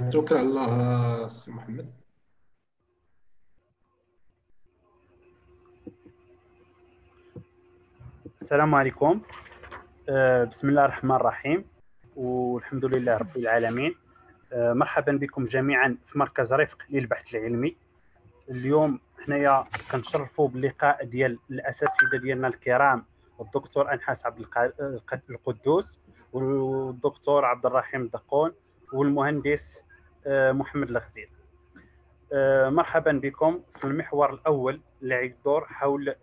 توكل على الله سي محمد. السلام عليكم. آه، بسم الله الرحمن الرحيم والحمد لله رب العالمين. آه، مرحبا بكم جميعا في مركز رفق للبحث العلمي. اليوم حنايا كنشرفوا باللقاء ديال الأساتذة ديالنا الكرام الدكتور أنحاس عبد القدوس والدكتور عبد الرحيم دقون والمهندس آه، محمد الغزير مرحبا بكم في المحور الأول اللي يدور حول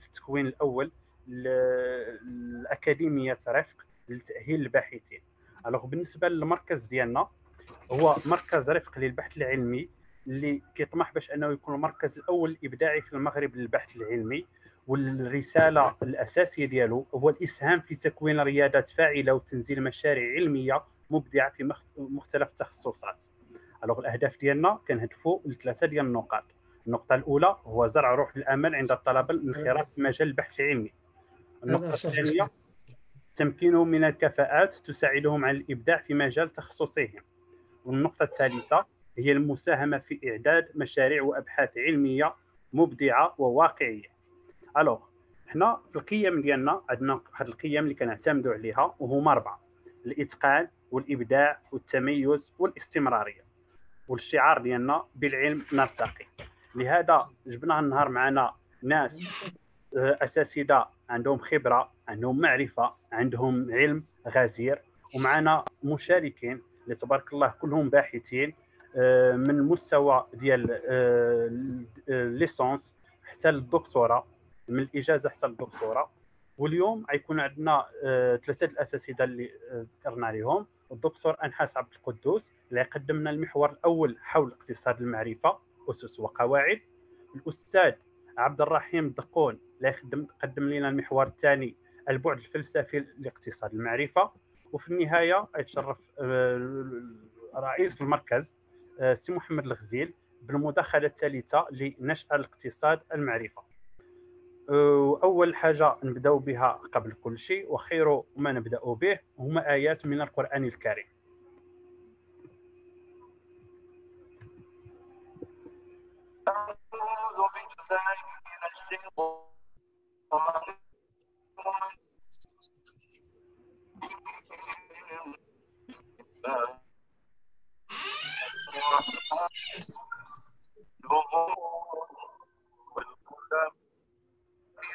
في التكوين الأول الاكاديميه رفق لتأهيل الباحثين. ألوغ بالنسبة للمركز ديالنا هو مركز رفق للبحث العلمي اللي كيطمح باش أنه يكون المركز الأول الابداعي في المغرب للبحث العلمي والرسالة الأساسية ديالو هو الإسهام في تكوين ريادات فاعلة وتنزيل مشاريع علمية مبدعة في مختلف التخصصات. الوغ الأهداف ديالنا كنهدفوا لثلاثه ديال النقاط. النقطة الأولى هو زرع روح الأمل عند الطلبه الانخراط في مجال البحث العلمي. النقطة الثانية تمكينهم من الكفاءات تساعدهم على الإبداع في مجال تخصصهم والنقطة الثالثة هي المساهمة في إعداد مشاريع وأبحاث علمية مبدعة وواقعية. ألوغ حنا في القيم ديالنا عندنا هاد القيم اللي كنعتمدوا عليها وهما أربعة. الإتقان والإبداع والتميز والاستمرارية والشعار ديالنا بالعلم نرتقي. لهذا جبنا النهار معنا ناس آه، أساتذة عندهم خبرة عندهم معرفة عندهم علم غزير ومعنا مشاركين اللي تبارك الله كلهم باحثين آه، من المستوى ديال آه، حتى الدكتوراه من الإجازة حتى الدكتوراه واليوم غيكون عندنا ثلاثة الأساتذة اللي ذكرنا عليهم الدكتور أنحاس عبد القدوس اللي يقدم لنا المحور الأول حول اقتصاد المعرفة أسس وقواعد. الأستاذ عبد الرحيم دقون لا يخدم قدم لنا المحور الثاني البعد الفلسفي لاقتصاد المعرفة. وفي النهاية يتشرف آه، رئيس المركز آه، سي محمد الغزيل بالمداخلة الثالثة لنشأة الاقتصاد المعرفة. آه، اول حاجة نبداو بها قبل كل شيء وخير ما نبدأ به هما آيات من القرآن الكريم. أعوذ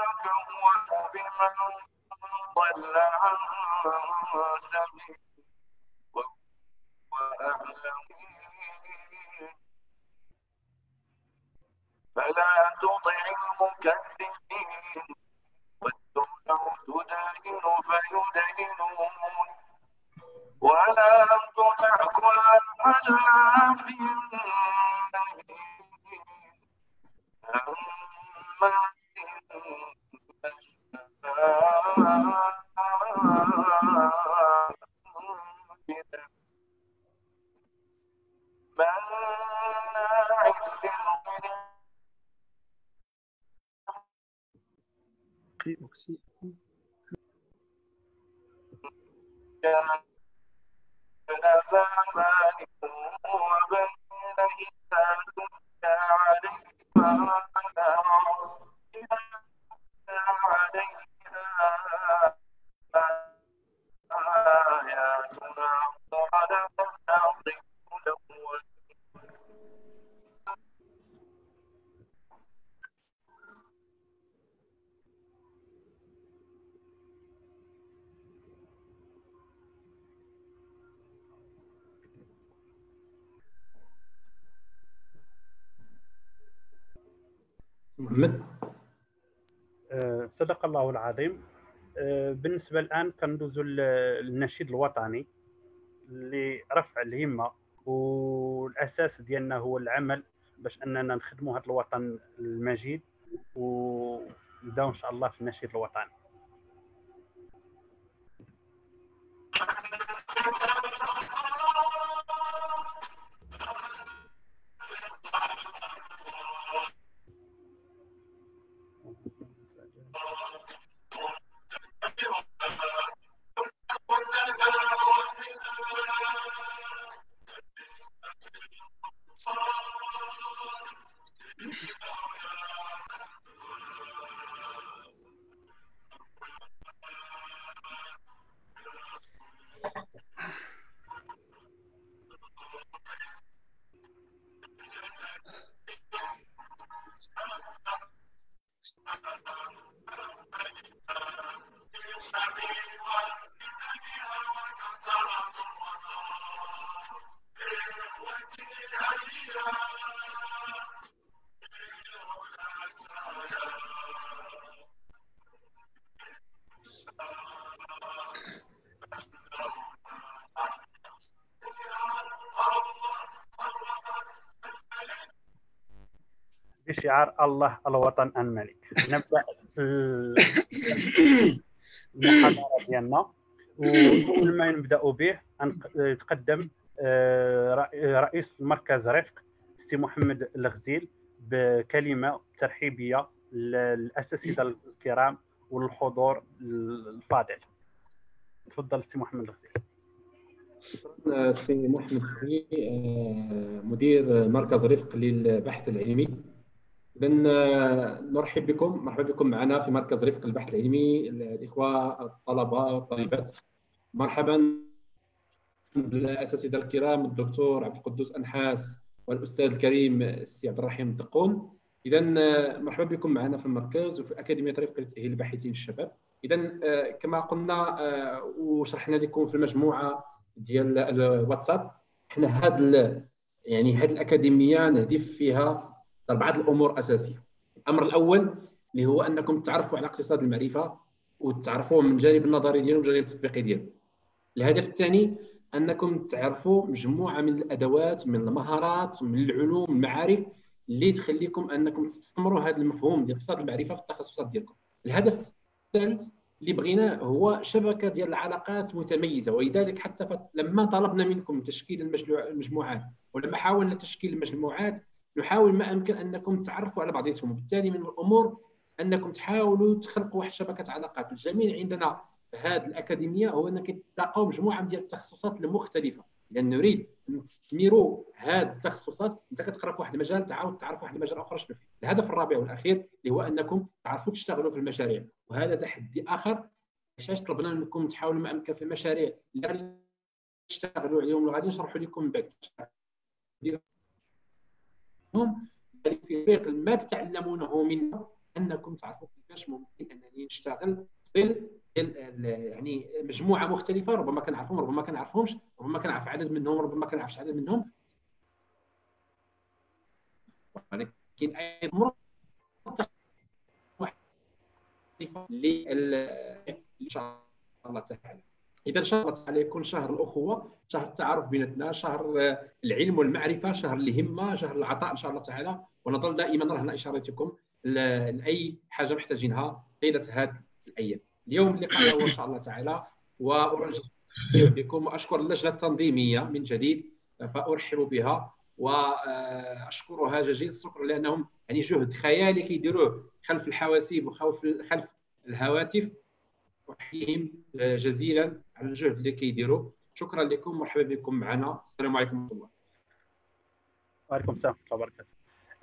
إن ربك هو بمن ضل عن فلا تطع المكذبين. ودوا تداهن فيدهنون. ولا تطع كل حلاف مناع وبين عليها عليها صدق الله العظيم. آه، بالنسبة الآن كندوزو للنشيد الوطني لرفع الهمة والأساس ديالنا هو العمل باش أننا نخدموا هذا الوطن المجيد. ونبداو إن شاء الله في النشيد الوطني. بشعار الله الوطن الملك. نبدأ المحاضرة ديالنا. وقبل ما نبداو به يتقدم آه، رئيس المركز رفق السي محمد الغزيل بكلمة ترحيبية للأساتذة الكرام والحضور الفاضل. تفضل السي محمد الغزيل. السي محمد آه، مدير مركز رفق للبحث العلمي. اذا نرحب بكم مرحبا بكم معنا في مركز رفق البحث العلمي الاخوه الطلبة والطالبات. مرحبا بالأساتذة الكرام الدكتور عبد القدوس أنحاس والأستاذ الكريم السي عبد الرحيم الدقون اذا مرحبا بكم معنا في المركز وفي أكاديمية رفق لتاهيل الباحثين الشباب. اذا كما قلنا وشرحنا لكم في المجموعة ديال الواتساب إحنا هذا يعني هذه الأكاديمية نهدف فيها اربعه الأمور أساسية. الأمر الأول اللي هو أنكم تعرفوا على اقتصاد المعرفة وتعرفوه من الجانب النظري ديالو ومن الجانب التطبيقي ديالو الهدف الثاني أنكم تعرفوا مجموعة من الأدوات من المهارات من العلوم المعارف اللي تخليكم أنكم تستثمروا هذا المفهوم ديال اقتصاد المعرفة في التخصصات ديالكم. الهدف الثالث اللي بغيناه هو شبكة ديال العلاقات متميزة ولذلك حتى لما طلبنا منكم تشكيل المجموعات ولما حاولنا تشكيل المجموعات نحاول ما أمكن أنكم تعرفوا على بعضكم وبالتالي من الأمور أنكم تحاولوا تخلقوا واحد شبكة علاقات. الجميل عندنا في هذه الأكاديمية هو أنك تلقاو مجموعه ديال التخصصات المختلفة. لأن نريد نستثمروا هذه التخصصات. أنت كتقرأ في واحد المجال تعاود تعرف واحد المجال آخر. شنو الهدف الرابع والأخير اللي هو أنكم تعرفوا تشتغلوا في المشاريع. وهذا تحدي آخر. علاش طلبنا منكم تحاولوا ما أمكن في المشاريع. اللي تشتغلوا عليهم. وغادي نشرحوا لكم من بعد. هم في طريق ما تتعلمونه منا أنكم تعرفوا كيفاش ممكن أنني نشتغل في يعني مجموعة مختلفة ربما كنعرفهم ربما كنعرفهمش ربما كنعرف عدد منهم ربما كنعرفش عدد منهم. ولكن أيضا اللي إن شاء الله تعالى. إذا تعالى يكون شهر الأخوة شهر التعارف بيناتنا شهر العلم والمعرفة شهر الهمة شهر العطاء إن شاء الله تعالى. ونظل دائما رهن إشارتكم لأي حاجة محتاجينها طيله هذه الأيام. اليوم اللقاء الأول إن شاء الله تعالى. وارحب بكم وأشكر اللجنة التنظيمية من جديد فأرحب بها. واشكرها جزيل الشكر لأنهم يعني جهد خيالي كيديروه خلف الحواسيب وخلف خلف الهواتف. احييهم جزيلا على الجهد اللي كيديروا شكرا لكم مرحبا بكم معنا. السلام عليكم ورحمة الله. وعليكم السلام ورحمة الله وبركاته.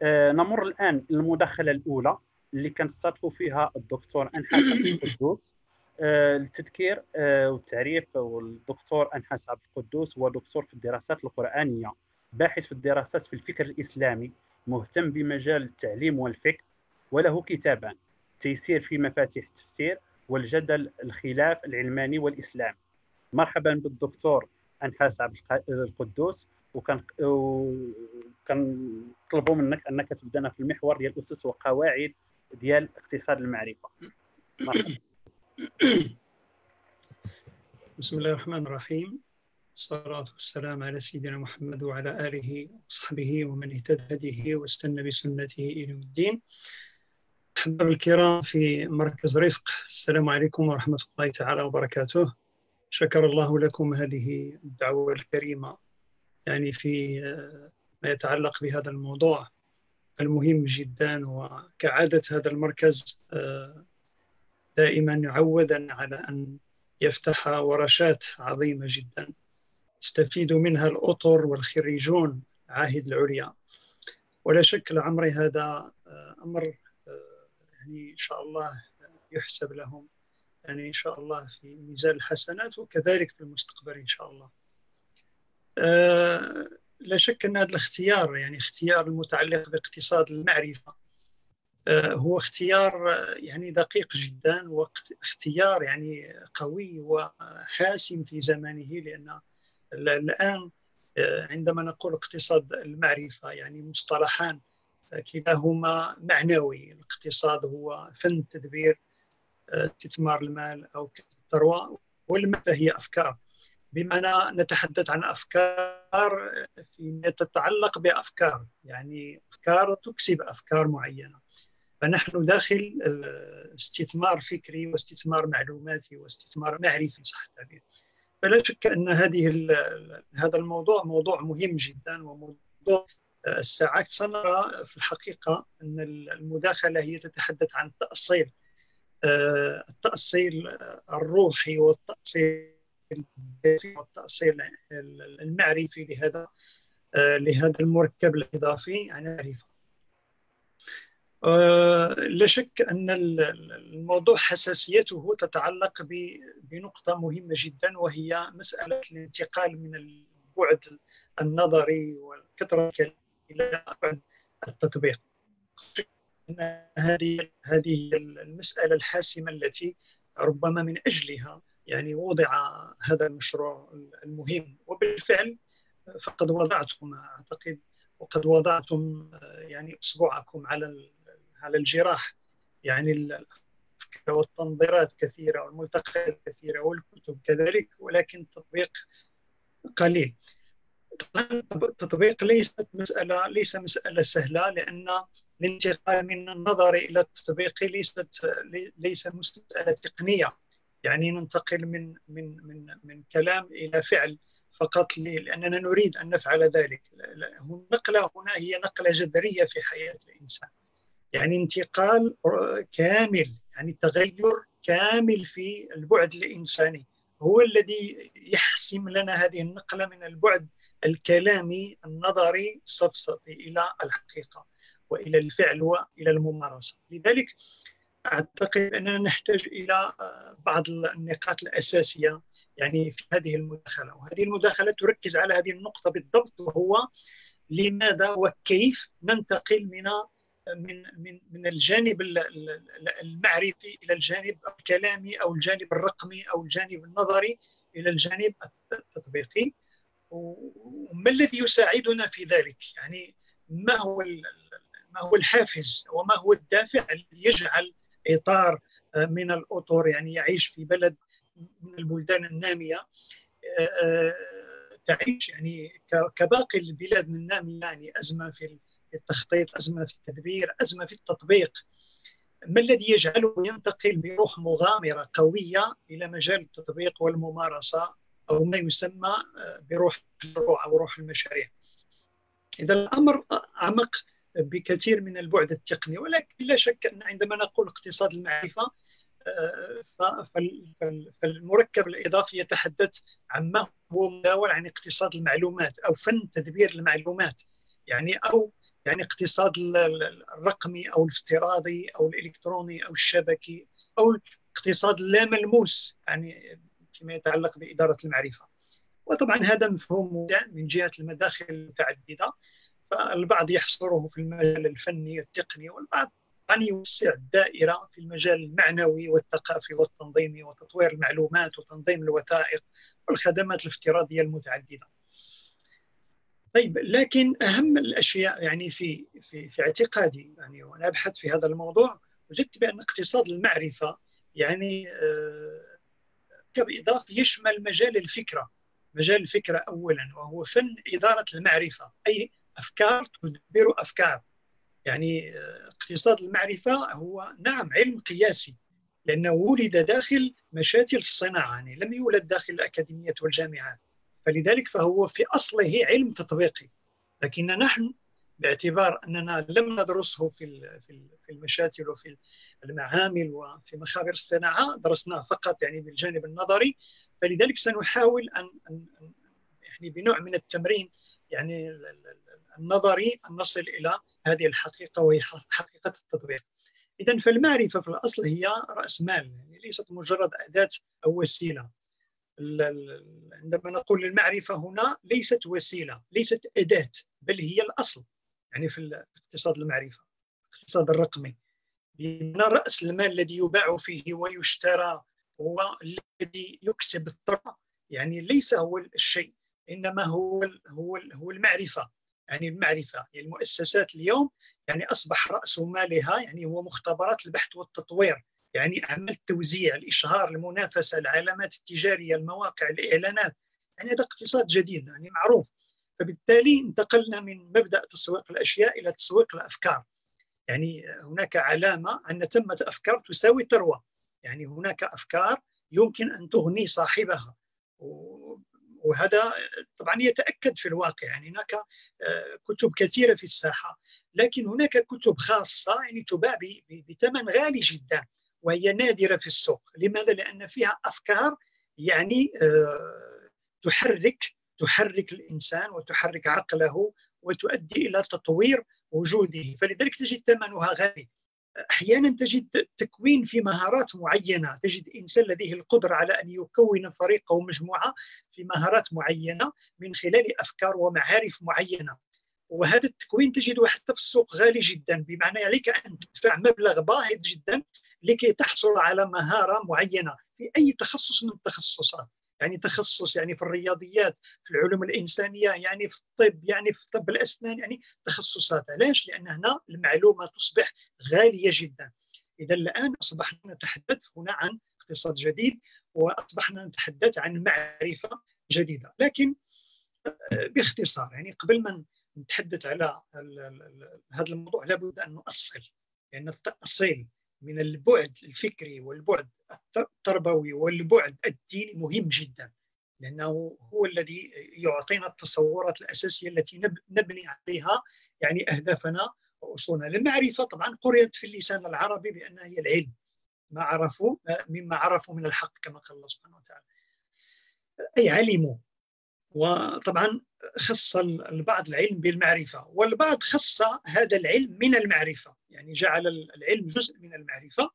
آه نمر الآن للمداخله الأولى اللي كنستضيفوا فيها الدكتور أنحاس عبد القدوس. آه التذكير آه والتعريف والدكتور أنحاس عبد القدوس هو دكتور في الدراسات القرآنية باحث في الدراسات في الفكر الإسلامي مهتم بمجال التعليم والفكر وله كتابان تيسير في مفاتيح التفسير والجدل الخلاف العلماني والإسلام. مرحبا بالدكتور أنحاس عبد القدوس وكان طلبوا منك أنك تبدأنا في المحور ديال أسس وقواعد ديال اقتصاد المعرفة. مرحبا. بسم الله الرحمن الرحيم. والصلاة والسلام على سيدنا محمد وعلى آله وصحبه ومن اهتدى هديه واستنى بسنته إلى الدين. أحباب الكرام في مركز رفق السلام عليكم ورحمة الله تعالى وبركاته. شكر الله لكم هذه الدعوة الكريمة يعني في ما يتعلق بهذا الموضوع المهم جدا. وكعادة هذا المركز دائما يعودنا على أن يفتح ورشات عظيمة جدا يستفيد منها الأطر والخريجون عاهد العليا. ولا شك لعمري هذا أمر يعني إن شاء الله يحسب لهم يعني إن شاء الله في ميزان الحسنات وكذلك في المستقبل إن شاء الله. أه لا شك أن هذا الاختيار يعني اختيار المتعلق باقتصاد المعرفة أه هو اختيار يعني دقيق جدا واختيار يعني قوي وحاسم في زمانه لأن الآن عندما نقول اقتصاد المعرفة يعني مصطلحان كلاهما معنوي. الاقتصاد هو فن تدبير استثمار المال أو الثروة والمال هي أفكار. بمعنى نتحدث عن أفكار فيما تتعلق بأفكار يعني أفكار تكسب أفكار معينة. فنحن داخل استثمار فكري واستثمار معلوماتي واستثمار معرفي صح التعبير فلا شك أن هذه هذا الموضوع موضوع مهم جدا وموضوع الساعات سنرى في الحقيقة أن المداخلة هي تتحدث عن تأصيل التأصيل الروحي والتأصيل والتأصيل المعرفي لهذا لهذا المركب الإضافي يعني المعرفة. لا شك أن الموضوع حساسيته تتعلق بنقطة مهمة جدا وهي مسألة الانتقال من البعد النظري والكثرة إلى بعد التطبيق. هذه هذه المسألة الحاسمة التي ربما من أجلها يعني وضع هذا المشروع المهم. وبالفعل فقد وضعتم أعتقد وقد وضعتم يعني اصبعكم على على الجراح. يعني والتنظيرات كثيرة والملتقيات كثيرة والكتب كذلك ولكن التطبيق قليل. التطبيق ليست مسألة ليس مسألة سهلة لأن الانتقال من النظر إلى التطبيق ليست ليس مسألة تقنية. يعني ننتقل من من من من كلام إلى فعل فقط لأننا نريد أن نفعل ذلك. النقلة هنا هي نقلة جذرية في حياة الإنسان. يعني انتقال كامل يعني تغير كامل في البعد الإنساني. هو الذي يحسم لنا هذه النقلة من البعد الكلامي النظري السفسطي إلى الحقيقة وإلى الفعل وإلى الممارسة. لذلك أعتقد أننا نحتاج إلى بعض النقاط الأساسية يعني في هذه المداخلة. وهذه المداخلة تركز على هذه النقطة بالضبط وهو لماذا وكيف ننتقل من من من من الجانب المعرفي إلى الجانب الكلامي أو الجانب الرقمي أو الجانب النظري إلى الجانب التطبيقي. وما الذي يساعدنا في ذلك؟ يعني ما هو ما هو الحافز وما هو الدافع الذي يجعل إطار من الأطر يعني يعيش في بلد من البلدان النامية آه، آه، تعيش يعني كباقي البلاد النامية يعني أزمة في التخطيط أزمة في التدبير أزمة في التطبيق. ما الذي يجعله ينتقل بروح مغامرة قوية إلى مجال التطبيق والممارسة أو ما يسمى بروح المشروع أو روح المشاريع؟ إذا الأمر أعمق بكثير من البعد التقني ولكن لا شك أن عندما نقول اقتصاد المعرفة آه، فالمركب الإضافي يتحدث عن ما هو مداول عن اقتصاد المعلومات أو فن تدبير المعلومات. يعني أو يعني اقتصاد الرقمي أو الافتراضي أو الإلكتروني أو الشبكي أو الاقتصاد اللاملموس يعني فيما يتعلق بإدارة المعرفة. وطبعا هذا مفهوم من جهة المداخل المتعددة فالبعض يحصره في المجال الفني التقني والبعض يعني يوسع الدائرة في المجال المعنوي والثقافي والتنظيمي وتطوير المعلومات وتنظيم الوثائق والخدمات الافتراضية المتعددة. طيب لكن أهم الأشياء يعني في في في اعتقادي يعني وأنا أبحث في هذا الموضوع وجدت بأن اقتصاد المعرفة يعني آه، كبإضافة يشمل مجال الفكرة مجال الفكرة أولا وهو فن إدارة المعرفة أي أفكار تدبر أفكار. يعني آه، اقتصاد المعرفة هو نعم علم قياسي لأنه ولد داخل مشاتل الصناعة يعني لم يولد داخل الأكاديميات والجامعات. فلذلك فهو في أصله علم تطبيقي لكن نحن باعتبار أننا لم ندرسه في في المشاتل وفي المعامل وفي مخابر الصناعة درسناه فقط يعني بالجانب النظري. فلذلك سنحاول أن يعني بنوع من التمرين يعني النظري أن نصل إلى هذه الحقيقة وهي حقيقة التطبيق. إذا فالمعرفة في الأصل هي رأس مال يعني ليست مجرد أداة أو وسيلة. عندما نقول المعرفة هنا ليست وسيلة ليست أداة بل هي الأصل يعني في الاقتصاد المعرفة الاقتصاد الرقمي. لأن رأس المال الذي يباع فيه ويشترى هو الذي يكسب الثروة يعني ليس هو الشيء إنما هو هو هو المعرفة يعني المعرفة يعني المؤسسات اليوم يعني أصبح رأس مالها يعني هو مختبرات البحث والتطوير. يعني أعمال التوزيع الإشهار المنافسة العلامات التجارية المواقع الإعلانات. يعني هذا اقتصاد جديد يعني معروف. فبالتالي انتقلنا من مبدأ تسويق الأشياء إلى تسويق الأفكار. يعني هناك علامة أن تمت أفكار تساوي ثروة. يعني هناك أفكار يمكن أن تغني صاحبها. وهذا طبعا يتأكد في الواقع. يعني هناك آه، كتب كثيرة في الساحة. لكن هناك كتب خاصة يعني تباع بثمن غالي جدا. وهي نادرة في السوق. لماذا؟ لأن فيها أفكار يعني آه، تحرك تحرك الإنسان وتحرك عقله وتؤدي إلى تطوير وجوده. فلذلك تجد ثمنها غالي. أحيانا تجد تكوين في مهارات معينة. تجد إنسان لديه القدرة على أن يكون فريق أو مجموعة في مهارات معينة من خلال أفكار ومعارف معينة. وهذا التكوين تجده حتى في السوق غالي جدا. بمعنى عليك أن تدفع مبلغ باهظ جدا لكي تحصل على مهارة معينة في أي تخصص من التخصصات. يعني تخصص يعني في الرياضيات في العلوم الإنسانية يعني في الطب يعني في طب الأسنان يعني تخصصات. علاش؟ لأن هنا المعلومة تصبح غالية جدا. إذا الآن أصبحنا نتحدث هنا عن اقتصاد جديد وأصبحنا نتحدث عن معرفة جديدة. لكن آه، باختصار يعني قبل ما نتحدث على هذا الموضوع لابد أن نؤصل. لأن يعني التأصيل من البعد الفكري والبعد التربوي والبعد الديني مهم جدا لأنه هو الذي يعطينا التصورات الأساسية التي نبني عليها يعني أهدافنا وأصولنا. المعرفه طبعا قرئت في اللسان العربي بأنها هي العلم. ما عرفوا مما عرفوا من الحق كما قال الله سبحانه وتعالى. أي علموا. وطبعا خص البعض العلم بالمعرفة والبعض خص هذا العلم من المعرفة. يعني جعل العلم جزء من المعرفة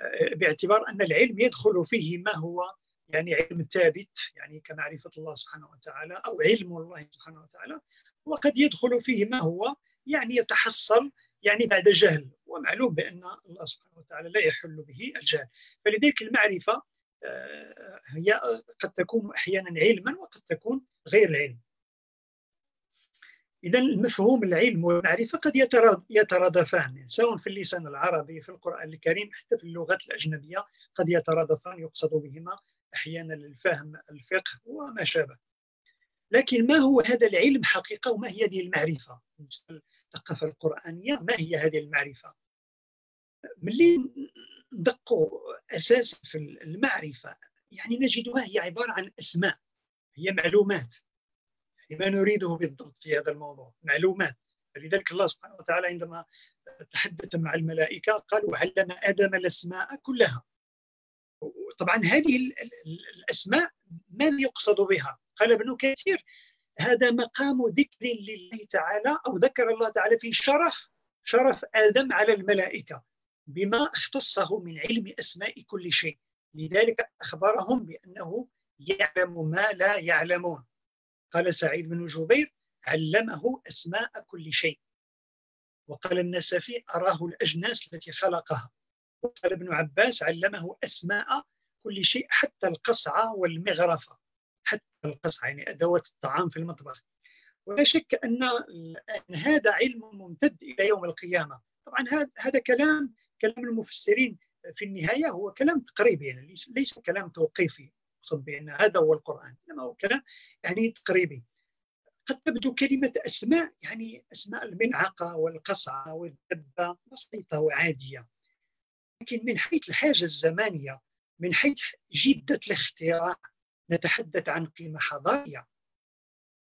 آه، باعتبار أن العلم يدخل فيه ما هو يعني علم ثابت يعني كمعرفة الله سبحانه وتعالى أو علم الله سبحانه وتعالى. وقد يدخل فيه ما هو يعني يتحصل يعني بعد جهل ومعلوم بأن الله سبحانه وتعالى لا يحل به الجهل. فلذلك المعرفة آه، هي قد تكون أحيانا علما وقد تكون غير علم. إذا المفهوم العلم والمعرفة قد يترادفان سواء في اللسان العربي في القرآن الكريم حتى في اللغات الأجنبية قد يترادفان يقصد بهما أحيانا الفهم الفقه وما شابه. لكن ما هو هذا العلم حقيقة وما هي هذه المعرفة؟ الثقافة القرآنية ما هي هذه المعرفة؟ ملي ندقوا أساس في المعرفة يعني نجدها هي عبارة عن أسماء هي معلومات. يعني ما نريده بالضبط في هذا الموضوع. معلومات. فلذلك الله سبحانه وتعالى عندما تحدث مع الملائكة قال وعلم آدم الأسماء كلها. طبعا هذه الأسماء ماذا يقصد بها؟ قال ابن كثير هذا مقام ذكر لله تعالى أو ذكر الله تعالى في شرف شرف آدم على الملائكة بما اختصه من علم أسماء كل شيء. لذلك أخبرهم بأنه يعلم ما لا يعلمون. قال سعيد بن جبير علمه أسماء كل شيء. وقال النسفي أراه الأجناس التي خلقها. وقال ابن عباس علمه أسماء كل شيء حتى القصعة والمغرفة. حتى القصعة يعني أدوات الطعام في المطبخ. ولا شك أن هذا علم ممتد إلى يوم القيامة. طبعا هذا كلام كلام المفسرين في النهاية هو كلام تقريبي يعني ليس كلام توقيفي. اقصد بأن هذا هو القرآن. إنما هو كلام يعني تقريبي. قد تبدو كلمة أسماء يعني أسماء الملعقة والقصعة والدبة بسيطة وعادية. لكن من حيث الحاجة الزمانية من حيث جدة الاختراع نتحدث عن قيمة حضارية.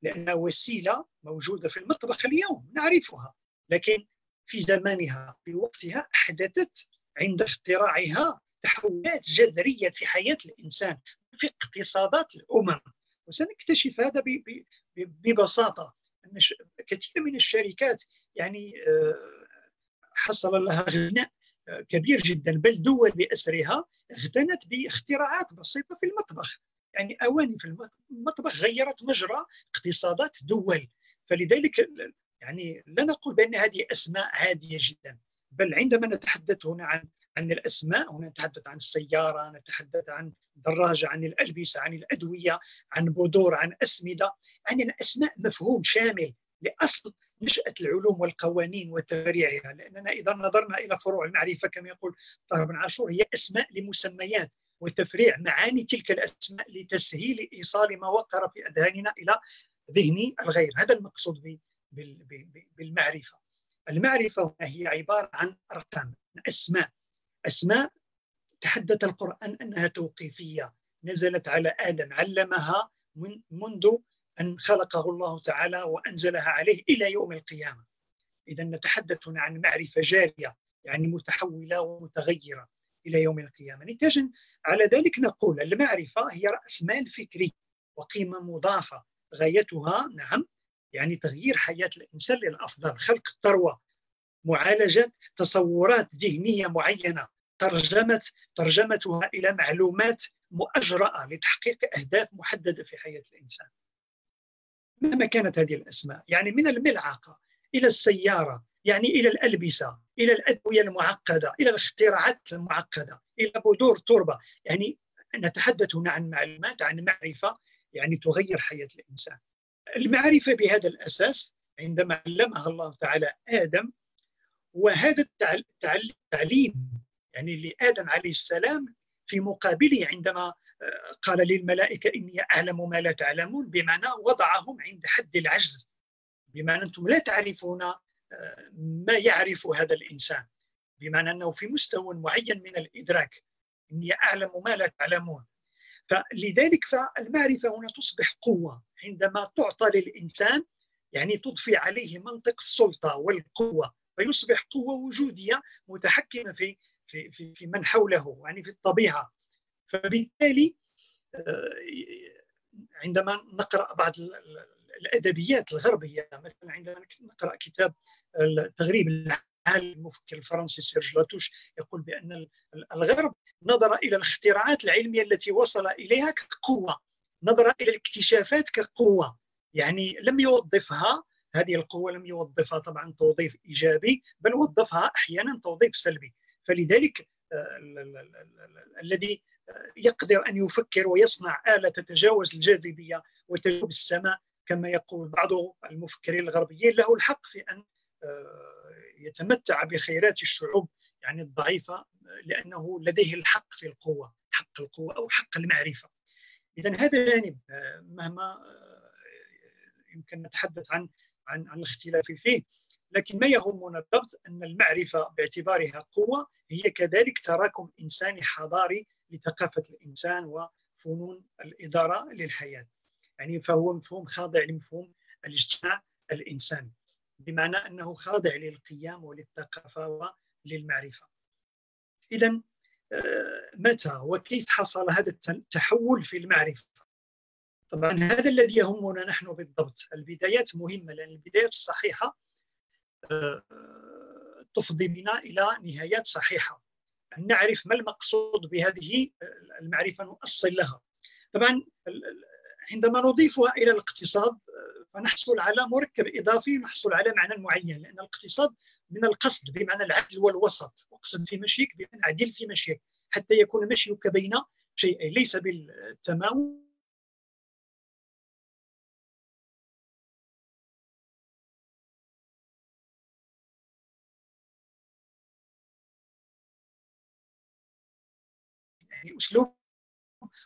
لانها وسيلة موجودة في المطبخ اليوم نعرفها. لكن في زمانها في وقتها أحدثت عند اختراعها تحولات جذرية في حياة الإنسان. في اقتصادات الأمم وسنكتشف هذا ببساطة أن كثير من الشركات يعني آه، حصل لها غناء آه، كبير جدا بل دول بأسرها اغتنت باختراعات بسيطة في المطبخ. يعني أواني في المطبخ غيرت مجرى اقتصادات دول. فلذلك يعني لا نقول بأن هذه أسماء عادية جدا بل عندما نتحدث هنا عن عن الأسماء هنا نتحدث عن السيارة نتحدث عن دراجه عن الألبسة عن الأدوية عن بذور عن أسمدة. يعني الأسماء مفهوم شامل لأصل نشأة العلوم والقوانين وتفريعها لأننا إذا نظرنا إلى فروع المعرفة كما يقول طاهر بن عاشور هي أسماء لمسميات وتفريع معاني تلك الأسماء لتسهيل إيصال ما وقر في أذهاننا إلى ذهن الغير. هذا المقصود بالمعرفة. المعرفة هي عبارة عن أرقام أسماء. أسماء تحدث القرآن أنها توقيفية نزلت على آدم علمها من منذ أن خلقه الله تعالى وأنزلها عليه إلى يوم القيامة. اذا نتحدث هنا عن معرفة جارية يعني متحولة ومتغيرة إلى يوم القيامة. نتاجا على ذلك نقول المعرفة هي رأس مال فكري وقيمة مضافة غايتها نعم يعني تغيير حياة الإنسان للأفضل خلق الثروة معالجة تصورات ذهنية معينة ترجمه ترجمتها إلى معلومات مؤجراه لتحقيق أهداف محددة في حياة الإنسان. مهما كانت هذه الأسماء، يعني من الملعقة إلى السيارة، يعني إلى الألبسة، إلى الأدوية المعقدة، إلى الاختراعات المعقدة، إلى بذور تربة، يعني نتحدث هنا عن معلومات عن معرفة يعني تغير حياة الإنسان. المعرفة بهذا الأساس عندما علمها الله تعالى آدم وهذا التعليم يعني لادم عليه السلام في مقابله عندما آه، قال للملائكة إني أعلم ما لا تعلمون بمعنى وضعهم عند حد العجز بمعنى أنتم لا تعرفون آه، ما يعرف هذا الإنسان بمعنى أنه في مستوى معين من الإدراك إني أعلم ما لا تعلمون. فلذلك فالمعرفة هنا تصبح قوة عندما تعطى للإنسان يعني تضفي عليه منطق السلطة والقوة. فيصبح قوة وجودية متحكمة في في في, في من حوله يعني في الطبيعة. فبالتالي آه، عندما نقرأ بعض الأدبيات الغربية مثلا عندما نقرأ كتاب تغريب العالم المفكر الفرنسي سيرج لاتوش يقول بأن الغرب نظر إلى الاختراعات العلمية التي وصل إليها كقوة نظر إلى الاكتشافات كقوة يعني لم يوظفها هذه القوة لم يوظفها طبعا توظيف إيجابي بل وظفها أحيانا توظيف سلبي. فلذلك آه، الذي آه، يقدر أن يفكر ويصنع آلة تتجاوز الجاذبية وتجاوز السماء كما يقول بعض المفكرين الغربيين له الحق في أن آه، يتمتع بخيرات الشعوب يعني الضعيفة لأنه لديه الحق في القوة حق القوة أو حق المعرفة. اذا هذا جانب مهما يمكن نتحدث عن عن عن الاختلاف فيه لكن ما يهمنا بالضبط أن المعرفة باعتبارها قوة هي كذلك تراكم انساني حضاري لثقافة الإنسان وفنون الإدارة للحياة. يعني فهو مفهوم خاضع لمفهوم الاجتماع الإنساني بمعنى أنه خاضع للقيم وللثقافة وللمعرفة. اذا آه، متى وكيف حصل هذا التحول في المعرفة؟ طبعا هذا الذي يهمنا نحن بالضبط، البدايات مهمة لأن البدايات الصحيحة تفضي بنا إلى نهايات صحيحة. أن نعرف ما المقصود بهذه المعرفة نؤصل لها. طبعا عندما نضيفها إلى الاقتصاد فنحصل على مركب إضافي نحصل على معنى معين لأن الاقتصاد من القصد بمعنى العدل والوسط. اقصد في مشيك بمعنى عدل في مشيك. حتى يكون مشيك بين شيئين ليس بالتماوي يعني أسلوب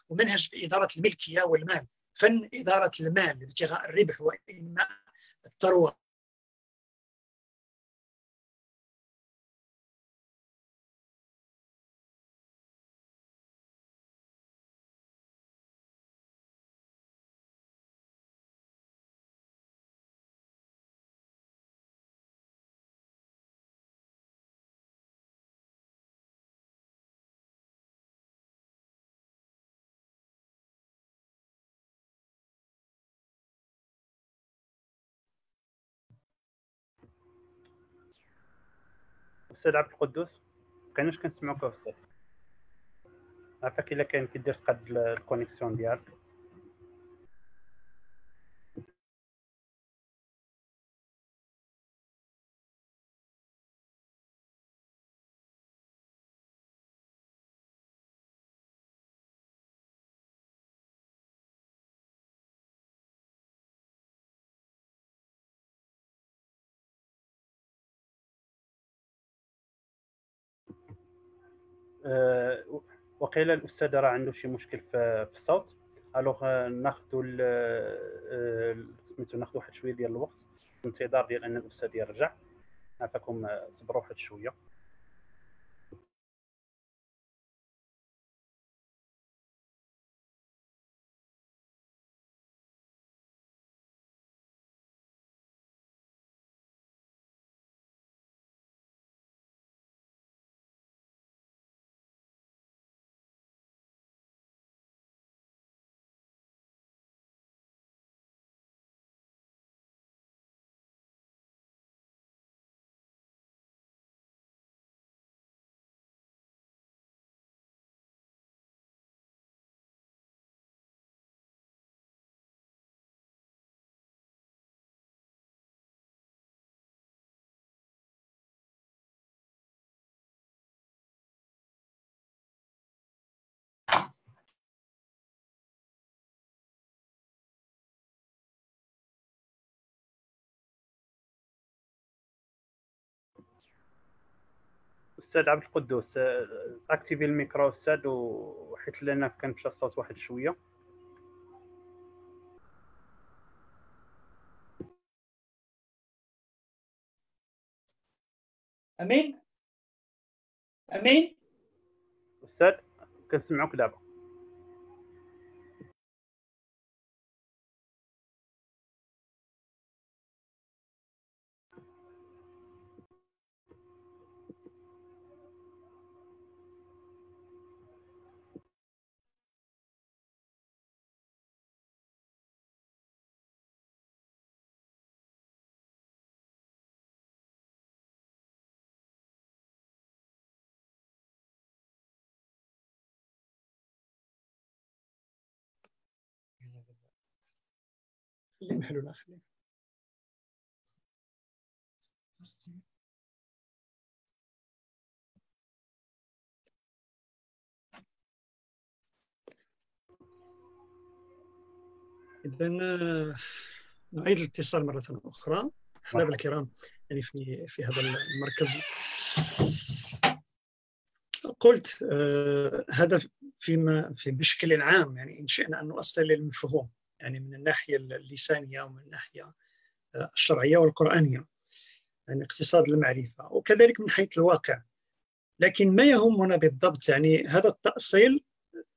ومنهج في إدارة الملكية والمال فن إدارة المال ابتغاء الربح وإنماء الثروة. أستاذ عبد القدوس؟ كانش كنسمعوك أستاذ عافاك إلا كان كدير تقاد الكونيكسيون ديالك. وقيل الأستاذ راه عنده شي مشكل في الصوت. ألوغ ناخذوا سميتو ناخذوا واحد شوية ديال الوقت. في انتظار ديال أن الأستاذ يرجع. عافاكم صبروا واحد شوية. أستاذ عبد القدوس اكتيفي الميكرو أستاذ وحيت لنا كان مشى الصوت واحد شوية. أمين؟ أمين؟ أستاذ كنسمعوك دابا. خليه محلول خليه إذا نعيد الاتصال مرة أخرى. أحباب الكرام يعني في في هذا المركز. قلت آه هذا فيما في بشكل عام يعني إن شئنا أن نؤصل للمفهوم يعني من الناحية اللسانية ومن الناحية آه، الشرعية والقرآنية يعني اقتصاد المعرفة وكذلك من حيث الواقع. لكن ما يهمنا بالضبط؟ يعني هذا التأصيل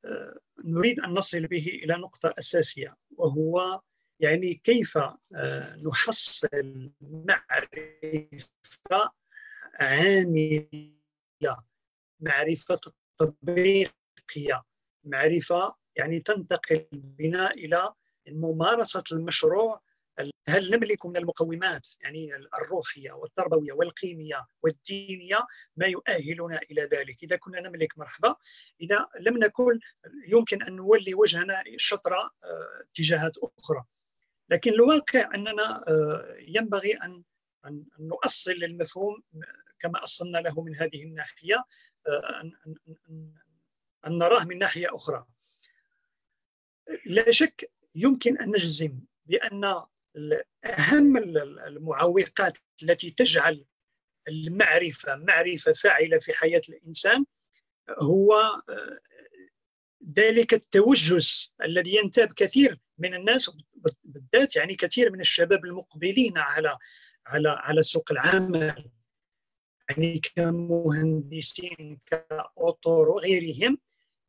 آه، نريد أن نصل به إلى نقطة أساسية وهو يعني كيف آه، نحصل معرفة عاملة معرفة تطبيقية معرفة يعني تنتقل بنا إلى ممارسة المشروع هل نملك من المقومات يعني الروحية والتربوية والقيمية والدينية ما يؤهلنا إلى ذلك؟ إذا كنا نملك مرحبا إذا لم نكن يمكن أن نولي وجهنا شطر آه، اتجاهات أخرى. لكن الواقع أننا آه، ينبغي أن نؤصل للمفهوم كما أصلنا له من هذه الناحية آه، أن, نراه من ناحية أخرى. لا شك يمكن أن نجزم بأن أهم المعوقات التي تجعل المعرفة معرفة فاعلة في حياة الإنسان هو ذلك التوجس الذي ينتاب كثير من الناس بالذات يعني كثير من الشباب المقبلين على على على سوق العمل. يعني كمهندسين كأطر وغيرهم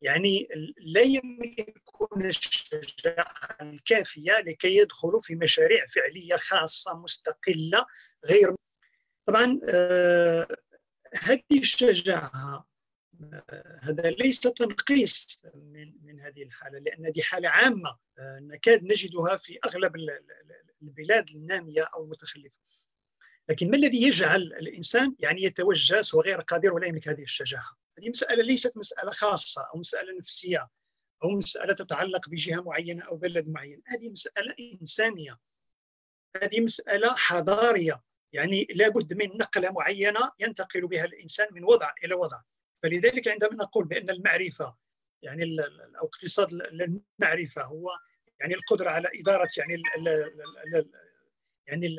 يعني لا يملكون الشجاعة الكافية لكي يدخلوا في مشاريع فعلية خاصة مستقلة غير طبعا آه، هذه الشجاعة آه، هذا ليس تنقيص من من هذه الحالة لأن هذه حالة عامة آه، نكاد نجدها في أغلب البلاد النامية أو المتخلفة. لكن ما الذي يجعل الإنسان يعني يتوجس وغير قادر ولا يملك هذه الشجاعة؟ هذه مسألة ليست مسألة خاصة أو مسألة نفسية. أو مسألة تتعلق بجهة معينة أو بلد معين. هذه مسألة إنسانية. هذه مسألة حضارية. يعني لابد من نقلة معينة ينتقل بها الإنسان من وضع إلى وضع. فلذلك عندما نقول بأن المعرفة يعني أو اقتصاد المعرفة هو يعني القدرة على إدارة يعني ال ال يعني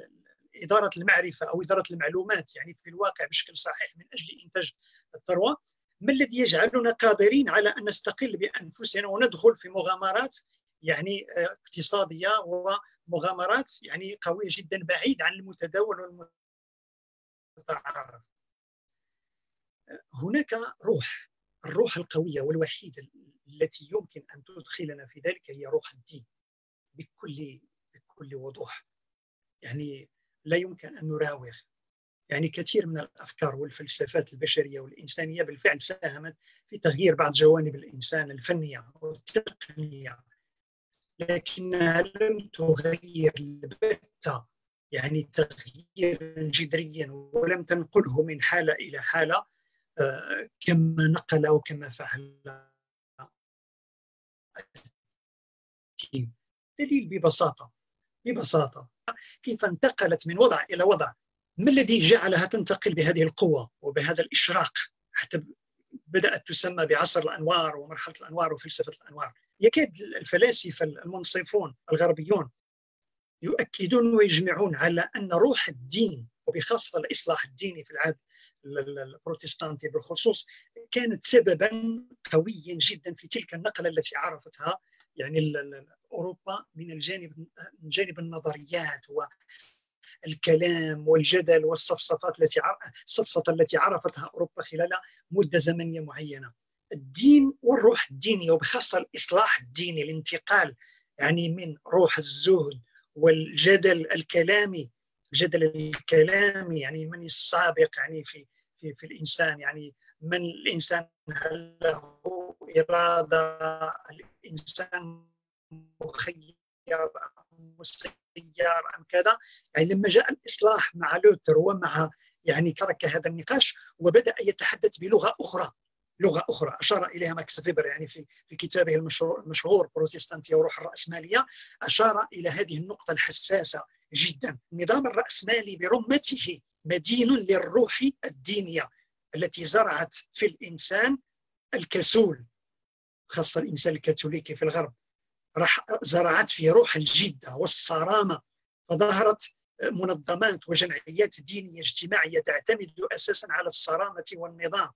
إدارة المعرفة أو إدارة المعلومات يعني في الواقع بشكل صحيح من أجل إنتاج الثروة. ما الذي يجعلنا قادرين على أن نستقل بأنفسنا وندخل في مغامرات يعني آه، اقتصادية ومغامرات يعني قوية جدا بعيد عن المتداول والمتعارف. هناك روح الروح القوية والوحيدة التي يمكن أن تدخلنا في ذلك هي روح الدين بكل بكل وضوح. يعني لا يمكن أن نراوغ. يعني كثير من الأفكار والفلسفات البشرية والإنسانية بالفعل ساهمت في تغيير بعض جوانب الإنسان الفنية والتقنية لكنها لم تغير البتة يعني تغييرا جذريا ولم تنقله من حالة إلى حالة كما نقل أو كما فعل. دليل ببساطة ببساطة كيف انتقلت من وضع إلى وضع ما الذي جعلها تنتقل بهذه القوة وبهذا الإشراق حتى بدأت تسمى بعصر الأنوار ومرحلة الأنوار وفلسفة الأنوار؟ يكاد الفلاسفة المنصفون الغربيون يؤكدون ويجمعون على أن روح الدين وبخاصة الإصلاح الديني في العهد البروتستانتي بالخصوص كانت سببا قويا جدا في تلك النقلة التي عرفتها يعني أوروبا من الجانب من جانب النظريات والكلام والجدل والصفصفات التي الصفصفة التي عرفتها أوروبا خلال مدة زمنية معينة. الدين والروح الدينية وبخاصة الإصلاح الديني الانتقال يعني من روح الزهد والجدل الكلامي الجدل الكلامي يعني من السابق يعني في في, في الإنسان يعني من الإنسان هل له إرادة الإنسان مخير مسير ام كذا. يعني لما جاء الإصلاح مع لوتر ومع يعني ترك هذا النقاش وبدأ يتحدث بلغة أخرى لغة أخرى. أشار إليها ماكس فيبر يعني في في كتابه المشهور, المشهور بروتستانتية وروح الرأسمالية. أشار إلى هذه النقطة الحساسة جدا. النظام الرأسمالي برمته مدين للروح الدينية التي زرعت في الإنسان الكسول خاصة الإنسان الكاثوليكي في الغرب. راح زرعت في روح الجدة والصرامة فظهرت منظمات وجمعيات دينية اجتماعية تعتمد أساسا على الصرامة والنظام.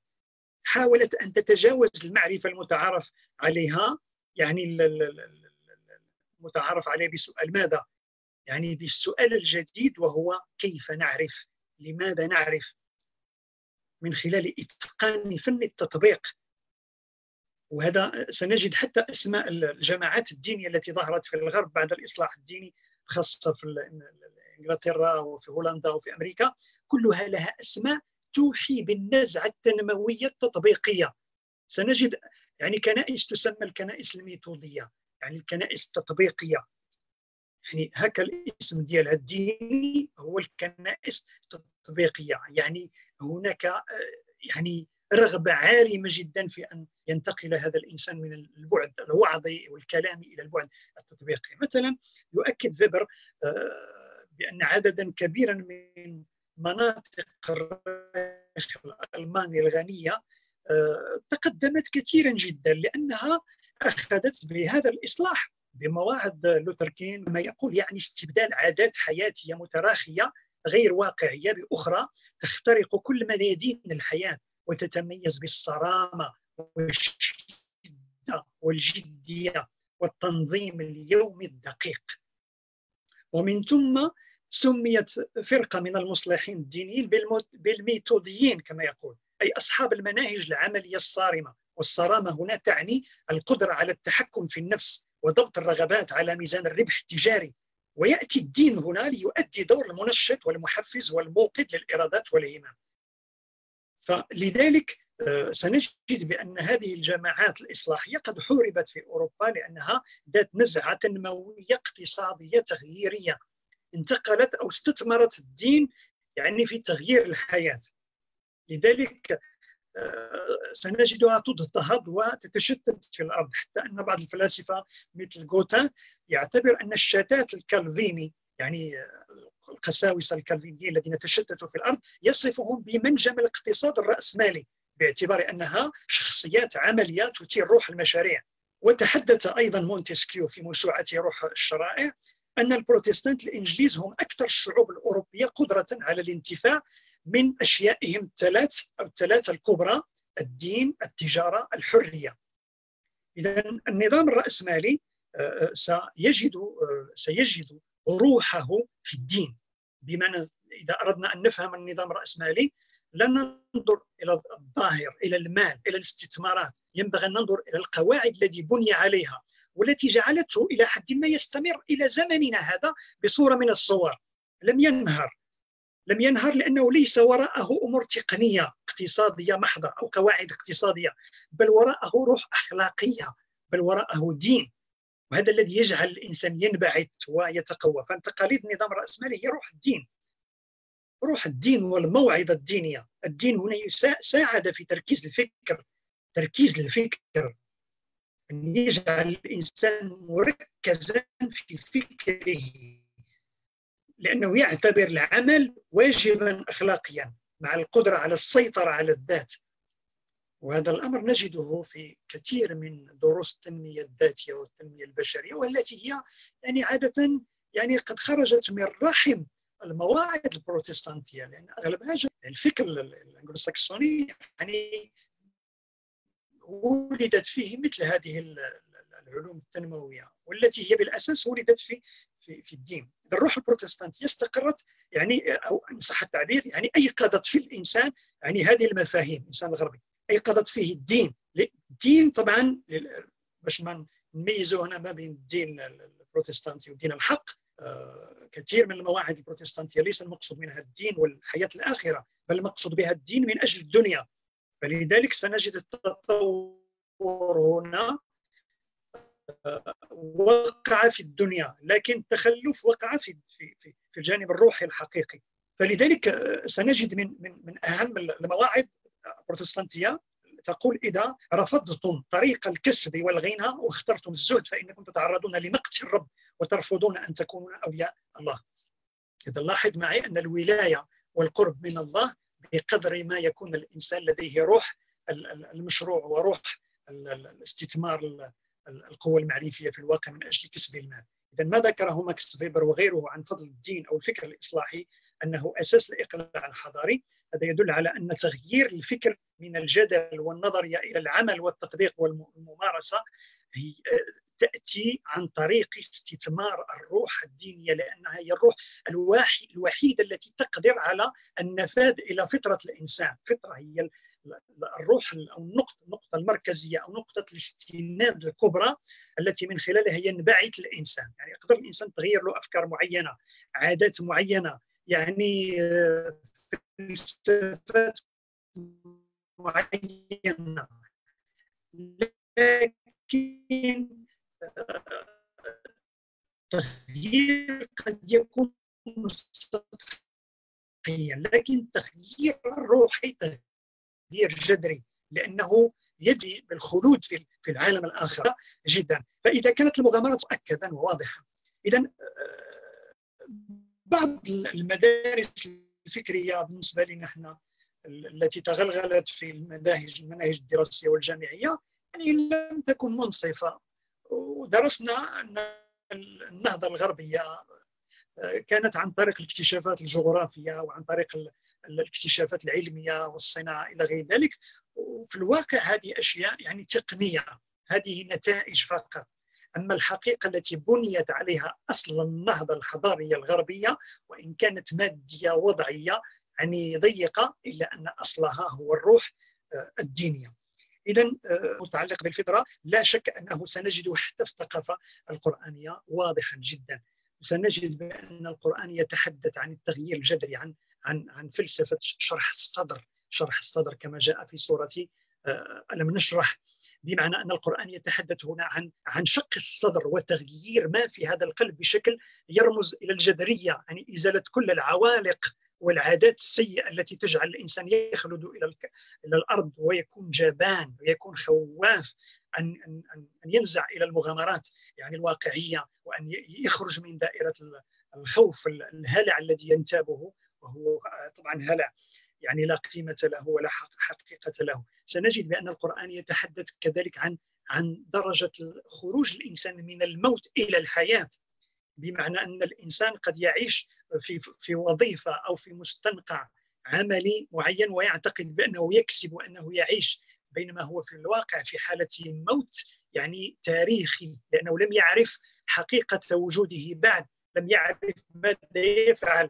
حاولت أن تتجاوز المعرفة المتعارف عليها يعني المتعارف عليه بسؤال ماذا؟ يعني بالسؤال الجديد وهو كيف نعرف؟ لماذا نعرف؟ من خلال إتقان فن التطبيق وهذا سنجد حتى أسماء الجماعات الدينية التي ظهرت في الغرب بعد الإصلاح الديني خاصة في إنجلترا وفي هولندا وفي أمريكا. كلها لها أسماء توحي بالنزعة التنموية التطبيقية. سنجد يعني كنائس تسمى الكنائس الميثودية يعني الكنائس التطبيقية. يعني هكا الاسم ديالها الديني هو الكنائس التطبيقية. يعني هناك آه، يعني رغبة عارمة جدا في أن ينتقل هذا الإنسان من البعد الوعظي والكلامي إلى البعد التطبيقي. مثلا يؤكد فيبر آه، بأن عددا كبيرا من مناطق الريخ الألماني الغنية آه، تقدمت كثيرا جدا لأنها أخذت بهذا الإصلاح بمواعظ لوثر كين ما يقول يعني استبدال عادات حياتية متراخية غير واقعية بأخرى تخترق كل ميادين الحياة. وتتميز بالصرامة والشدة الحده والجدية والتنظيم اليومي الدقيق. ومن ثم سميت فرقة من المصلحين الدينيين بالميثوديين كما يقول أي أصحاب المناهج العملية الصارمة. والصرامة هنا تعني القدرة على التحكم في النفس وضبط الرغبات على ميزان الربح التجاري. ويأتي الدين هنا ليؤدي دور المنشط والمحفز والموقد للإرادات والإيمان. فلذلك آه، سنجد بأن هذه الجماعات الإصلاحية قد حوربت في أوروبا لأنها ذات نزعة تنمويه اقتصادية تغييرية. انتقلت أو استثمرت الدين يعني في تغيير الحياة. لذلك آه، سنجدها تضطهد وتتشتت في الأرض. حتى أن بعض الفلاسفة مثل جوتا يعتبر أن الشتات الكالفيني يعني آه، القساوسه الكالفينيين الذين تشتتوا في الأرض يصفهم بمنجم الاقتصاد الرأسمالي باعتبار أنها شخصيات عملية تثير روح المشاريع وتحدث أيضا مونتسكيو في موسوعته روح الشرائع أن البروتستانت الإنجليز هم أكثر الشعوب الأوروبية قدرة على الانتفاع من أشيائهم الثلاث أو الثلاثة الكبرى الدين، التجارة، الحرية. اذا النظام الرأسمالي آه، سيجد آه، سيجد روحه في الدين بمعنى إذا أردنا أن نفهم النظام الرأسمالي لا ننظر إلى الظاهر إلى المال إلى الاستثمارات. ينبغي أن ننظر إلى القواعد التي بني عليها والتي جعلته إلى حد ما يستمر إلى زمننا هذا بصورة من الصور. لم ينهر. لم ينهر لأنه ليس وراءه أمور تقنية اقتصادية محضة أو قواعد اقتصادية بل وراءه روح أخلاقية بل وراءه دين. وهذا الذي يجعل الإنسان ينبعث ويتقوى. فالتقاليد النظام الرأسمالي هي روح الدين. روح الدين والموعظة الدينية. الدين هنا ساعد في تركيز الفكر. تركيز الفكر. أن يجعل الإنسان مركزا في فكره. لأنه يعتبر العمل واجبا أخلاقيا مع القدرة على السيطرة على الذات. وهذا الأمر نجده في كثير من دروس التنمية الذاتية والتنمية البشرية والتي هي يعني عادة يعني قد خرجت من رحم المواعظ البروتستانتية لأن أغلبها الفكر الأنجلوساكسوني يعني ولدت فيه مثل هذه العلوم التنموية والتي هي بالأساس ولدت في في, في الدين. الروح البروتستانتية استقرت يعني أو إن صح التعبير يعني أيقظت في الإنسان يعني هذه المفاهيم الانسان الغربي ايقظت فيه الدين. الدين طبعا باش ما نميزوا هنا ما بين الدين البروتستانتي والدين الحق آه، كثير من المواعظ البروتستانتيه ليس المقصود منها الدين والحياة الآخرة بل المقصود بها الدين من أجل الدنيا. فلذلك سنجد التطور هنا آه، وقع في الدنيا لكن التخلف وقع في في في الجانب الروحي الحقيقي. فلذلك آه، سنجد من من من أهم المواعظ البروتستانتية تقول إذا رفضتم طريق الكسب والغنى واخترتم الزهد فإنكم تتعرضون لمقت الرب وترفضون أن تكونوا أولياء الله. إذا لاحظ معي أن الولاية والقرب من الله بقدر ما يكون الإنسان لديه روح المشروع وروح الاستثمار القوة المعرفية في الواقع من أجل كسب المال إذا ما ذكره ماكس فيبر وغيره عن فضل الدين أو الفكر الإصلاحي أنه أساس الإقلاع الحضاري هذا يدل على أن تغيير الفكر من الجدل والنظرية إلى العمل والتطبيق والممارسة هي تأتي عن طريق استثمار الروح الدينية لأنها هي الروح الوحيدة التي تقدر على النفاذ إلى فطرة الإنسان، فطرة هي الروح أو النقطة النقطة المركزية أو نقطة الاستناد الكبرى التي من خلالها ينبعث الإنسان، يعني يقدر الإنسان تغير له أفكار معينة، عادات معينة، يعني فلسفات معينة. لكن التغيير قد يكون سطحيا لكن التغيير الروحي تغيير جذري لأنه يجري بالخلود في في العالم الآخر جدا. فإذا كانت المغامره مؤكدا وواضحه اذا آه، بعض المدارس الفكرية بالنسبة لنا إحنا التي تغلغلت في المناهج المناهج الدراسية والجامعية يعني لم تكن منصفة. ودرسنا أن النهضة الغربية آه، كانت عن طريق الاكتشافات الجغرافية وعن طريق الاكتشافات العلمية والصناعة إلى غير ذلك. وفي الواقع هذه أشياء يعني تقنية. هذه نتائج فقط. أما الحقيقة التي بنيت عليها أصل النهضة الحضارية الغربية وإن كانت مادية وضعية يعني ضيقة إلا أن أصلها هو الروح آه، الدينية. إذا آه، متعلق بالفطرة لا شك أنه سنجد حتى في الثقافة القرآنية واضحا جدا. سنجد بأن القرآن يتحدث عن التغيير الجذري عن عن عن فلسفة شرح الصدر شرح الصدر كما جاء في سورة آه، ألم نشرح بمعنى أن القرآن يتحدث هنا عن عن شق الصدر وتغيير ما في هذا القلب بشكل يرمز إلى الجذريه يعني إزالة كل العوالق والعادات السيئة التي تجعل الإنسان يخلد إلى إلى الأرض ويكون جبان ويكون خواف ان ان ان ينزع إلى المغامرات يعني الواقعية وأن يخرج من دائرة الخوف الهلع الذي ينتابه وهو طبعا هلع. يعني لا قيمة له ولا حقيقة له. سنجد بأن القرآن يتحدث كذلك عن عن درجة خروج الإنسان من الموت إلى الحياة بمعنى أن الإنسان قد يعيش في في وظيفة أو في مستنقع عملي معين ويعتقد بأنه يكسب وأنه يعيش بينما هو في الواقع في حالة موت يعني تاريخي لأنه لم يعرف حقيقة وجوده بعد لم يعرف ماذا يفعل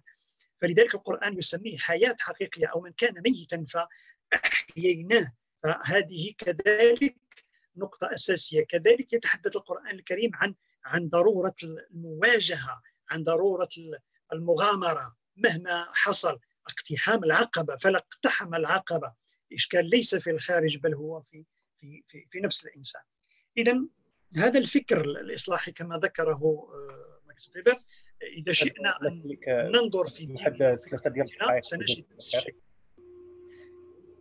فلذلك القرآن يسميه حياة حقيقية أو من كان ميتا فأحييناه. فهذه كذلك نقطة أساسية. كذلك يتحدث القرآن الكريم عن عن ضرورة المواجهة عن ضرورة المغامرة. مهما حصل اقتحام العقبة فلا اقتحم العقبة. الإشكال ليس في الخارج بل هو في في في, في نفس الإنسان. إذا هذا الفكر الإصلاحي كما ذكره آه، ماكس فيبر إذا شئنا أن ننظر في ثلاثة ديال الدقائق سنجد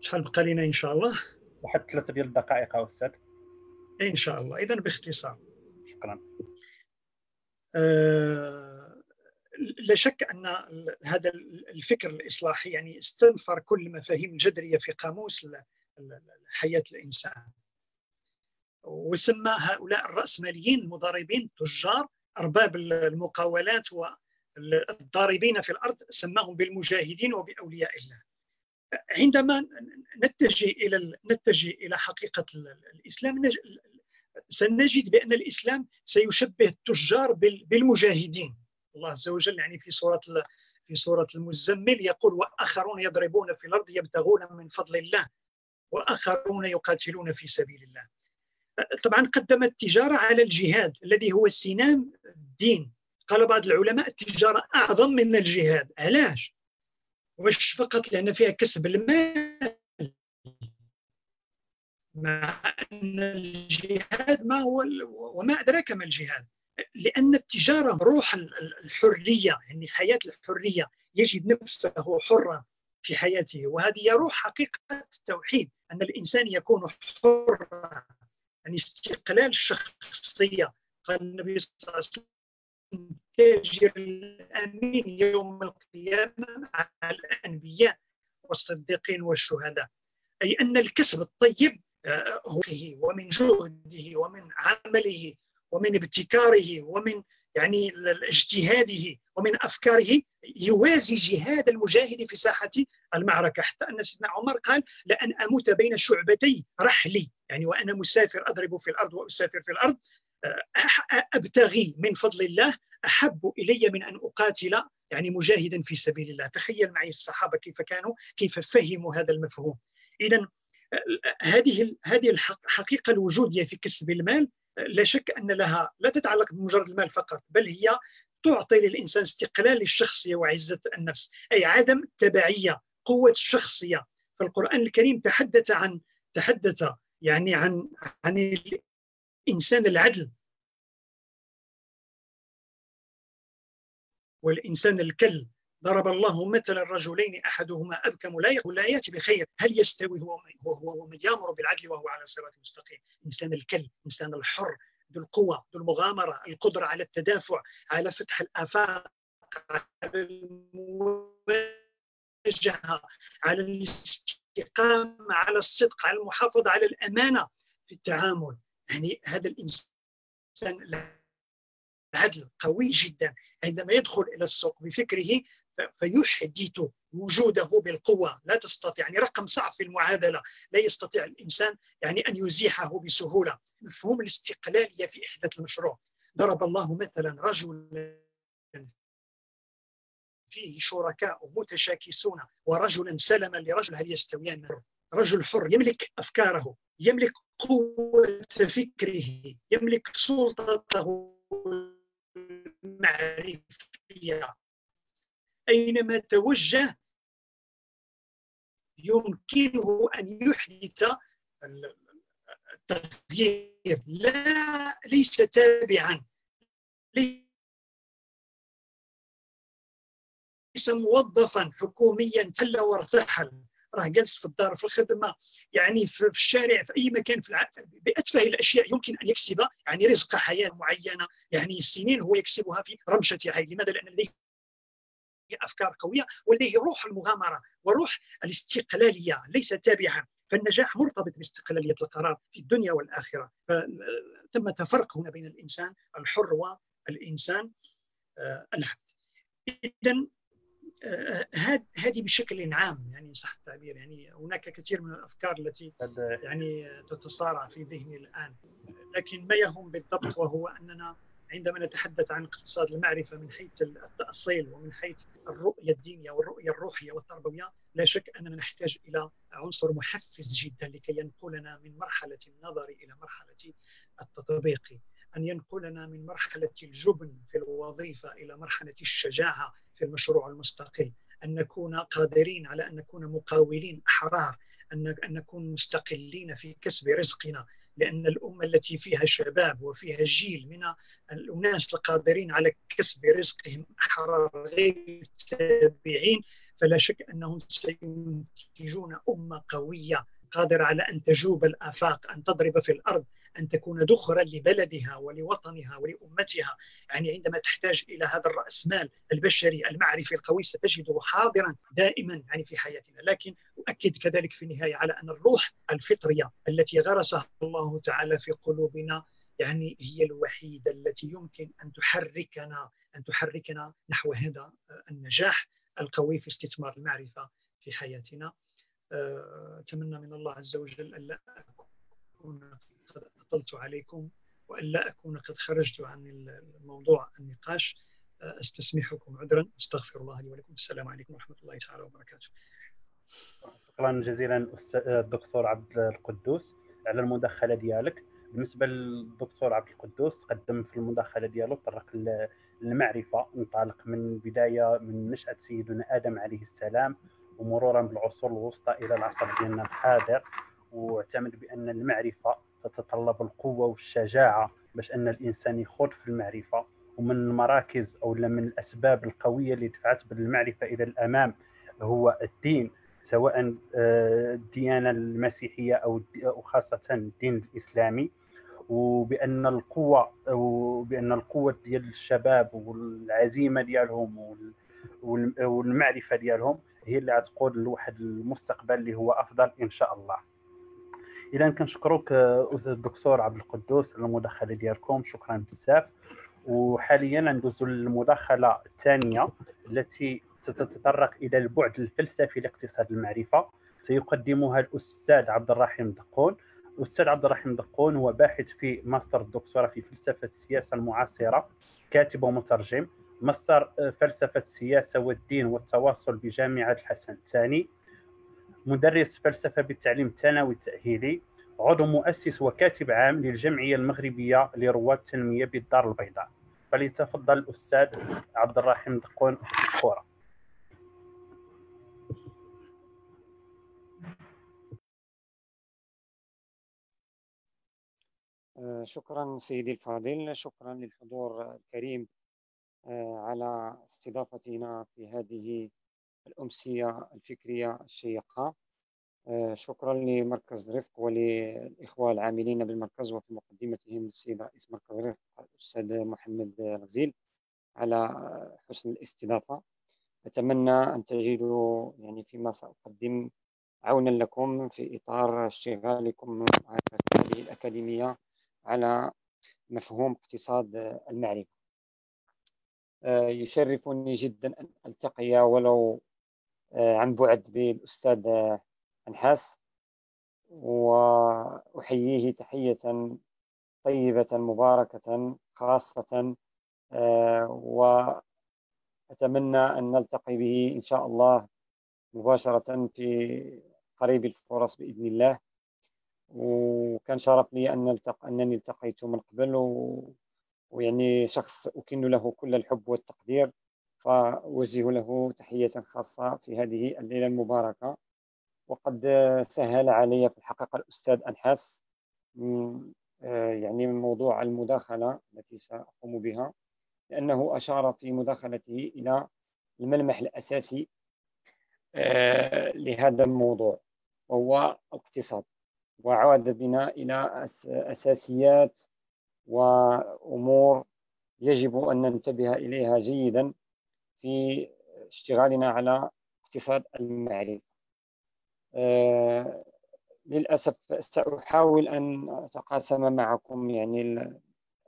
شحال بقى لنا إن شاء الله؟ واحد ثلاثة ديال الدقائق أستاذ. إن شاء الله. اذا باختصار. شكرا. آه لا شك أن هذا الفكر الإصلاحي يعني استنفر كل المفاهيم الجذرية في قاموس حياة الإنسان. وسمى هؤلاء الرأسماليين المضاربين تجار أرباب المقاولات والضاربين في الأرض سماهم بالمجاهدين وبأولياء الله. عندما نتجه إلى نتجه إلى حقيقة الإسلام سنجد بأن الإسلام سيشبه التجار بالمجاهدين. الله عز وجل يعني في سورة في سورة المزمل يقول وآخرون يضربون في الأرض يبتغون من فضل الله وآخرون يقاتلون في سبيل الله. طبعا قدم التجارة على الجهاد الذي هو سنام الدين. قال بعض العلماء التجارة أعظم من الجهاد. علاش؟ واش فقط لأن فيها كسب المال. مع أن الجهاد ما هو وما أدراك ما الجهاد. لأن التجارة روح الحرية يعني حياة الحرية. يجد نفسه حرا في حياته. وهذه روح حقيقة التوحيد أن الإنسان يكون حرا. يعني استقلال الشخصية. قال النبي صلى الله عليه وسلم التاجر الأمين يوم القيامة مع الأنبياء والصديقين والشهداء. أي أن الكسب الطيب آه، هو ومن جهده ومن عمله ومن ابتكاره ومن يعني اجتهاده ومن أفكاره يوازي جهاد المجاهد في ساحة المعركة. حتى أن سيدنا عمر قال لأن أموت بين شعبتي رحلي. يعني وأنا مسافر أضرب في الأرض وأسافر في الأرض آه، أبتغي من فضل الله أحب إلي من أن أقاتل يعني مجاهدا في سبيل الله. تخيل معي الصحابة كيف كانوا كيف فهموا هذا المفهوم. اذا آه، هذه هذه الحقيقة الوجوديه في كسب المال. لا شك أن لها لا تتعلق بمجرد المال فقط بل هي تعطي للإنسان استقلال الشخصية وعزة النفس أي عدم التبعيه قوة الشخصيه فالقرآن الكريم تحدث عن تحدث يعني عن عن الإنسان العدل. والإنسان الكل ضرب الله مثلا رجلين أحدهما أبكم لا لا يأتي بخير. هل يستوي هو هو من يأمر بالعدل وهو على صراط مستقيم؟ إنسان الكل إنسان الحر ذو القوة ذو المغامرة القدرة على التدافع على فتح الآفاق على المواجهة على الاستقامه على الصدق على المحافظة على الأمانة في التعامل. يعني هذا الإنسان العدل قوي جدا. عندما يدخل إلى السوق بفكره فيحدث وجوده بالقوة. لا تستطيع يعني رقم صعب في المعادلة. لا يستطيع الإنسان يعني أن يزيحه بسهولة. مفهوم الاستقلالية في إحداث المشروع. ضرب الله مثلا رجلا فيه شركاء متشاكسون ورجلا سلما لرجل هل يستويان رجل حر يملك أفكاره يملك قوة فكره يملك سلطته المعرفية. أينما توجه يمكنه أن يحدث التغيير لا ليس تابعا ليس موظفا حكوميا تل وارتحل راه جالس في الدار في الخدمة يعني في, الشارع في أي مكان في الع... بأتفه الأشياء يمكن أن يكسب يعني رزق حياة معينة يعني السنين هو يكسبها في رمشة عين. لماذا؟ لأن لديه أفكار قوية ولديه روح المغامرة وروح الاستقلالية ليس تابعا فالنجاح مرتبط باستقلالية القرار في الدنيا والآخرة. ثم فرق هنا بين الإنسان الحر والإنسان آه، العبد. اذا هذه بشكل عام يعني صح التعبير يعني هناك كثير من الأفكار التي يعني تتصارع في ذهني الآن. لكن ما يهم بالضبط وهو أننا عندما نتحدث عن اقتصاد المعرفة من حيث التأصيل ومن حيث الرؤية الدينية والرؤية الروحية والتربوية لا شك أننا نحتاج إلى عنصر محفز جدا لكي ينقلنا من مرحلة النظر إلى مرحلة التطبيق. أن ينقلنا من مرحلة الجبن في الوظيفة إلى مرحلة الشجاعة في المشروع المستقل أن نكون قادرين على أن نكون مقاولين أحرار أن نكون مستقلين في كسب رزقنا لأن الأمة التي فيها شباب وفيها جيل من الناس القادرين على كسب رزقهم احرار غير تابعين فلا شك أنهم سينتجون أمة قوية قادرة على أن تجوب الآفاق أن تضرب في الأرض أن تكون ذخرا لبلدها ولوطنها ولأمتها. يعني عندما تحتاج إلى هذا الرأسمال البشري المعرفي القوي ستجده حاضرا دائما يعني في حياتنا. لكن أؤكد كذلك في النهاية على أن الروح الفطرية التي غرسها الله تعالى في قلوبنا يعني هي الوحيدة التي يمكن أن تحركنا أن تحركنا نحو هذا النجاح القوي في استثمار المعرفة في حياتنا. آه، أتمنى من الله عز وجل أن لا أكون أطلت عليكم وأن لا أكون قد خرجت عن الموضوع النقاش. أستسمحكم عذرا. أستغفر الله لي ولكم. السلام عليكم ورحمة الله تعالى وبركاته. شكرا جزيلا الدكتور عبد القدوس على المداخلة ديالك. بالنسبة للدكتور عبد القدوس قدم في المداخلة ديالو طرق المعرفة انطلق من بداية من نشأة سيدنا آدم عليه السلام ومرورا بالعصور الوسطى إلى العصر ديالنا الحاضر واعتمد بأن المعرفة تتطلب القوة والشجاعة باش أن الإنسان يخوض في المعرفة. ومن المراكز أو من الأسباب القوية اللي دفعت بالمعرفة إلى الأمام هو الدين. سواء آه، الديانة المسيحية أو خاصة الدين الإسلامي. وبأن القوة وبأن القوة ديال الشباب والعزيمة ديالهم والمعرفة ديالهم هي اللي غتقود لواحد المستقبل اللي هو أفضل إن شاء الله. إذا كنشكروك أستاذ الدكتور عبد القدوس على المداخلة ديالكم. شكرا بزاف. وحاليا ندوز للمداخلة الثانية التي تتطرق إلى البعد الفلسفي لاقتصاد المعرفة. سيقدمها الأستاذ عبد الرحيم دقون. الاستاذ عبد الرحيم دقون هو باحث في ماستر الدكتوراه في فلسفة السياسة المعاصرة كاتب ومترجم ماستر آه، فلسفة السياسة والدين والتواصل بجامعة الحسن الثاني. مدرس فلسفة بالتعليم الثانوي التأهيلي عضو مؤسس وكاتب عام للجمعية المغربية لرواد التنمية بالدار البيضاء. فليتفضل الأستاذ عبد الرحيم دقون مشكورا آه، شكرا سيدي الفاضل شكرا للحضور الكريم آه، على استضافتنا في هذه الأمسية الفكرية الشيقة. آه، شكرا لمركز رفق وللإخوة العاملين بالمركز وفي مقدمتهم السيد رئيس مركز رفق الأستاذ محمد غزيل على حسن الاستضافة. أتمنى أن تجدوا يعني فيما سأقدم عونا لكم في إطار اشتغالكم هذه الأكاديمية على مفهوم اقتصاد المعرفة. آه، يشرفني جدا أن ألتقي ولو عن بعد بالأستاذ أنحاس. وأحييه تحية طيبة مباركة خاصة وأتمنى أن نلتقي به إن شاء الله مباشرة في قريب الفرص بإذن الله. وكان شرف لي أن نلتق... أنني التقيت من قبل و... ويعني شخص أكن له كل الحب والتقدير. فأوجه له تحية خاصة في هذه الليلة المباركة. وقد سهل علي في الحقيقة الأستاذ أنحاس يعني من موضوع المداخلة التي سأقوم بها لأنه أشار في مداخلته إلى الملمح الأساسي آه، لهذا الموضوع وهو الاقتصاد وعاد بنا إلى أساسيات وأمور يجب أن ننتبه إليها جيدا. في اشتغالنا على اقتصاد المعرفة. آه، للأسف سأحاول أن أتقاسم معكم يعني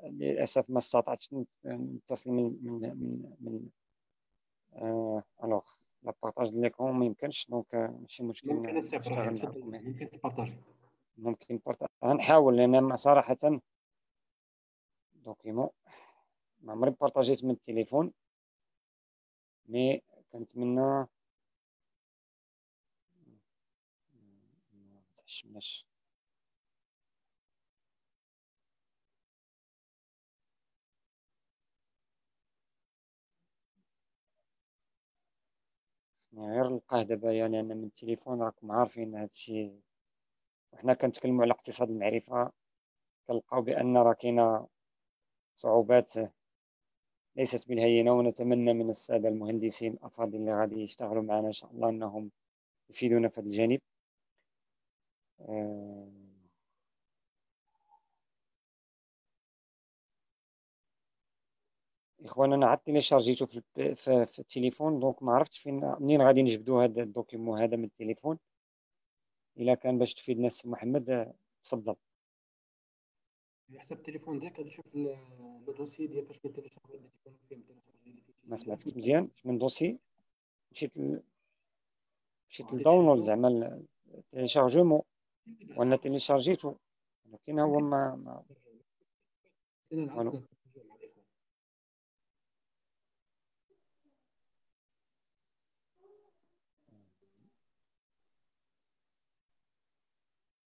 للأسف ما استطعت نتصل من من من, من آه لا بارطاج ليكرون ما يمكنش دونك ماشي مشكل ممكن ممكن تبارطاجي. ممكن بارطاج غنحاول لأن صراحة دوكيمون ما عمري بارطاجيت من التليفون. مي كنتمنى تحشمناش غير نلقاه دابا؟ يعني أنا من التليفون راكم عارفين هذا الشيء وحنا كنتكلموا على اقتصاد المعرفة كنلقاو بأن راه كاينة صعوبات ليست بالهينة ونتمنى من السادة المهندسين الافاضل اللي غادي يشتغلوا معنا إن شاء الله إنهم يفيدونا في هذا الجانب. أه إخوانا أنا عاد téléchargيتو في, في, في التليفون donc ما عرفتش فين منين غادي نجبدو هذا ال document هذا من التليفون. إلا كان باش تفيد الناس محمد تفضل. على حسب التليفون ديالك غادي تشوف le dossier ديال فاش كي télécharger اللي تكون فيه ما سمعتكش مزيان؟ من dossier مشيت ل... مشيت لل download زعما ال téléchargement وأنا téléchargيتو ولكن هو ما ما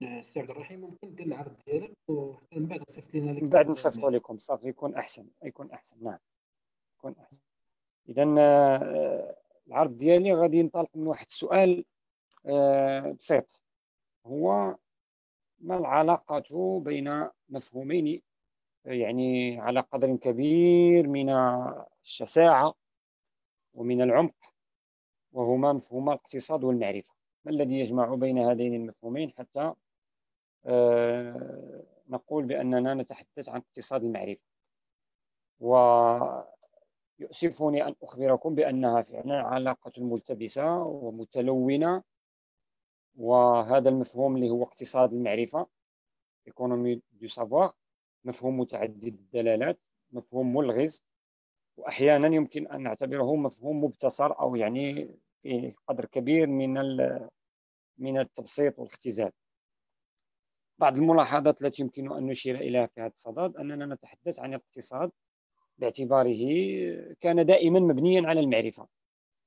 السي عبد الرحيم ممكن دير العرض ديالك ومن بعد تصيفط لنا من بعد نصيفطو لكم صافي يكون أحسن يكون أحسن نعم يكون أحسن. اذا آه، العرض ديالي غادي ينطلق من واحد السؤال آه، بسيط. هو ما العلاقة بين مفهومين؟ يعني على قدر كبير من الشساعة ومن العمق وهما مفهوم الاقتصاد والمعرفة. ما الذي يجمع بين هذين المفهومين حتى نقول بأننا نتحدث عن اقتصاد المعرفة. ويؤسفني أن أخبركم بأنها فعلا علاقة ملتبسة ومتلونة وهذا المفهوم اللي هو اقتصاد المعرفة ايكونومي دو سافوار مفهوم متعدد الدلالات مفهوم ملغز واحيانا يمكن أن نعتبره مفهوم مبتصر أو يعني فيه قدر كبير من من التبسيط والاختزال. بعض الملاحظات التي يمكن أن نشير إليها في هذا الصدد أننا نتحدث عن الاقتصاد باعتباره كان دائما مبنيا على المعرفة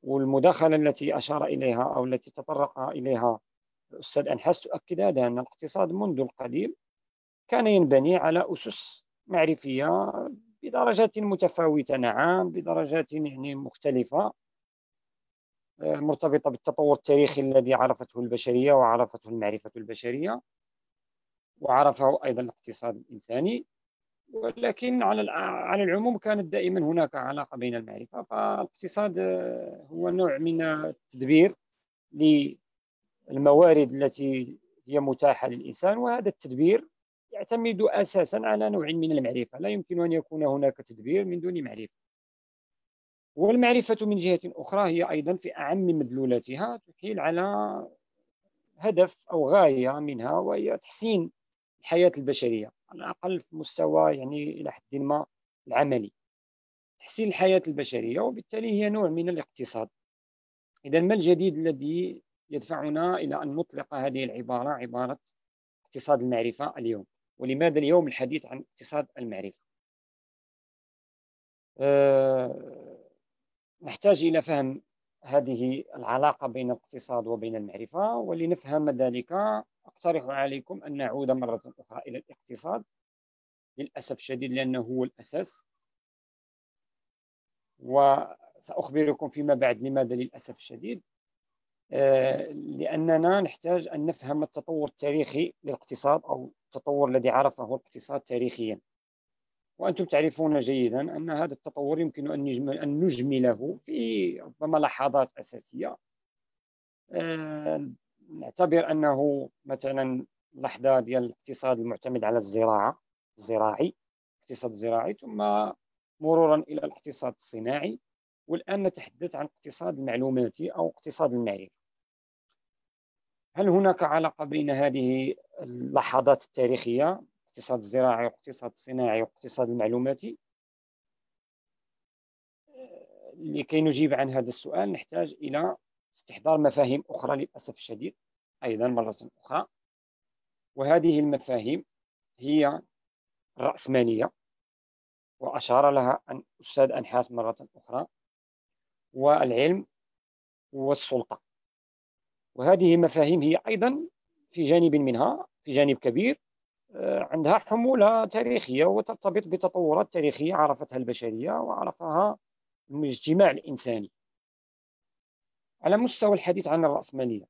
والمداخلة التي أشار إليها أو التي تطرق إليها الأستاذ أنحاس تؤكد هذا أن الاقتصاد منذ القديم كان ينبني على أسس معرفية بدرجات متفاوتة نعم بدرجات يعني مختلفة مرتبطة بالتطور التاريخي الذي عرفته البشرية وعرفته المعرفة البشرية. وعرفه أيضا الاقتصاد الإنساني ولكن على على العموم كانت دائما هناك علاقة بين المعرفة. فالاقتصاد هو نوع من التدبير للموارد التي هي متاحة للإنسان وهذا التدبير يعتمد أساسا على نوع من المعرفة. لا يمكن أن يكون هناك تدبير من دون معرفة. والمعرفة من جهة أخرى هي أيضا في أعم مدلولاتها تحيل على هدف أو غاية منها وهي تحسين الحياة البشرية على الأقل في مستوى يعني إلى حد ما العملي. تحسين الحياة البشرية وبالتالي هي نوع من الاقتصاد. إذا ما الجديد الذي يدفعنا إلى أن نطلق هذه العبارة؟ عبارة اقتصاد المعرفة اليوم. ولماذا اليوم الحديث عن اقتصاد المعرفة؟ أه نحتاج إلى فهم هذه العلاقة بين الاقتصاد وبين المعرفة ولنفهم ذلك أقترح عليكم أن نعود مرة أخرى إلى الاقتصاد. للأسف الشديد لأنه هو الأساس. وسأخبركم فيما بعد لماذا للأسف الشديد. آه، لأننا نحتاج أن نفهم التطور التاريخي للاقتصاد أو التطور الذي عرفه الاقتصاد تاريخيا. وأنتم تعرفون جيدا أن هذا التطور يمكن أن نجمله في ربما لحظات أساسية. آه، نعتبر أنه مثلا لحظة ديال الاقتصاد المعتمد على الزراعة الزراعي الاقتصاد الزراعي ثم مرورا إلى الاقتصاد الصناعي والآن نتحدث عن الاقتصاد المعلوماتي أو اقتصاد المعرفة. هل هناك علاقة بين هذه اللحظات التاريخية الاقتصاد الزراعي والاقتصاد الصناعي والاقتصاد المعلوماتي. لكي نجيب عن هذا السؤال نحتاج إلى استحضار مفاهيم أخرى للأسف الشديد أيضا مرة أخرى. وهذه المفاهيم هي الرأسمالية وأشار لها أن أستاذ أنحاس مرة أخرى والعلم والسلطة. وهذه مفاهيم هي أيضا في جانب منها في جانب كبير عندها حمولة تاريخية وترتبط بتطورات تاريخية عرفتها البشرية وعرفها الاجتماع الإنساني. على مستوى الحديث عن الرأسمالية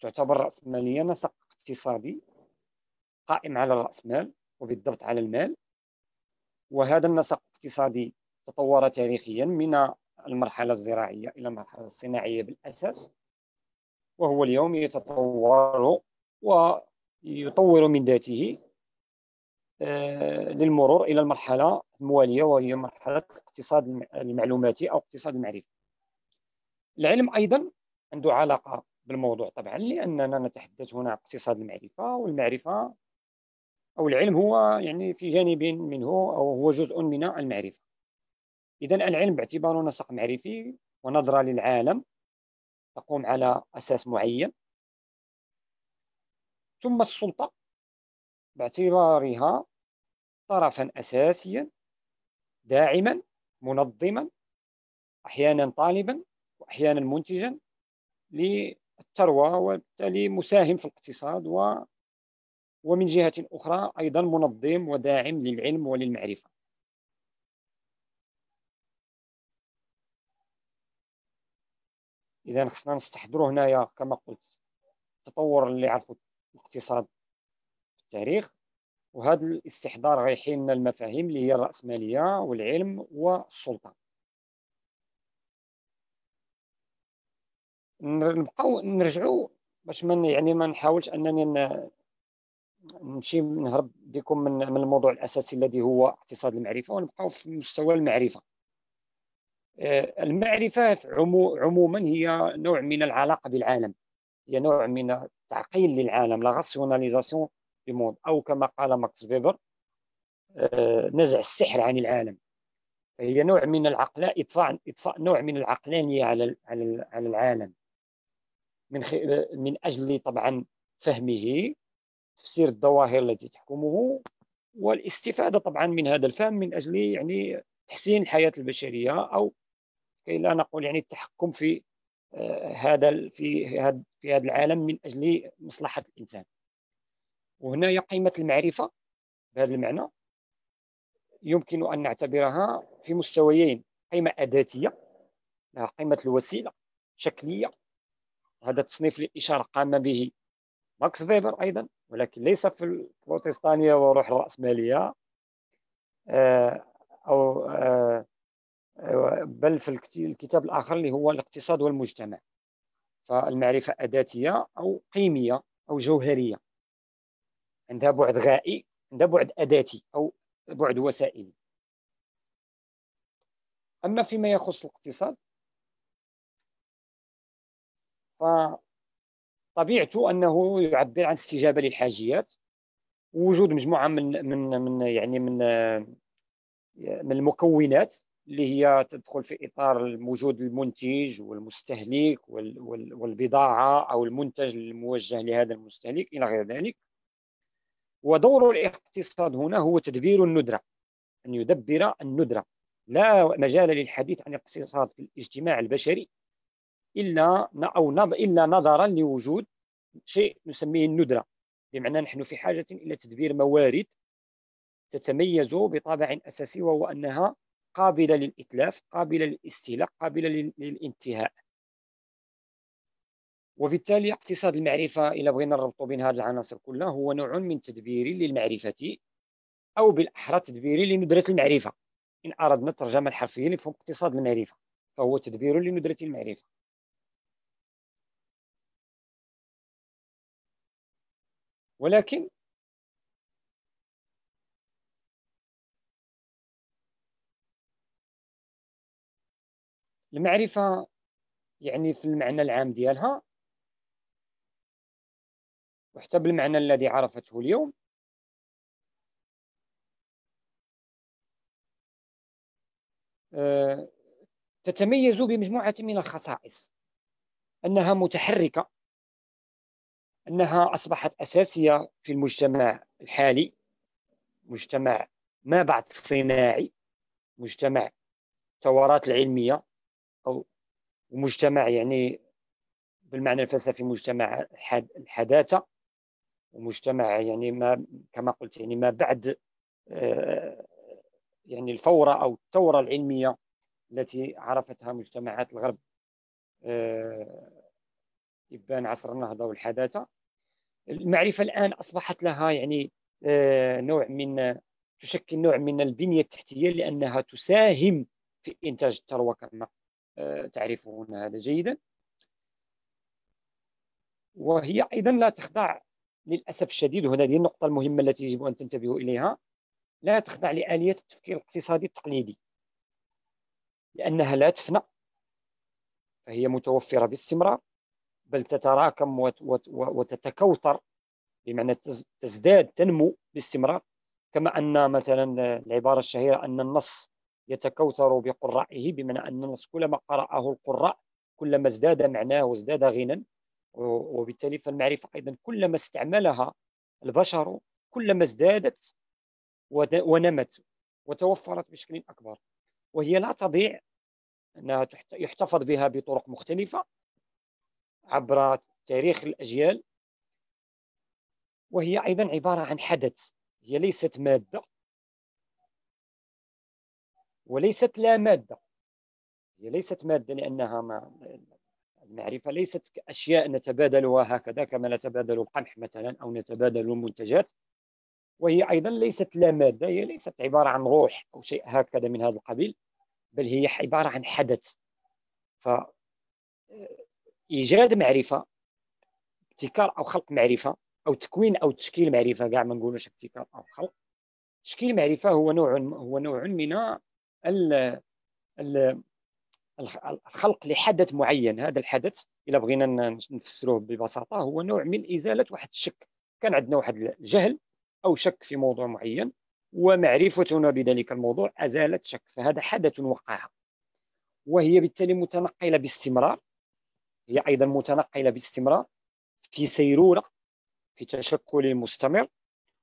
تعتبر الرأسمالية نسق اقتصادي قائم على الرأسمال وبالضبط على المال وهذا النسق الاقتصادي تطور تاريخيا من المرحلة الزراعية إلى المرحلة الصناعية بالأساس وهو اليوم يتطور ويطور من ذاته للمرور إلى المرحلة الموالية وهي مرحلة الاقتصاد المعلوماتي أو اقتصاد المعرفة العلم أيضا عنده علاقة بالموضوع طبعا لأننا نتحدث هنا عن اقتصاد المعرفة والمعرفة أو العلم هو يعني في جانب منه أو هو جزء من المعرفة. إذا العلم باعتباره نسق معرفي ونظرة للعالم تقوم على أساس معين. ثم السلطة باعتبارها طرفا أساسيا داعما منظما أحيانا طالبا وأحيانا منتجا للثروة وبالتالي مساهم في الاقتصاد و ومن جهة أخرى أيضا منظم وداعم للعلم وللمعرفة. إذا خصنا نستحضروا هنايا كما قلت التطور اللي عرفوا الاقتصاد في التاريخ. وهذا الاستحضار غيحيل لنا المفاهيم اللي هي الرأسمالية والعلم والسلطة. نبقاو نرجعوا باش من يعني ما نحاولش أنني نمشي نهرب بكم من من الموضوع الأساسي الذي هو اقتصاد المعرفة ونبقاو في مستوى المعرفة. آه، المعرفة عموما هي نوع من العلاقة بالعالم. هي نوع من التعقيل للعالم la rationalisation monde أو كما قال ماكس فيبر آه، نزع السحر عن العالم. هي نوع من العقلاء إضفاء إضفاء نوع من العقلانيه على على على العالم. من من أجل طبعا فهمه تفسير الظواهر التي تحكمه والاستفادة طبعا من هذا الفهم من أجل يعني تحسين الحياة البشرية أو كي لا نقول يعني التحكم في آه، هذا في هذا في هذا العالم من أجل مصلحة الإنسان. وهنا قيمة المعرفة بهذا المعنى. يمكن أن نعتبرها في مستويين قيمة أداتية لها قيمة الوسيلة شكلية. هذا التصنيف للاشاره قام به ماكس فيبر أيضا ولكن ليس في البروتستانية وروح الرأسمالية. آه، أو آه، بل في الكتاب الآخر اللي هو الاقتصاد والمجتمع. فالمعرفة أداتية أو قيمية أو جوهرية. عندها بعد غائي عندها بعد أداتي أو بعد وسائلي أما فيما يخص الاقتصاد فطبيعته أنه يعبر عن استجابة للحاجيات ووجود مجموعة من من من يعني من من المكونات اللي هي تدخل في إطار الوجود المنتج والمستهلك والبضاعة أو المنتج الموجه لهذا المستهلك إلى غير ذلك. ودور الاقتصاد هنا هو تدبير الندرة أن يدبر الندرة. لا مجال للحديث عن الاقتصاد في الاجتماع البشري إلا أو إلا نظرا لوجود شيء نسميه الندرة. بمعنى نحن في حاجة إلى تدبير موارد تتميز بطابع أساسي وهو أنها قابلة للإتلاف قابلة للاستهلاك قابلة للانتهاء. وبالتالي اقتصاد المعرفة إلى بغينا نربط بين هذه العناصر كلها هو نوع من تدبير للمعرفة أو بالأحرى تدبير لندرة المعرفة. إن أردنا الترجمة الحرفية لفهم اقتصاد المعرفة فهو تدبير لندرة المعرفة. ولكن المعرفة يعني في المعنى العام ديالها وحتى بالمعنى الذي عرفته اليوم. آه، تتميز بمجموعة من الخصائص. أنها متحركة. أنها أصبحت أساسية في المجتمع الحالي. مجتمع ما بعد الصناعي مجتمع الثورات العلمية. أو مجتمع يعني بالمعنى الفلسفي مجتمع الحداثة. ومجتمع يعني ما كما قلت يعني ما بعد آه، يعني الفورة أو الثورة العلمية التي عرفتها مجتمعات الغرب آه، إبان عصر النهضة والحداثة. المعرفة الآن أصبحت لها يعني آه، نوع من تشكل نوع من البنية التحتية لأنها تساهم في إنتاج الثروة كما آه، تعرفون هذا جيدا. وهي أيضا لا تخضع للأسف الشديد وهذه هذه النقطة المهمة التي يجب أن تنتبهوا إليها. لا تخضع لآلية التفكير الاقتصادي التقليدي لأنها لا تفنى. فهي متوفرة باستمرار بل تتراكم وتتكوثر بمعنى تزداد تنمو باستمرار. كما أن مثلا العبارة الشهيرة أن النص يتكوثر بقرائه بمعنى أن النص كلما قرأه القراء كلما ازداد معناه وازداد غنى. وبالتالي فالمعرفة أيضا كلما استعملها البشر كلما ازدادت ونمت وتوفرت بشكل أكبر. وهي لا تضيع أنها يحتفظ بها بطرق مختلفة عبر تاريخ الأجيال. وهي أيضا عبارة عن حدث هي ليست مادة. وليست لا مادة هي ليست مادة لأنها ما المعرفة ليست كأشياء نتبادلها هكذا كما نتبادل القمح مثلا أو نتبادل المنتجات. وهي أيضا ليست لا مادة هي ليست عبارة عن روح أو شيء هكذا من هذا القبيل بل هي عبارة عن حدث. ف إيجاد معرفة ابتكار أو خلق معرفة أو تكوين أو تشكيل معرفة كاع ما نقولوش ابتكار أو خلق. تشكيل معرفة هو نوع هو نوع من الخلق لحدث معين. هذا الحدث إلا بغينا نفسروه ببساطة هو نوع من إزالة واحد الشك. كان عندنا واحد الجهل أو شك في موضوع معين ومعرفتنا بذلك الموضوع أزالت شك. فهذا حدث وقع. وهي بالتالي متنقلة باستمرار. هي أيضا متنقلة باستمرار في سيرورة في تشكل مستمر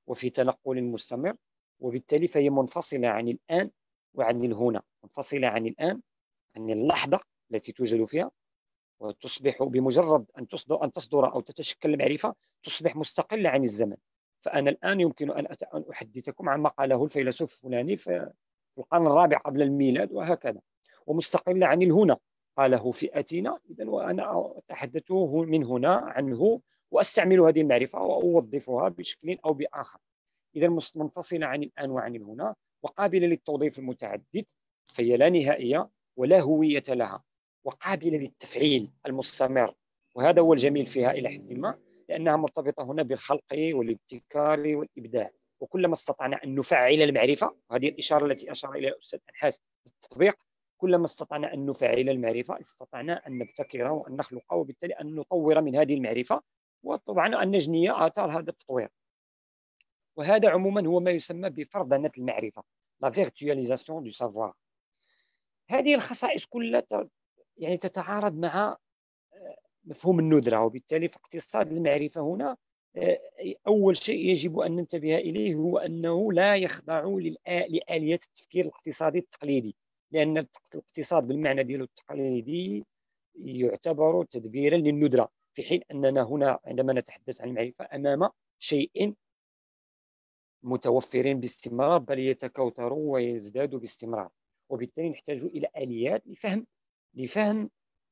وفي تنقل مستمر. وبالتالي فهي منفصلة عن الآن وعن الهنا. منفصلة عن الآن عن اللحظة التي توجد فيها وتصبح بمجرد أن تصدر, أن تصدر أو تتشكل المعرفة تصبح مستقلة عن الزمن. فأنا الآن يمكن أن أحدثكم عن ما قاله الفيلسوف الفلاني في القرن الرابع قبل الميلاد وهكذا. ومستقلة عن الهنا قاله في أتينا. إذا وأنا أتحدث من هنا عنه وأستعمل هذه المعرفة وأوظفها بشكل أو بآخر. إذا منفصلة عن الآن وعن الهنا وقابلة للتوظيف المتعدد فهي لا نهائية. ولا هوية لها وقابلة للتفعيل المستمر. وهذا هو الجميل فيها إلى حد ما لأنها مرتبطة هنا بالخلق والابتكار والإبداع. وكلما استطعنا أن نفعل المعرفة هذه الإشارة التي أشار إليها الأستاذ أنحاس التطبيق كلما استطعنا أن نفعل المعرفة استطعنا أن نبتكر وأن نخلق وبالتالي أن نطور من هذه المعرفة وطبعا أن نجني آثار هذا التطوير. وهذا عموما هو ما يسمى بفرضنة المعرفة la virtualisation de savoir هذه الخصائص كلها يعني تتعارض مع آه، مفهوم الندرة. وبالتالي في اقتصاد المعرفة هنا آه، أول شيء يجب أن ننتبه إليه هو أنه لا يخضع لآليات التفكير الاقتصادي التقليدي. لأن الاقتصاد بالمعنى ديالو التقليدي يعتبر تدبيرا للندرة في حين أننا هنا عندما نتحدث عن المعرفة أمام شيء متوفر باستمرار بل يتكوثر ويزداد باستمرار. وبالتالي نحتاج إلى آليات لفهم لفهم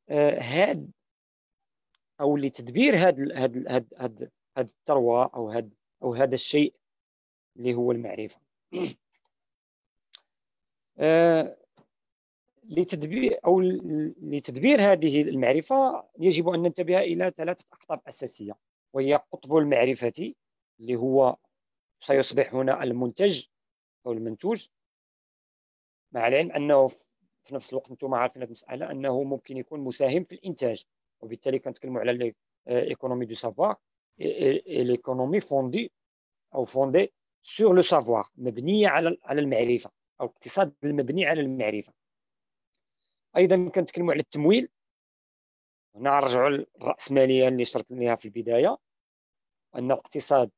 آه هاد أو لتدبير هاد هاد هاد هاد, هاد الثروة أو هاد أو هذا الشيء اللي هو المعرفة. آه لتدبير أو لتدبير هذه المعرفة يجب أن ننتبه إلى ثلاثة أقطاب أساسية وهي قطب المعرفة اللي هو سيصبح هنا المنتج أو المنتوج مع العلم أنه في نفس الوقت أنتم عارفين هذه المسألة أنه ممكن يكون مساهم في الإنتاج. وبالتالي كنتكلموا على ال économie de savoir ال économie fondée أو فوندي سور لو سافوار مبنية على على المعرفة أو الاقتصاد المبني على المعرفة. أيضا كنتكلموا على التمويل. هنا نرجعوا للراسماليه اللي شرط لها في البداية. أن الاقتصاد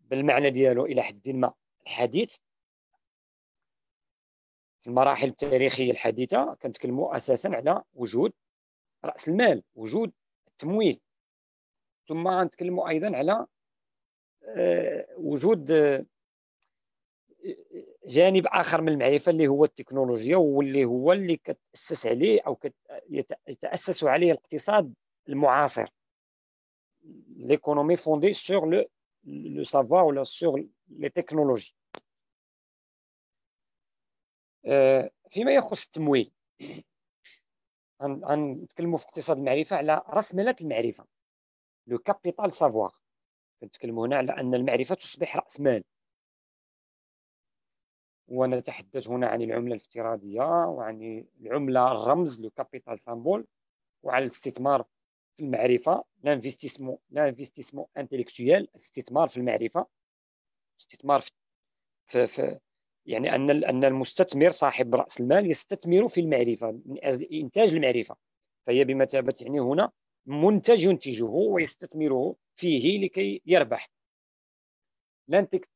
بالمعنى ديالو إلى حد ما الحديث في المراحل التاريخية الحديثة كنتكلموا أساسا على وجود رأس المال وجود التمويل. ثم نتكلموا أيضا على آه، وجود جانب آخر من المعرفة اللي هو التكنولوجيا واللي هو اللي كتأسس عليه أو يتأسس عليه الاقتصاد المعاصر. l'économie fondée sur le savoir ولا sur les technologies فيما يخص التمويل. غنتكلموا في اقتصاد المعرفة على رأسملة المعرفة. le capital savoir كنتكلموا هنا على أن المعرفة تصبح رأس مال. ونتحدث هنا عن العملة الافتراضية وعن العملة الرمز le capital symbole وعن الاستثمار في المعرفة l'investissement l'investissement intellectuel الاستثمار في المعرفة استثمار في, في يعني أن أن المستثمر صاحب رأس المال يستثمر في المعرفة من أجل إنتاج المعرفة. فهي بمثابه يعني هنا منتج ينتجه ويستثمره فيه لكي يربح.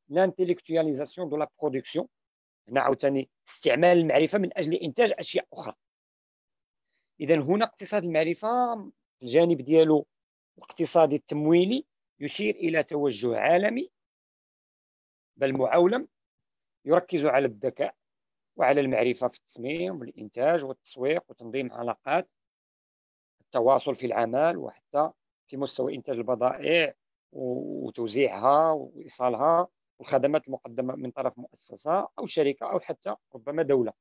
l'intellectualisation de la production هنا عاوتاني استعمال المعرفة من أجل إنتاج أشياء أخرى. اذا هنا اقتصاد المعرفة الجانب ديالو الاقتصادي التمويلي يشير إلى توجه عالمي بل معولم يركز على الذكاء وعلى المعرفة في التصميم والإنتاج والتسويق وتنظيم علاقات التواصل في العمل وحتى في مستوى إنتاج البضائع وتوزيعها وإيصالها الخدمات المقدمة من طرف مؤسسة أو شركة أو حتى ربما دولة.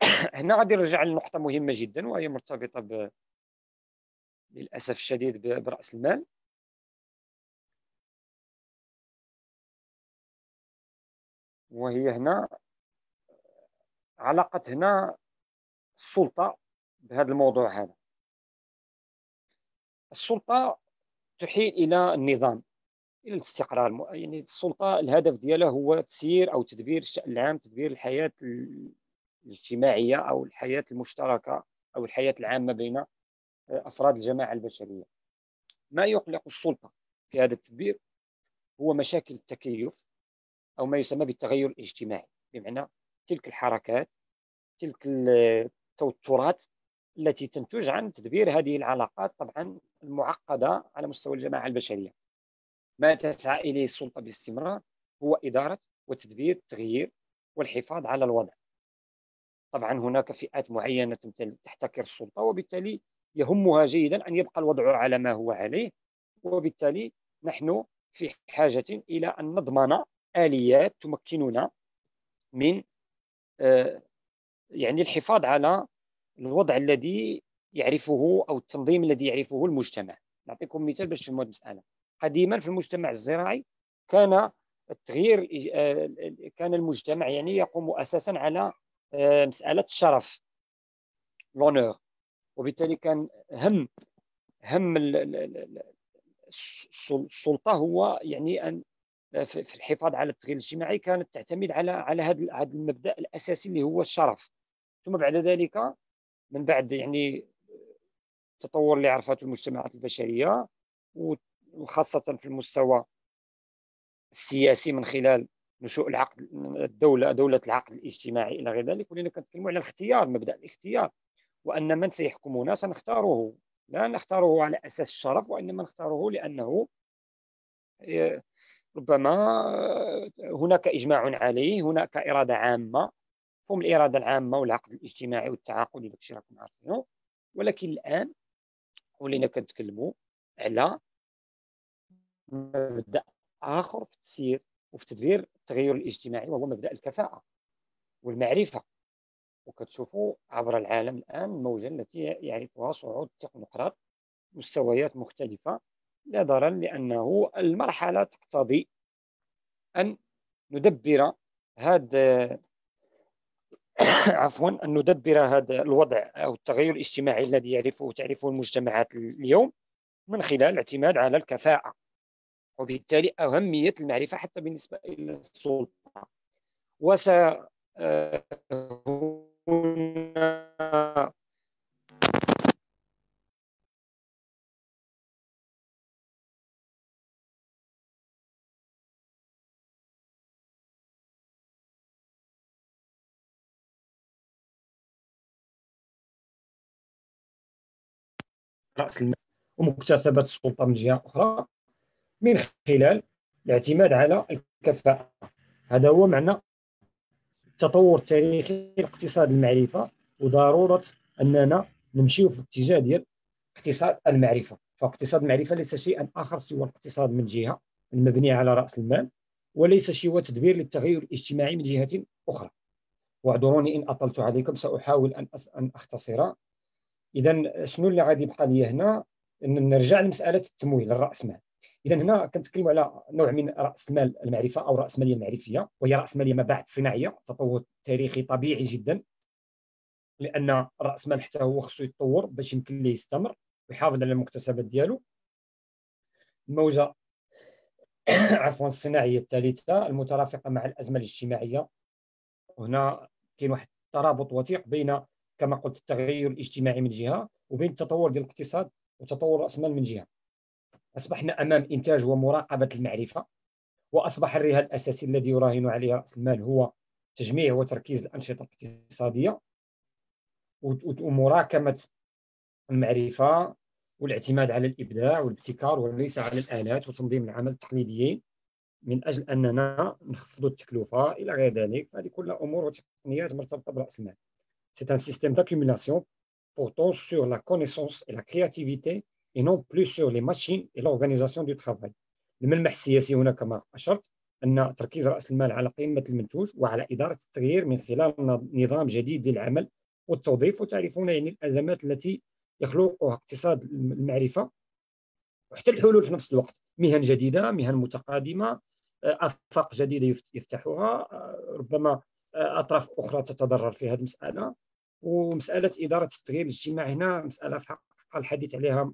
هنا غادي نرجع لنقطة مهمة جدا وهي مرتبطة ب... للأسف الشديد برأس المال. وهي هنا علاقة هنا السلطة بهذا الموضوع هذا. السلطة تحيل إلى النظام إلى الاستقرار. يعني السلطة الهدف ديالها هو تسيير أو تدبير الشأن العام تدبير الحياة الاجتماعية أو الحياة المشتركة أو الحياة العامة بين أفراد الجماعة البشرية. ما يقلق السلطة في هذا التدبير هو مشاكل التكيف أو ما يسمى بالتغير الاجتماعي. بمعنى تلك الحركات تلك التوترات التي تنتج عن تدبير هذه العلاقات طبعا المعقدة على مستوى الجماعة البشرية. ما تسعى إليه السلطة باستمرار هو إدارة وتدبير التغيير والحفاظ على الوضع. طبعا هناك فئات معينة تحتكر السلطة وبالتالي يهمها جيدا أن يبقى الوضع على ما هو عليه وبالتالي نحن في حاجة إلى أن نضمن آليات تمكننا من آه، يعني الحفاظ على الوضع الذي يعرفه أو التنظيم الذي يعرفه المجتمع. نعطيكم مثال باش تفهموا المسألة قديما في المجتمع الزراعي كان التغيير آه، كان المجتمع يعني يقوم أساسا على آه، مسألة الشرف لونور وبالتالي كان هم هم السلطة هو يعني أن في الحفاظ على التغيير الاجتماعي كانت تعتمد على على هذا هذا المبدأ الأساسي اللي هو الشرف. ثم بعد ذلك من بعد يعني التطور اللي عرفته المجتمعات البشرية وخاصة في المستوى السياسي من خلال نشوء العقد الدولة دولة العقد الاجتماعي إلى غير ذلك. ولينا كنتكلموا على الاختيار مبدأ الاختيار. وأن من سيحكمنا سنختاره. لا نختاره على أساس الشرف وإنما نختاره لأنه آه، ربما هناك إجماع عليه هناك إرادة عامة. مفهوم الإرادة العامة والعقد الاجتماعي والتعاقدي داكشي راكم عارفينه. ولكن الآن ولينا كنتكلموا على مبدأ آخر في التسيير وفي تدبير التغير الاجتماعي وهو مبدأ الكفاءة والمعرفة. وكتشوفوا عبر العالم الآن الموجه التي يعرفها صعود التكنوقراط مستويات مختلفة. لا ضرر لأنه المرحلة تقتضي أن ندبر هذا عفوا أن ندبر هذا الوضع أو التغير الاجتماعي الذي يعرفه تعرفه المجتمعات اليوم من خلال الاعتماد على الكفاءة. وبالتالي أهمية المعرفة حتى بالنسبة إلى السلطة. وس رأس المال ومكتسبات السلطة من جهة أخرى. من خلال الاعتماد على الكفاءة. هذا هو معنى التطور التاريخي لاقتصاد المعرفة وضرورة أننا نمشيو في الاتجاه ديال اقتصاد المعرفة. فاقتصاد المعرفة ليس شيئا آخر سوى الاقتصاد من جهة المبني على رأس المال وليس سوى تدبير للتغير الاجتماعي من جهة أخرى. واعذروني إن أطلت عليكم سأحاول أن أختصر. إذا شنو اللي غادي يبقى لي هنا؟ نرجع لمسألة التمويل الرأس إذا هنا كنتكلموا على نوع من رأس مال المعرفة أو رأس ماليه المعرفية وهي رأس ماليه ما بعد صناعية تطور تاريخي طبيعي جدا لأن رأس مال حتى هو خصو يتطور باش يمكن ليه يستمر ويحافظ على المكتسبات ديالو. الموجة عفوا الصناعية الثالثة المترافقة مع الأزمة الاجتماعية. هنا كاين واحد الترابط وثيق بين كما قلت التغير الاجتماعي من جهة وبين التطور ديال الاقتصاد وتطور رأس المال من جهة. أصبحنا أمام إنتاج ومراقبة المعرفة وأصبح الرهان الأساسي الذي يراهن عليه رأس المال هو تجميع وتركيز الأنشطة الاقتصادية ومراكمة المعرفة والاعتماد على الإبداع والابتكار وليس على الآلات وتنظيم العمل التقليديين من أجل أننا نخفضوا التكلفة إلى غير ذلك. هذه كلها أمور وتقنيات مرتبطة برأس المال. C'est un système d'accumulation portant sur la connaissance et la créativité et non plus sur les machines et l'organisation du travail. الملمح السياسي هنا كما أشرت أن تركيز رأس المال على قيمة المنتوج وعلى إدارة التغيير من خلال نظام جديد للعمل والتوظيف وتعرفون يعني الأزمات التي يخلقها اقتصاد المعرفة وحتى الحلول في نفس الوقت مهن جديدة مهن متقادمة آفاق جديدة يفتحها ربما أطراف أخرى تتضرر في هذه المسألة ومسألة إدارة التغيير الاجتماعي هنا مسألة في الحديث عليها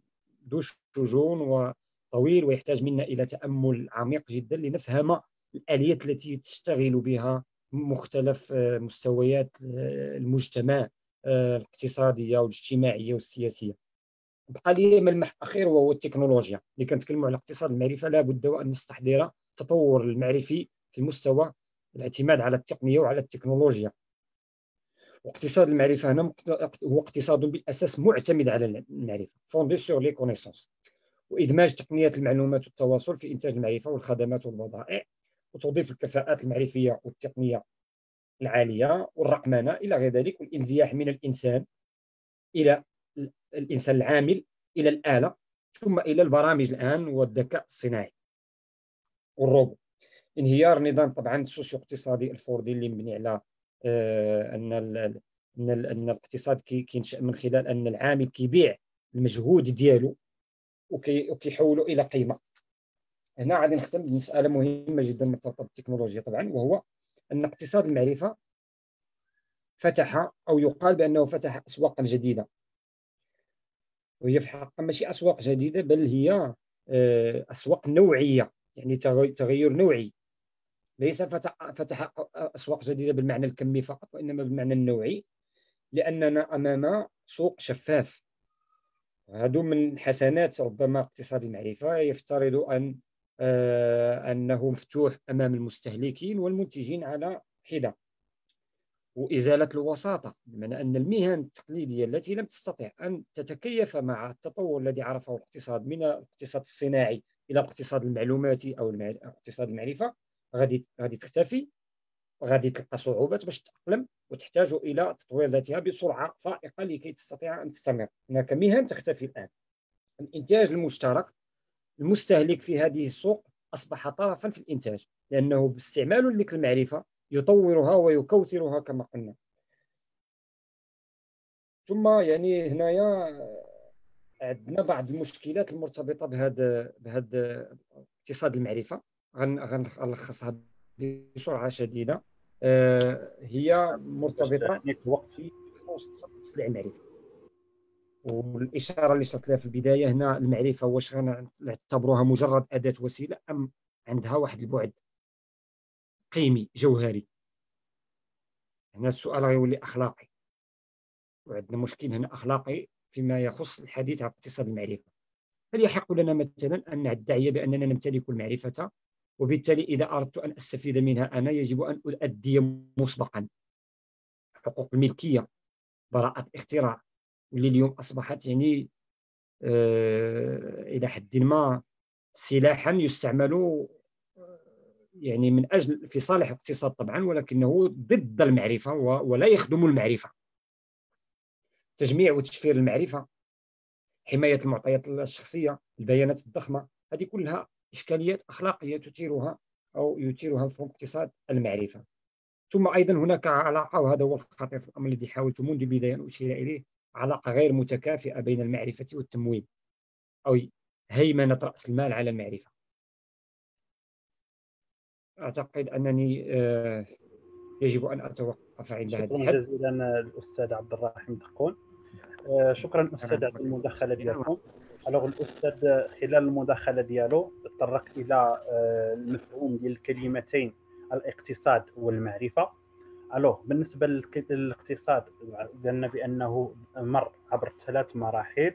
ذو شجون وطويل ويحتاج منا إلى تأمل عميق جدا لنفهم الآليات التي تشتغل بها مختلف آه، مستويات آه، المجتمع آه، الاقتصادية والاجتماعية والسياسية. بقى لي ملمح اخير وهو التكنولوجيا. اللي كنتكلموا على اقتصاد المعرفه لابد وان نستحضر التطور المعرفي في مستوى الاعتماد على التقنية وعلى التكنولوجيا. واقتصاد المعرفة هنا هو اقتصاد بالأساس معتمد على المعرفة fondé sur les connaissances وإدماج تقنيات المعلومات والتواصل في إنتاج المعرفة والخدمات والبضائع وتوظيف الكفاءات المعرفية والتقنية العالية والرقمنه إلى غير ذلك والإنزياح من الإنسان إلى الإنسان العامل إلى الآلة ثم إلى البرامج الآن والذكاء الصناعي والروبو. انهيار نظام طبعا السوسيو اقتصادي الفوردي اللي مبني على آه، أن أن أن الاقتصاد كينشأ من خلال أن العامل كيبيع المجهود ديالو وكيحولوا إلى قيمة. هنا غادي نختم بمسألة مهمة جدا مرتبطه بالتكنولوجيا طبعا وهو أن اقتصاد المعرفة فتح أو يقال بأنه فتح اسواقا جديدة. وهي في الحقيقة ماشي أسواق جديدة بل هي آه، أسواق نوعية يعني تغير نوعي. ليس فتح أسواق جديدة بالمعنى الكمي فقط وإنما بالمعنى النوعي لأننا أمام سوق شفاف. هذو من حسنات ربما اقتصاد المعرفة يفترض أن آه، أنه مفتوح أمام المستهلكين والمنتجين على حدة. وإزالة الوساطة بمعنى أن المهن التقليدية التي لم تستطع أن تتكيف مع التطور الذي عرفه الاقتصاد من الاقتصاد الصناعي إلى الاقتصاد المعلوماتي أو اقتصاد المعرفة غادي غادي تختفي وغادي تلقى صعوبات باش تتأقلم وتحتاج إلى تطوير ذاتها بسرعة فائقة لكي تستطيع أن تستمر. هناك مهن تختفي الآن. الإنتاج المشترك المستهلك في هذه السوق أصبح طرفا في الإنتاج لأنه باستعمال لك المعرفة يطورها ويكوثرها كما قلنا. ثم يعني هنايا عندنا بعض المشكلات المرتبطة بهذا بهذا اقتصاد المعرفة. غنلخصها بسرعة شديدة. آه، هي مرتبطة الوقت تصنيع المعرفه والإشارة اللي شرت لها في البداية هنا المعرفة واش غنعتبروها مجرد أداة وسيلة أم عندها واحد البعد قيمي جوهري؟ هنا السؤال غيولي أخلاقي. وعندنا مشكل هنا أخلاقي فيما يخص الحديث عن اقتصاد المعرفة. هل يحق لنا مثلا أن ندعي بأننا نمتلك المعرفة وبالتالي إذا أردت أن أستفيد منها أنا يجب أن أؤدي مسبقا حقوق الملكية براءة الاختراع واللي اليوم أصبحت يعني آه إلى حد ما سلاحا يستعمل يعني من أجل في صالح الاقتصاد طبعا ولكنه ضد المعرفة ولا يخدم المعرفة. تجميع وتشفير المعرفة حماية المعطيات الشخصية البيانات الضخمة هذه كلها إشكاليات أخلاقية تثيرها أو يثيرها مفهوم اقتصاد المعرفة. ثم أيضا هناك علاقة وهذا هو الخطير في الأمر الذي حاولت منذ البدايه أن أشير إليه علاقة غير متكافئة بين المعرفة والتمويل أو هيمنة رأس المال على المعرفة. أعتقد أنني آه، يجب أن أتوقف عند هذا الحد. شكرا جزيلا الأستاذ عبد الرحيم دقون. آه، شكرا. أستاذ على المداخلة ديالكم الوغ الاستاذ خلال المداخلة ديالو تطرق إلى آه، المفهوم ديال الكلمتين الاقتصاد والمعرفة alors بالنسبة للاقتصاد قلنا بأنه مر عبر ثلاث مراحل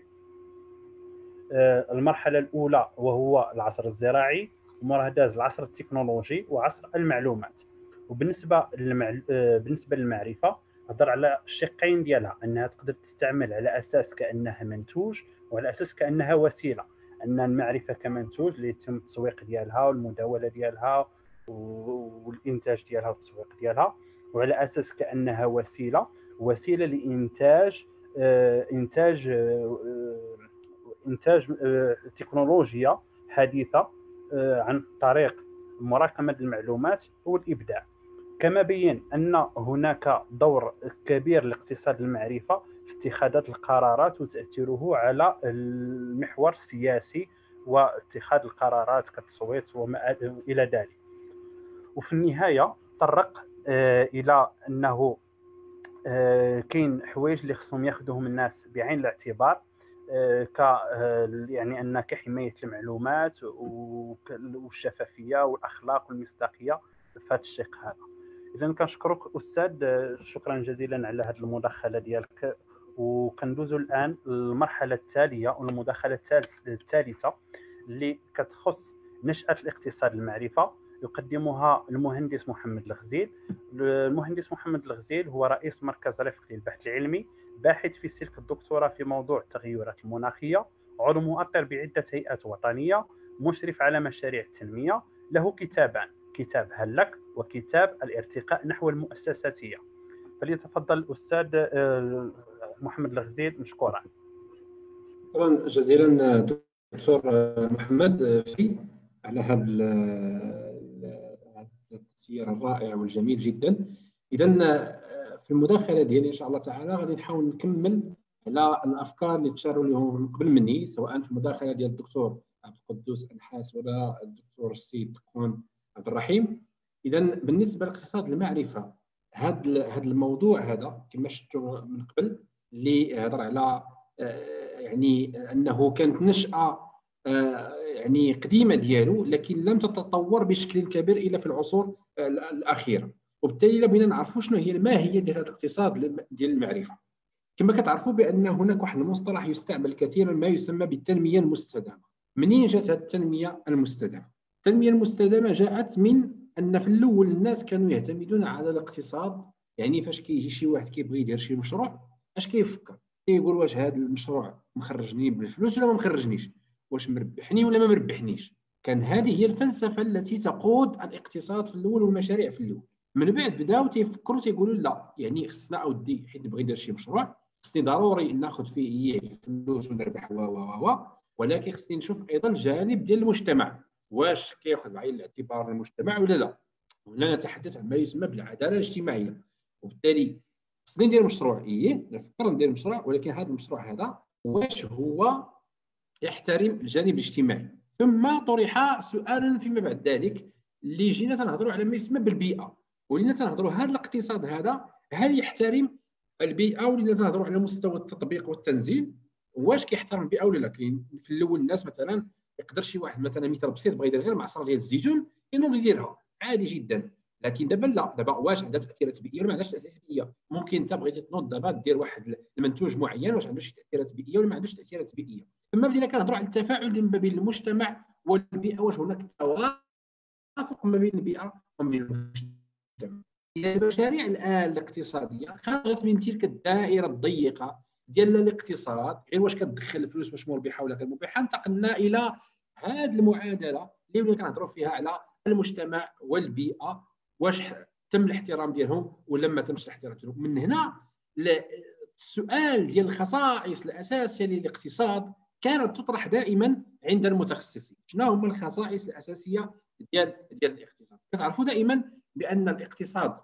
المرحلة الأولى وهو العصر الزراعي وموراه داز العصر التكنولوجي وعصر المعلومات وبالنسبة. آه، بالنسبة للمعرفة هضر على الشقين ديالها أنها تقدر تستعمل على أساس كأنها منتوج وعلى أساس كأنها وسيلة أن المعرفة كمنتوج اللي يتم التسويق ديالها والمداولة ديالها والإنتاج ديالها والتسويق ديالها وعلى أساس كأنها وسيلة وسيلة لإنتاج آه، إنتاج آه، إنتاج تكنولوجيا حديثة آه، عن طريق مراكمة المعلومات والإبداع. كما بين أن هناك دور كبير لاقتصاد المعرفة في اتخاذ القرارات وتأثيره على المحور السياسي واتخاذ القرارات كالتصويت وما إلى ذلك. وفي النهاية طرق آه، إلى أنه آه، كاين حوايج اللي خصهم ياخذوهم الناس بعين الاعتبار ك يعني أن كحماية المعلومات والشفافية والأخلاق والمصداقية في هذا الشق هذا. اذا كنشكرك أستاذ شكرا جزيلا على هذه المداخلة ديالك. وكندوزو الآن للمرحلة التالية والمداخله الثالثة اللي كتخص نشأة الاقتصاد المعرفة. يقدمها المهندس محمد الغزيل. المهندس محمد الغزيل هو رئيس مركز رفق للبحث العلمي باحث في سلك الدكتوراه في موضوع التغيرات المناخية عضو مؤطر بعدة هيئات وطنية مشرف على مشاريع التنمية له كتابان كتاب هلك. وكتاب الارتقاء نحو المؤسساتية. فليتفضل الأستاذ آه، محمد الغزيل مشكورا. شكرا جزيلا دكتور محمد في على هذا التسيير الرائع والجميل جدا. اذا في المداخلة ديالي إن شاء الله تعالى غادي نحاول نكمل على الأفكار اللي تشاروا لهم قبل مني سواء في المداخلة ديال الدكتور عبد القدوس الحاس ولا الدكتور السيد قون عبد الرحيم. اذا بالنسبة لاقتصاد المعرفة هذا هذا الموضوع هذا كما شفتوا من قبل اللي هضر على آه، يعني أنه كانت نشأة يعني قديمة ديالو لكن لم تتطور بشكل كبير إلا في العصور الاخيره وبالتالي لابد نعرفوا شنو هي الماهيه ديال هذا الاقتصاد ديال المعرفة. كما كتعرفوا بأن هناك واحد المصطلح يستعمل كثيرا ما يسمى بالتنمية المستدامة. منين جات التنمية المستدامة؟ التنمية المستدامة جاءت من أن في الأول الناس كانوا يعتمدون على الاقتصاد يعني فاش كيجي شي واحد كيبغي يدير شي مشروع أش كيفكر؟ كيقول واش هذا المشروع مخرجني بالفلوس ولا ما مخرجنيش؟ واش مربحني ولا ما مربحنيش؟ كان هذه هي الفلسفة التي تقود الاقتصاد في الأول والمشاريع في الأول. من بعد بداو تيفكروا تيقولوا لا يعني خصنا أودي حيت نبغي ندير شي مشروع خصني ضروري ناخذ فيه فلوس ونربح و و و ولكن خصني نشوف أيضا الجانب ديال المجتمع. واش كياخذ بعين الاعتبار المجتمع ولا لا. هنا نتحدث عن ما يسمى بالعداله الاجتماعيه وبالتالي خصني ندير مشروع إيه نفكر ندير مشروع ولكن هذا المشروع هذا واش هو يحترم الجانب الاجتماعي. ثم طرح سؤال فيما بعد ذلك اللي جينا تنهضروا على ما يسمى بالبيئه ولينا تنهضروا هذا الاقتصاد هذا هل يحترم البيئة ولينا تنهضروا على مستوى التطبيق والتنزيل؟ واش كيحترم البيئة ولا لا؟ كاين في الأول الناس مثلا يقدر شي واحد مثلا مثال بسيط بغى يدير غير معصرة ديال الزيتون ينوض يديرها. عادي جدا. لكن دابا لا. دابا واش عندها تأثيرات بيئية ولا ما عندهاش تأثيرات بيئية؟ ممكن انت بغيتي تنوض دابا دير واحد المنتوج معين واش عنده شي تأثيرات بيئية ولا ما عندوش تأثيرات بيئية. ثم بدينا كنهضروا على التفاعل ما بين المجتمع والبيئة واش هناك توافق ما بين البيئه وما بين المجتمع. المشاريع الآن الاقتصادية خرجت من تلك الدائرة الضيقة ديال الاقتصاد غير واش كتدخل الفلوس واش مربحه ولا غير مربحه انتقلنا إلى هذه المعادلة اللي كنهضروا فيها على المجتمع والبيئة واش تم الاحترام ديالهم ولا ما تمش الاحترام ديالهم. من هنا السؤال ديال الخصائص الأساسية للاقتصاد كانت تطرح دائما عند المتخصصين. شنو هما الخصائص الأساسية ديال ديال الاقتصاد؟ كتعرفوا دائما بأن الاقتصاد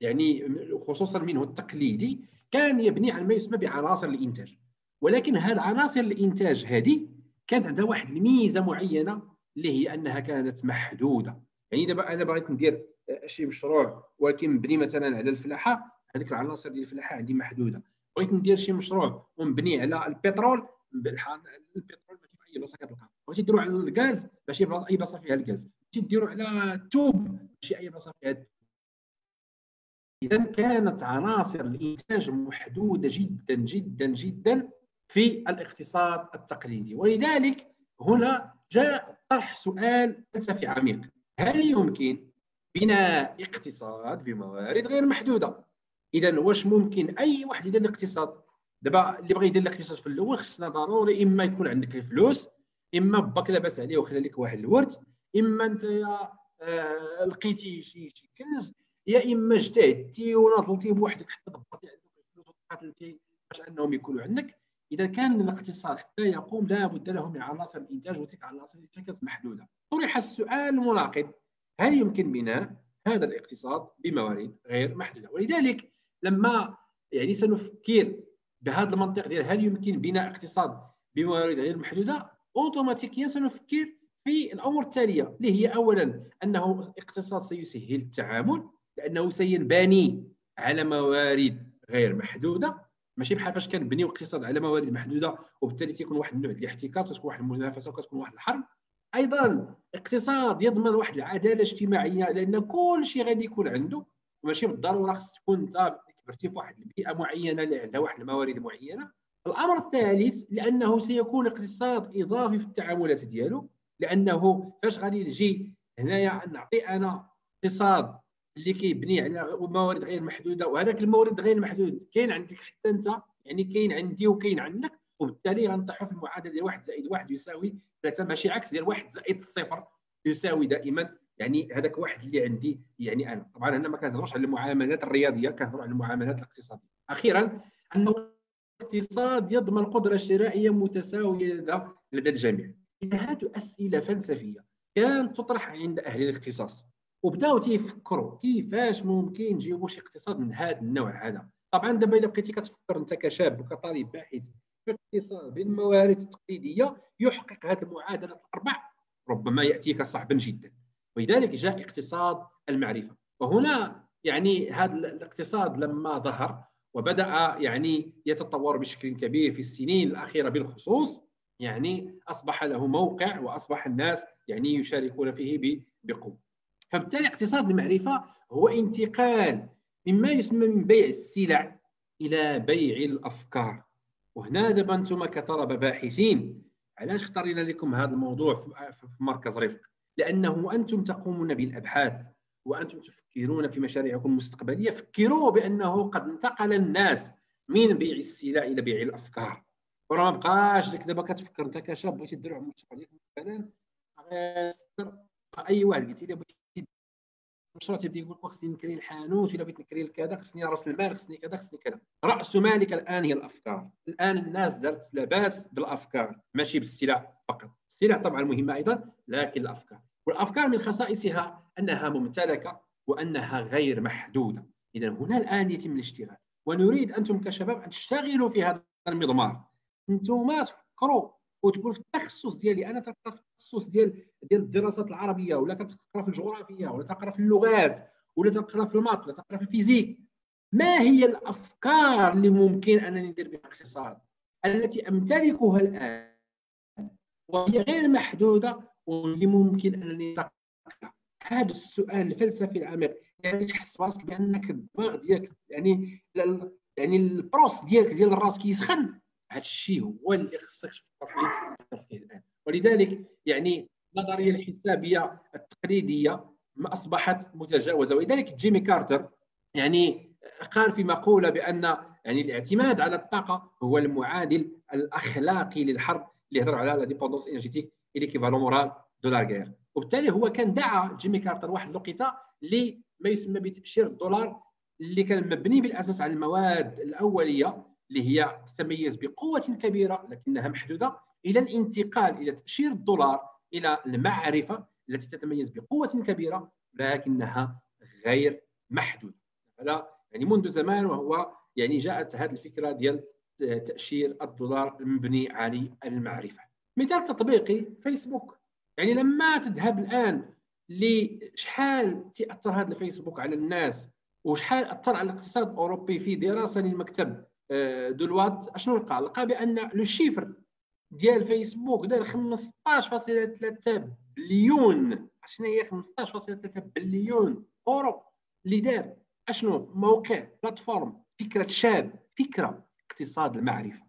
يعني خصوصا منه التقليدي كان يبني على ما يسمى بعناصر الإنتاج. ولكن هذه عناصر الإنتاج هذه كانت عندها واحد الميزة معينة اللي هي أنها كانت محدودة. يعني دابا أنا بغيت ندير شي مشروع ولكن مبني مثلا على الفلاحة هذيك العناصر ديال الفلاحة عندي محدودة. بغيت ندير شي مشروع ومبني على البترول البترول ماشي في أي بلاصة كتلقى. بغيتي ديروا على الغاز ماشي أي بلاصة فيها الغاز. بغيتي ديروا على التوب ماشي أي بلاصة فيها إذا كانت عناصر الإنتاج محدودة جدا جدا جدا في الاقتصاد التقليدي. ولذلك هنا جاء طرح سؤال فلسفي عميق. هل يمكن بناء اقتصاد بموارد غير محدودة؟ اذا واش ممكن أي واحد يدير الاقتصاد؟ دابا اللي بغى يدير الاقتصاد في الأول خصنا ضروري إما يكون عندك الفلوس إما باك لاباس عليه وخلى لك واحد الورث إما أنت آه لقيتي شي كنز يا إما اجتهدتي وناضلتي بوحدك حتى ضبطتي عندك الفلوس وقاتلتي باش أنهم يكونوا عندك. إذا كان الاقتصاد حتى يقوم لا بد له من عناصر الإنتاج وتلك الانتاج كانت محدودة. طرح السؤال المناقض هل يمكن بناء هذا الاقتصاد بموارد غير محدودة؟ ولذلك لما يعني سنفكر بهذا المنطق ديال هل يمكن بناء اقتصاد بموارد غير محدودة؟ اوتوماتيكيا سنفكر في الأمور التالية اللي هي اولا أنه الاقتصاد سيسهل التعامل لأنه سينبني على موارد غير محدودة. ماشي بحال فاش كنبنيو اقتصاد على موارد محدودة وبالتالي تيكون واحد النوع ديال الاحتكار تكون واحد المنافسة وكتكون واحد الحرب. أيضا اقتصاد يضمن واحد العدالة اجتماعية لأن كل شيء غادي يكون عنده. ماشي بالضرورة خص تكون انت كبرتي في واحد البيئة معينة اللي عندها واحد الموارد معينة. الأمر الثالث لأنه سيكون اقتصاد إضافي في التعاملات ديالو. لأنه فاش غادي نجي هنايا نعطي أنا اقتصاد اللي كيبني على موارد غير محدودة وهذاك المورد غير محدود. كاين عندك حتى أنت يعني كاين عندي وكاين عندك وبالتالي غنطيحوا في المعادلة ديال 1 زائد 1 يساوي 3 ماشي عكس ديال 1 زائد الصفر يساوي دائما. يعني هذاك واحد اللي عندي يعني أنا. طبعا هنا ما كنهضروش على المعاملات الرياضية كنهضروا على المعاملات الاقتصادية. أخيرا انه الاقتصاد يضمن قدرة شرائية متساوية لدى الجميع. هذه أسئلة فلسفية كانت تطرح عند أهل الاختصاص. وبداو تيفكروا كيفاش ممكن نجيبوا شي اقتصاد من هذا النوع هذا. طبعا دابا إلا بقيتي كتفكر أنت كشاب وكطالب باحث في اقتصاد بالموارد التقليدية يحقق هذه المعادلة الأربع ربما يأتيك صعبا جدا. ولذلك جاء اقتصاد المعرفة. وهنا يعني هذا الاقتصاد لما ظهر وبدأ يعني يتطور بشكل كبير في السنين الأخيرة بالخصوص يعني أصبح له موقع وأصبح الناس يعني يشاركون فيه بقوة. فبالتالي اقتصاد المعرفة هو انتقال مما يسمى من بيع السلع إلى بيع الأفكار. وهنا دابا أنتم كطلبة باحثين علاش اختارينا لكم هذا الموضوع في مركز رفق؟ لأنه أنتم تقومون بالأبحاث وأنتم تفكرون في مشاريعكم المستقبلية. فكروا بأنه قد انتقل الناس من بيع السلع إلى بيع الأفكار. وراه ما بقاش لك دابا كتفكر أنت كشاب بغيتي دير المستقبل مثلا أي واحد قلتي له بغيتي المشروع تيبدا يقول خصني نكري الحانوت إلا بغيت نكري كذا خصني راس المال خصني كذا خصني كذا. رأس مالك الآن هي الأفكار. الآن الناس دارت لاباس بالأفكار ماشي بالسلع فقط. السلع طبعا مهمة أيضا لكن الأفكار. والأفكار من خصائصها أنها ممتلكة وأنها غير محدودة. اذا هنا الآن يتم الاشتغال. ونريد أنتم كشباب أن تشتغلوا في هذا المضمار. أنتم تفكروا وتقول في التخصص ديالي أنا تقرأ في التخصص ديال ديال الدراسات العربية ولا كتقرأ في الجغرافيا ولا تقرأ في اللغات ولا تقرأ في المات ولا تقرأ في الفيزيك. ما هي الأفكار اللي ممكن أنني ندير بها اقتصاد التي أمتلكها الآن وهي غير محدودة واللي ممكن أنني هذا السؤال الفلسفي العميق. يعني تحس براسك بأنك الدماغ ديالك يعني يعني البروسيسور ديالك ديال الراس كيسخن. هذا الشيء هو اللي خصك تفكر فيه الآن. ولذلك يعني النظرية الحسابية التقليدية ما أصبحت متجاوزة. ولذلك جيمي كارتر يعني قال في مقولة بأن يعني الاعتماد على الطاقة هو المعادل الأخلاقي للحرب اللي يهضر على la dépendance énergétique équivalent moral de la guerre وبالتالي هو كان دعا جيمي كارتر واحد الوقيتة لما يسمى بتأشير الدولار اللي كان مبني بالأساس على المواد الأولية اللي هي تتميز بقوة كبيرة لكنها محدودة إلى الانتقال إلى تأشير الدولار إلى المعرفة التي تتميز بقوة كبيرة لكنها غير محدودة. هذا يعني منذ زمان وهو يعني جاءت هذه الفكرة ديال تأشير الدولار المبني على المعرفة. مثال تطبيقي فيسبوك. يعني لما تذهب الآن لشحال تأثر هذا الفيسبوك على الناس وشحال أثر على الاقتصاد الأوروبي في دراسة للمكتب Deloitte أشنو لقى لقى بأن le chiffre ديال فيسبوك دار 15.3 بليون. شنو هي 15.3 بليون أورو اللي دار؟ أشنو؟ موقع plateforme فكرة شاب فكرة اقتصاد المعرفة.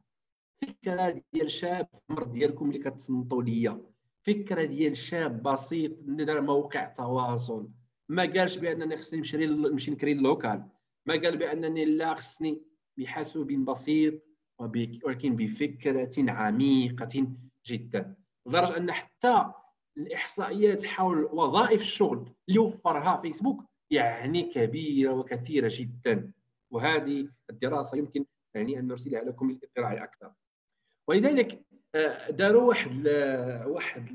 فكرة ديال شاب ديالكم اللي كتصنتوا ليا. فكرة ديال شاب بسيط دار موقع تواصل. ما قالش بأنني خصني نمشي نمشي نكري اللوكال. ما قال بأنني لا خصني بحاسوب بسيط ولكن بفكرة عميقة جدا. لدرجة أن حتى الإحصائيات حول وظائف الشغل اللي وفرها فيسبوك يعني كبيرة وكثيرة جدا. وهذه الدراسة يمكن يعني أن نرسلها لكم للاطلاع أكثر. ولذلك آه، داروا واحد واحد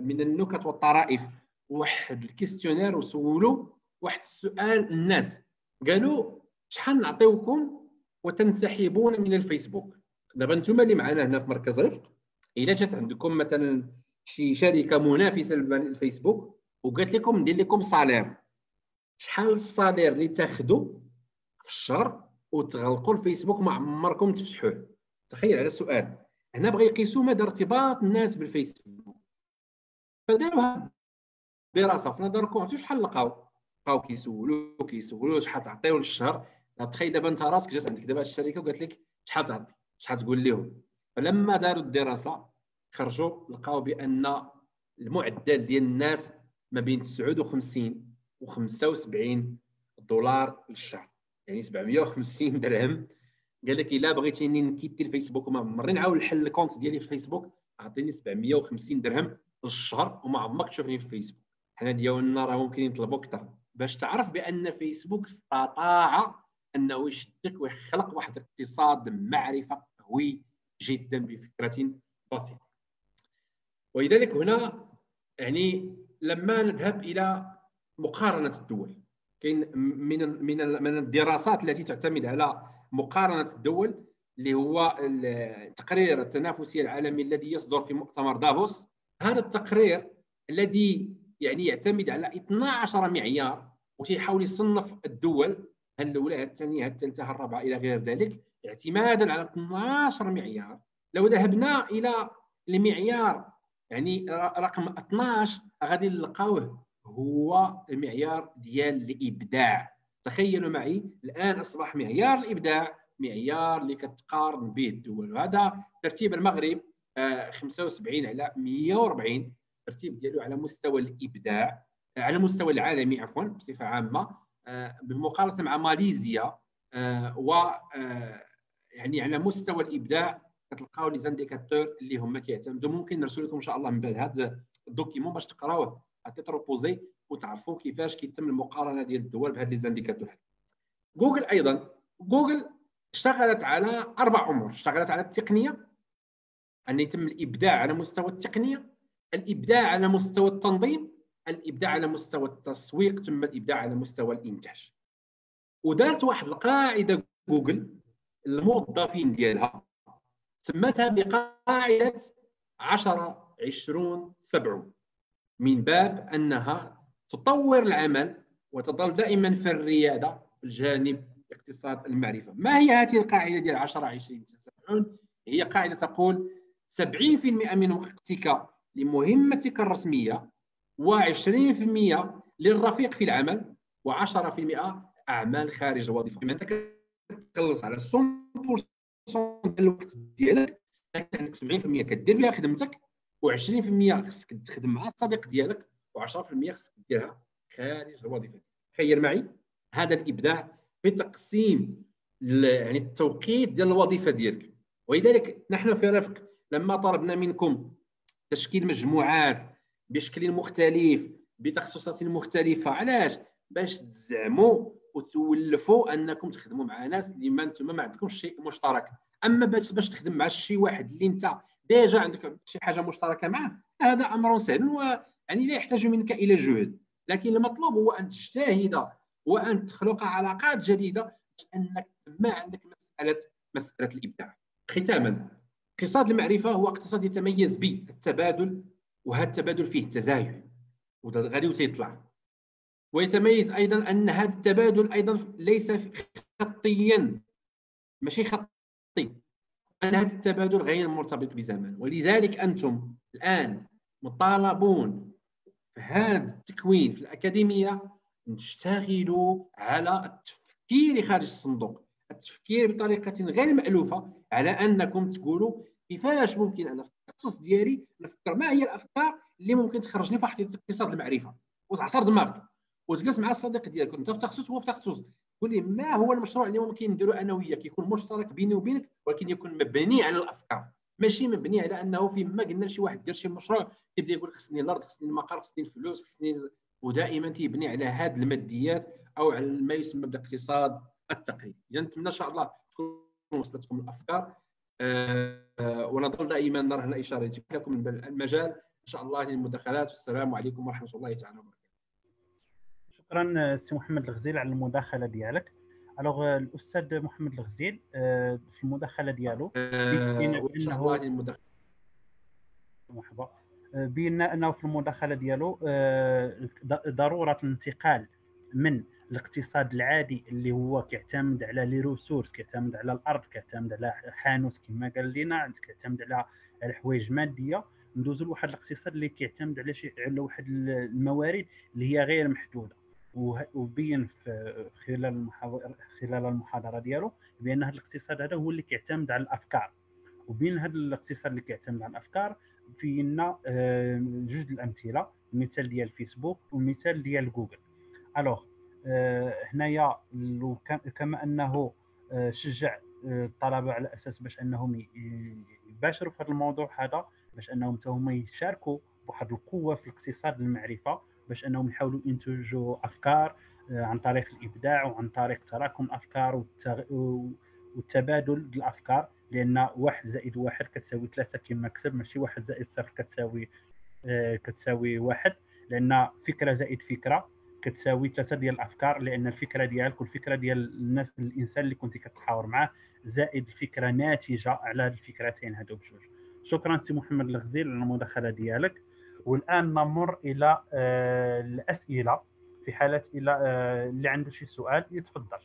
من النكت والطرائف. واحد الكيستيونير وسولوا واحد السؤال الناس قالوا شحال نعطيوكم وتنسحبون من الفيسبوك. دابا أنتم اللي معنا هنا في مركز رفق إلا جات عندكم مثلا شي شركة منافسة للفيسبوك وقالت لكم ندير لكم صالير. شحال الصالير اللي تاخذوا في الشهر وتغلقوا الفيسبوك ما عمركم تفتحوه؟ تخيل على السؤال هنا بغى يقيسوا مدى ارتباط الناس بالفيسبوك. فداروا هذه الدراسة في نظركم عرفتوا شحال لقاو؟ بقاو كيسولوا كيسولوا شحال تعطيو للشهر؟ تخيل دابا انت راسك جات عندك دابا الشركة وقالت لك شحال تعطي شحال تقول لهم. فلما داروا الدراسة خرجوا لقاو بأن المعدل ديال الناس ما بين 59 و 75 دولار للشهر. يعني 750 درهم. قال لك إلا بغيتيني نكيتي الفيسبوك وما عمرني نعاود نحل الكونت ديالي في الفيسبوك أعطيني 750 درهم للشهر وما عمرك تشوفني في الفيسبوك حنا ديالنا راه ممكن يطلبوا أكثر. باش تعرف بأن فيسبوك استطاع أنه يشدك ويخلق واحد اقتصاد معرفة قوي جدا بفكرة بسيطة. ولذلك هنا يعني لما نذهب إلى مقارنة الدول كاين من من من الدراسات التي تعتمد على مقارنة الدول اللي هو التقرير التنافسي العالمي الذي يصدر في مؤتمر دافوس. هذا التقرير الذي يعني يعتمد على 12 معيار وتيحاول يصنف الدول الأولى الثانية الثالثة الرابعة إلى غير ذلك اعتمادا على 12 معيار. لو ذهبنا إلى المعيار يعني رقم 12 غادي نلقاوه هو المعيار ديال الإبداع. تخيلوا معي الآن أصبح معيار الإبداع معيار اللي كتقارن به الدول. وهذا ترتيب المغرب 75 آه، على 140 الترتيب ديالو على مستوى الإبداع على المستوى العالمي عفوا بصفة عامة. بالمقارنه مع ماليزيا آه، و يعني على مستوى الإبداع كتلقاو les indicateurs اللي هما كيعتمدوا. ممكن نرسل لكم إن شاء الله من بعد هذا ال document باش تقراوه تيتروبوزي وتعرفوا كيفاش كيتم المقارنة ديال الدول بهذه les indicateurs. جوجل أيضا جوجل اشتغلت على أربع أمور. اشتغلت على التقنية أن يتم الإبداع على مستوى التقنية الإبداع على مستوى التنظيم الإبداع على مستوى التسويق ثم الإبداع على مستوى الإنتاج. ودارت واحد القاعدة جوجل الموظفين ديالها. سمتها بقاعدة 10 20 70 من باب أنها تطور العمل وتظل دائما في الريادة الجانب اقتصاد المعرفة. ما هي هذه القاعدة ديال 10 20 70 هي قاعدة تقول 70% من وقتك لمهمتك الرسمية و20% للرفيق في العمل و10% أعمال خارج الوظيفة. بما انك تخلص على 100% ديال الوقت ديالك عندك 70% كدير بها خدمتك و20% خصك تخدم مع الصديق ديالك و10% خصك ديرها خارج الوظيفة. تخيل معي؟ هذا الإبداع في تقسيم يعني التوقيت ديال الوظيفة ديالك. ولذلك نحن في رفق لما طلبنا منكم تشكيل مجموعات بشكل مختلف بتخصصات مختلفة. علاش؟ باش تزعموا وتولفوا أنكم تخدموا مع ناس اللي ما أنتم ما عندكمش شيء مشترك. أما باش باش تخدم مع شي واحد اللي أنت ديجا عندك شي حاجة مشتركة معه هذا أمر سهل ويعني لا يحتاج منك إلى جهد. لكن المطلوب هو أن تجتهد وان تخلق علاقات جديدة انك ما عندك مساله مسألة الإبداع. ختاما اقتصاد المعرفة هو اقتصاد يتميز بالتبادل وهذا التبادل فيه تزايد وغادي تيطلع ويتميز أيضا أن هذا التبادل أيضا ليس خطيا ماشي خطي. أن هذا التبادل غير مرتبط بزمان. ولذلك أنتم الآن مطالبون في هذا التكوين في الأكاديمية نشتغلوا على التفكير خارج الصندوق. التفكير بطريقة غير مألوفة على أنكم تقولوا كيفاش ممكن أنا في التخصص ديالي نفكر ما هي الأفكار اللي ممكن تخرجني في واحد اقتصاد المعرفة؟ وتعصر دماغك. وتجلس مع الصديق ديالك. انت في تخصص وهو في تخصص. قول لي ما هو المشروع اللي ممكن نديرو أنا وياك؟ يكون مشترك بيني وبينك ولكن يكون مبني على الأفكار. ماشي مبني على أنه فيما قلنا لشي واحد دير شي مشروع تيبدا يقول خصني الأرض خصني المقر خصني الفلوس خصني ودائما تيبني على هذه الماديات أو على ما يسمى بالاقتصاد التقليدي. اذا نتمنى إن شاء الله تكون وصلتكم الأفكار. ونظل دائما نرهن اشارتكم لكم المجال. إن شاء الله للمداخلات. والسلام عليكم ورحمة الله تعالى وبركاته. شكرا سي محمد الغزيل على المداخلة ديالك. alors الأستاذ محمد الغزيل آه، في المداخلة ديالو آه، بانه مرحبا. آه، بين أنه في المداخلة ديالو ضرورة الانتقال من الاقتصاد العادي اللي هو كيعتمد على les ressources كيعتمد على الأرض كيعتمد على حانوت كما قال لنا كيعتمد على الحوايج مادية. ندوزو لواحد الاقتصاد اللي كيعتمد على شي على واحد الموارد اللي هي غير محدودة. وبين في خلال المحاضره خلال المحاضرة ديالو بأن هذا الاقتصاد هذا هو اللي كيعتمد على الأفكار. وبين هذا الاقتصاد اللي كيعتمد على الأفكار فينا آه، جوج الأمثلة المثال ديال فيسبوك والمثال ديال جوجل alors هنايا كما أنه آه، شجع الطلبة على أساس باش أنهم يباشروا في هذا الموضوع هذا باش أنهم هما يشاركوا بواحد القوة في الاقتصاد المعرفة باش أنهم يحاولوا ينتجوا أفكار آه، عن طريق الإبداع وعن طريق تراكم الافكار والتبادل الافكار لأن واحد زائد واحد كتساوي ثلاثة كما كتب ماشي واحد زائد صفر كتساوي آه، كتساوي واحد لأن فكرة زائد فكرة كتساوي ثلاثة ديال الأفكار لأن الفكرة ديالك والفكرة ديال الناس الإنسان اللي كنتي كتحاور معاه زائد الفكرة ناتجة على الفكرتين هادو بجوج. شكرا سي محمد الغزيل على المداخلة ديالك. والآن نمر إلى آه، الأسئلة. في حالة إلى آه، اللي عنده شي سؤال يتفضل.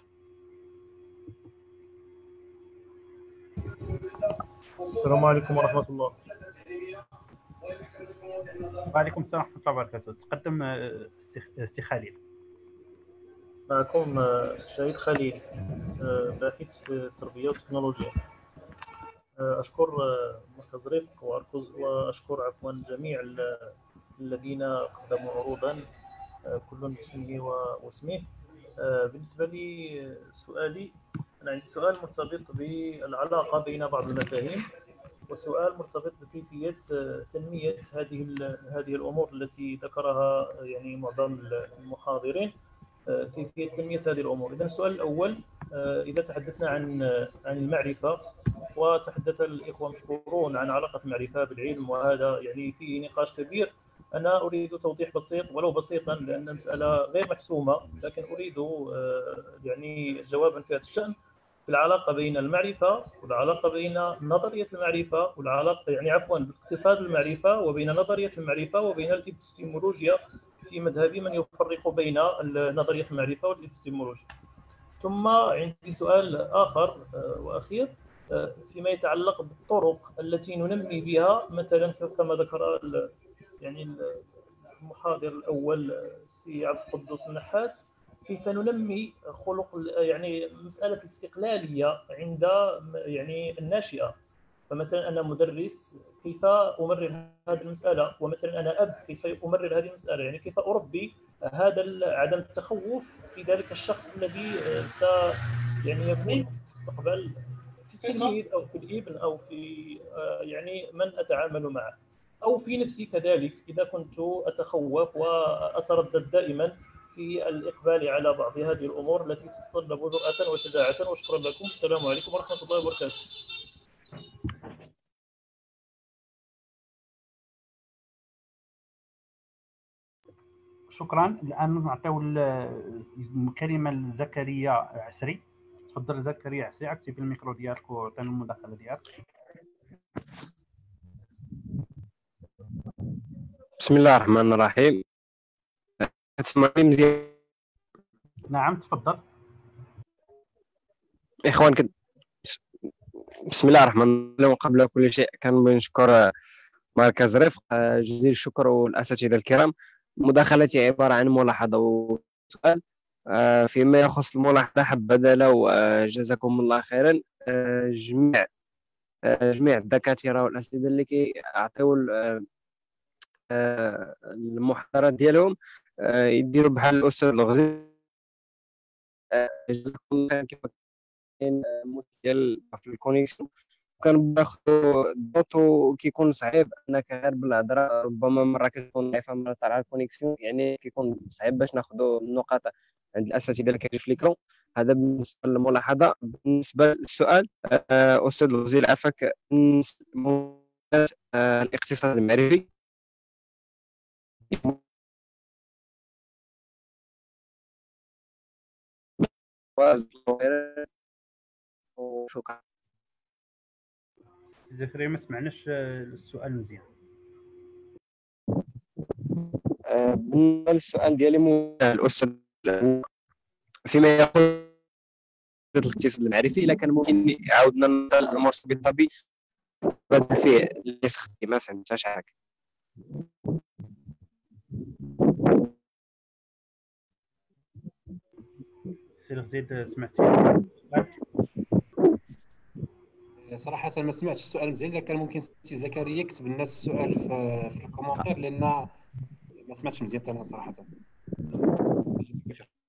السلام عليكم ورحمة الله. وعليكم السلام ورحمة الله وبركاته. تقدم آه، سي خالد معكم آه، شهيد خليل آه، باحث في التربية والتكنولوجيا. أشكر مركز رفق وأشكر عفوا جميع الذين قدموا عروضا كل باسمه واسمه. بالنسبة لي سؤالي أنا عندي سؤال مرتبط بالعلاقة بين بعض المفاهيم. وسؤال مرتبط بكيفية آه، تنمية هذه هذه الأمور التي ذكرها يعني معظم المحاضرين آه، كيفية تنمية هذه الأمور. اذا السؤال الأول آه، إذا تحدثنا عن عن المعرفة وتحدث الإخوة مشكورون عن علاقة المعرفة بالعلم وهذا يعني فيه نقاش كبير. أنا أريد توضيح بسيط ولو بسيطا لأن المسألة غير محسومة لكن أريد يعني جوابا في هذا الشأن. في العلاقة بين المعرفة والعلاقة بين نظرية المعرفة والعلاقة يعني عفوا اقتصاد المعرفة وبين نظرية المعرفة وبين الإبستيمولوجيا في مذهب من يفرق بين نظرية المعرفة والإبستيمولوجيا. ثم عندي سؤال آخر آه، وأخير آه، فيما يتعلق بالطرق التي ننمي بها مثلا كما ذكر يعني المحاضر الأول السي عبد القدوس النحاس كيف ننمي خلق يعني مسألة الاستقلاليه عند يعني الناشئة. فمثلا أنا مدرس كيف أمرر هذه المسألة؟ ومثلا أنا أب كيف أمرر هذه المسألة؟ يعني كيف أربي هذا عدم التخوف في ذلك الشخص الذي س يعني يكون في المستقبل في التلميذ أو في الابن أو في يعني من أتعامل معه. أو في نفسي كذلك إذا كنت أتخوف وأتردد دائما في الإقبال على بعض هذه الأمور التي تتطلب جرأة وشجاعة. وشكرا لكم. السلام عليكم ورحمة الله وبركاته. شكرا. الآن نعطيو الكلمة لزكريا عسري. تفضل زكريا عسري. عكسي في الميكرو ديالك وعطينا المداخلة ديالك. بسم الله الرحمن الرحيم. تسمعني مزيان؟ نعم تفضل. إخوان كد... بسم الله الرحمن الرحيم. قبل كل شيء كان نشكر مركز رفق جزيل الشكر والأساتذة الكرام. مداخلتي عبارة عن ملاحظة وسؤال آه، فيما يخص الملاحظة حبذا لو آه، جزاكم الله خيرا. آه، جميع جميع الدكاترة والأساتذة اللي كيعطيو المحاضرات ديالهم آه، يديروا بحال الاستاذ الغزي آه، جزاكم الله خير كاين ديال في la connexion كناخذوا الضغط وكيكون صعيب أنك غير بالهضره ربما مرة كتكون ضعيفة مرة طالعة la connexion. يعني كيكون صعيب باش ناخذوا النقاط عند الأساتذة اللي كيجيو في l'écran هذا بالنسبة للملاحظة. بالنسبة للسؤال آه، أستاذ الغزيل عفاك الاقتصاد المعرفي. وشكرا زكريا ما سمعناش آه، السؤال مزيان. بالنسبة للسؤال ديالي الاستاذ فيما يقول الاقتصاد المعرفي إلا كان ممكن يعاودنا الأمور بالطبي. بدل فيه ليس ما فهمتش هكا سير زيد سمعتي صراحة ما سمعتش السؤال مزيان إذا كان ممكن سي زكريا يكتب لنا السؤال في, في ال commentaire لأن ما سمعتش مزيان أنا صراحة.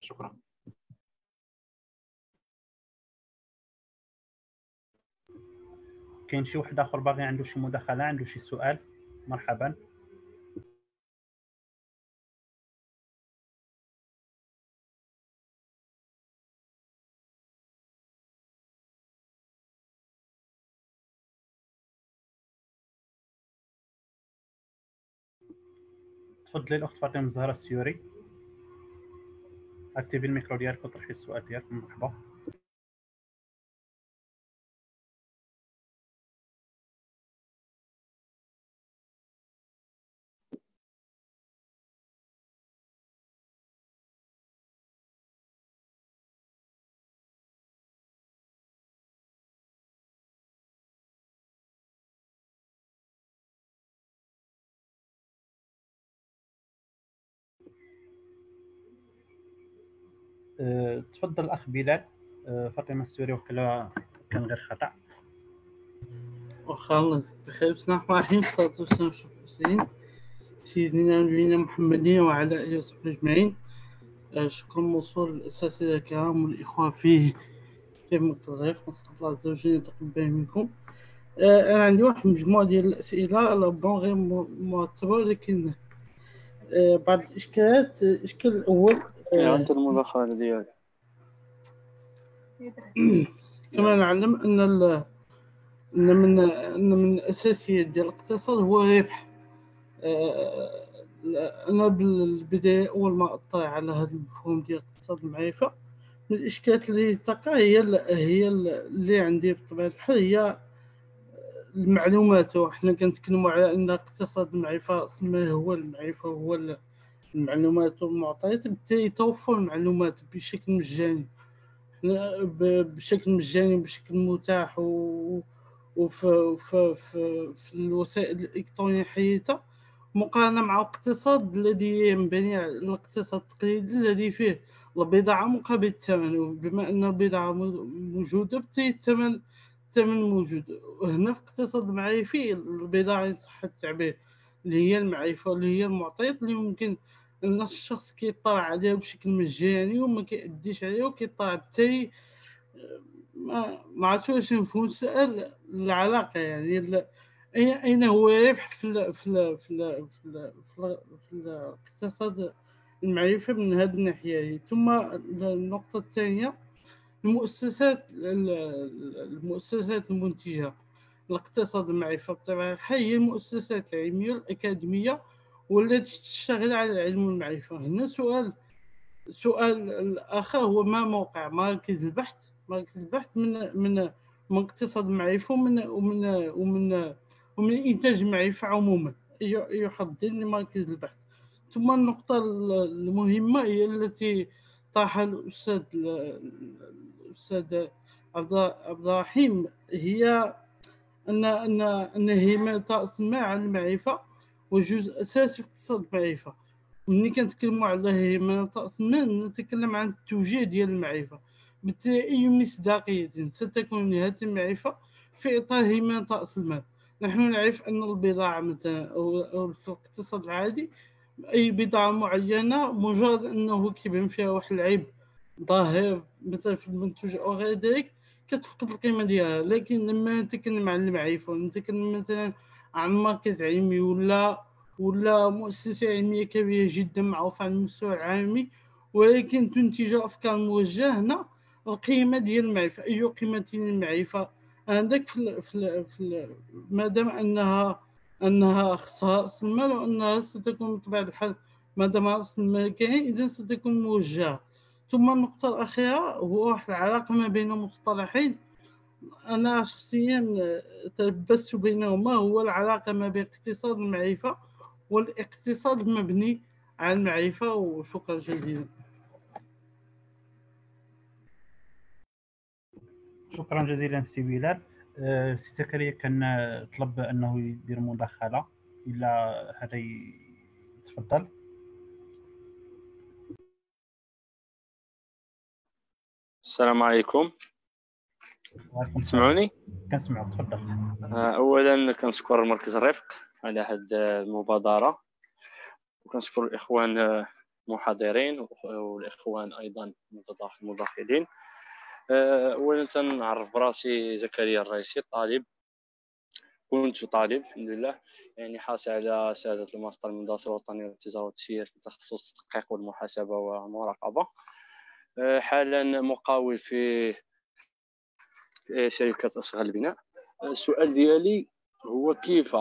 شكرا. كاين شي واحد آخر باغي عنده شي مداخلة عنده شي سؤال؟ مرحبا. تفضلي الاخت فاطمة زهرة السيوري. اكتبي الميكرو ديالك وطرحي السؤال ديالك مرحبا. تفضل الاخ بلال. أه، فاطمة السوري وكلا كان غير خطأ. واخا الله يجزيك بخير. بسم الله الرحمن الرحيم. والصلاة والسلام على المرسلين سيدنا نبينا محمد وعلى آله وصحبه أجمعين. آه، شكر موصول للأساتذة الكرام والإخوة فيه. في التوظيف نسأل الله عز وجل يتقبل منكم. آه، أنا عندي واحد مجموعة ديال الأسئلة. بون غير مرتبة ولكن بعض الإشكالات. الإشكال الأول أنت المداخلة ديالك. كما نعلم أن ال- أن من أن من الأساسيات ديال الاقتصاد هو الربح. آه، أنا بالبداية أول ما أطلع على هذا المفهوم ديال اقتصاد المعرفة من الإشكالات اللي تقع هي ال- هي ال- اللي عندي بطبيعة الحال هي المعلومات. وحنا كنتكلموا على أن اقتصاد المعرفة أصل ما هو المعرفة هو ال- المعلومات والمعطيات بالتالي توفر المعلومات بشكل مجاني. بشكل مجاني بشكل متاح و وفي في في في الوسائل الإلكترونية الحديثة مقارنة مع الاقتصاد الذي ينبني على الاقتصاد التقليدي الذي فيه البضاعة مقابل الثمن وبما أن البضاعة مو- موجودة بالتالي الثمن الثمن موجود. وهنا في الاقتصاد المعرفي البضاعة إن صح التعبير اللي هي المعرفة اللي هي المعطيات اللي ممكن أن الشخص كيطلع عليها بشكل مجاني وما كيأديش عليها وكيطلع بالتالي ما ما عرفتش واش نفهم السؤال العلاقة يعني أين هو الربح في ال في ال في ال في ال في, ال في الاقتصاد المعرفة من هذه الناحية ثم النقطة الثانية المؤسسات ال- المؤسسات المنتجة الاقتصاد المعرفة بطبيعة الحال هي المؤسسات العلمية الأكاديمية والتي تشتغل على العلم والمعرفة هنا سؤال السؤال الآخر هو ما موقع؟ مراكز البحث؟ مراكز البحث من من من اقتصاد المعرفة ومن ومن ومن ومن إنتاج المعرفة عموما. يحضر لمراكز البحث. ثم النقطة المهمة هي التي طرحها الأستاذ الأستاذ عبد الرحيم. هي أن هيمنة رأس المال على المعرفة. وجزء أساسي في اقتصاد المعرفة. ملي كنتكلموا على هيمنة رأس المال نتكلم عن التوجيه ديال المعرفة. بالتالي أي مصداقية ستكون لهذه المعرفة في إطار هيمنة رأس المال. نحن نعرف أن البضاعة مثلا أو في الاقتصاد العادي أي بضاعة معينة مجرد أنه كيبان فيها واحد العيب ظاهر مثلا في المنتوج أو غير ذلك كتفقد القيمة ديالها. لكن لما نتكلم عن المعرفة نتكلم مثلا مركز علمي ولا ولا مؤسسة علمية كبيرة جدا معروفة على المستوى العالمي ولكن تنتج أفكار موجهة هنا القيمة ديال المعرفة. أي قيمة للمعرفة عندك في في في ال ما دام أنها أنها خصها رأس المال وأنها ستكون بطبيعة الحال ما دام رأس المال كاين إذا ستكون موجهة. ثم النقطة الأخيرة هو واحد العلاقة ما بين مصطلحين أنا شخصيا تلبست بينهما هو العلاقة ما بين اقتصاد المعرفة والاقتصاد المبني على المعرفة وشكرا جزيلا. شكرا جزيلا سي بلال أه، سي زكريا كان طلب أنه يدير مداخلة. إلا هذا ي- تفضل. السلام عليكم. تسمعوني كنسمعوك تفضل. آه، اولا كنشكر مركز الرفق على هذه المبادرة وكنشكر الإخوان آه، المحاضرين والإخوان أيضا المتداخل- المداخلين آه، اولا تنعرف براسي زكريا الرئيسي طالب. كنت طالب الحمد لله. يعني حاصل على شهاده الماستر من الدراسه الوطنية للتجارة والتسيير في تخصص التحقيق والمحاسبة والمراقبة. حالا مقاول في شركة اصغر البناء السؤال ديالي هو كيف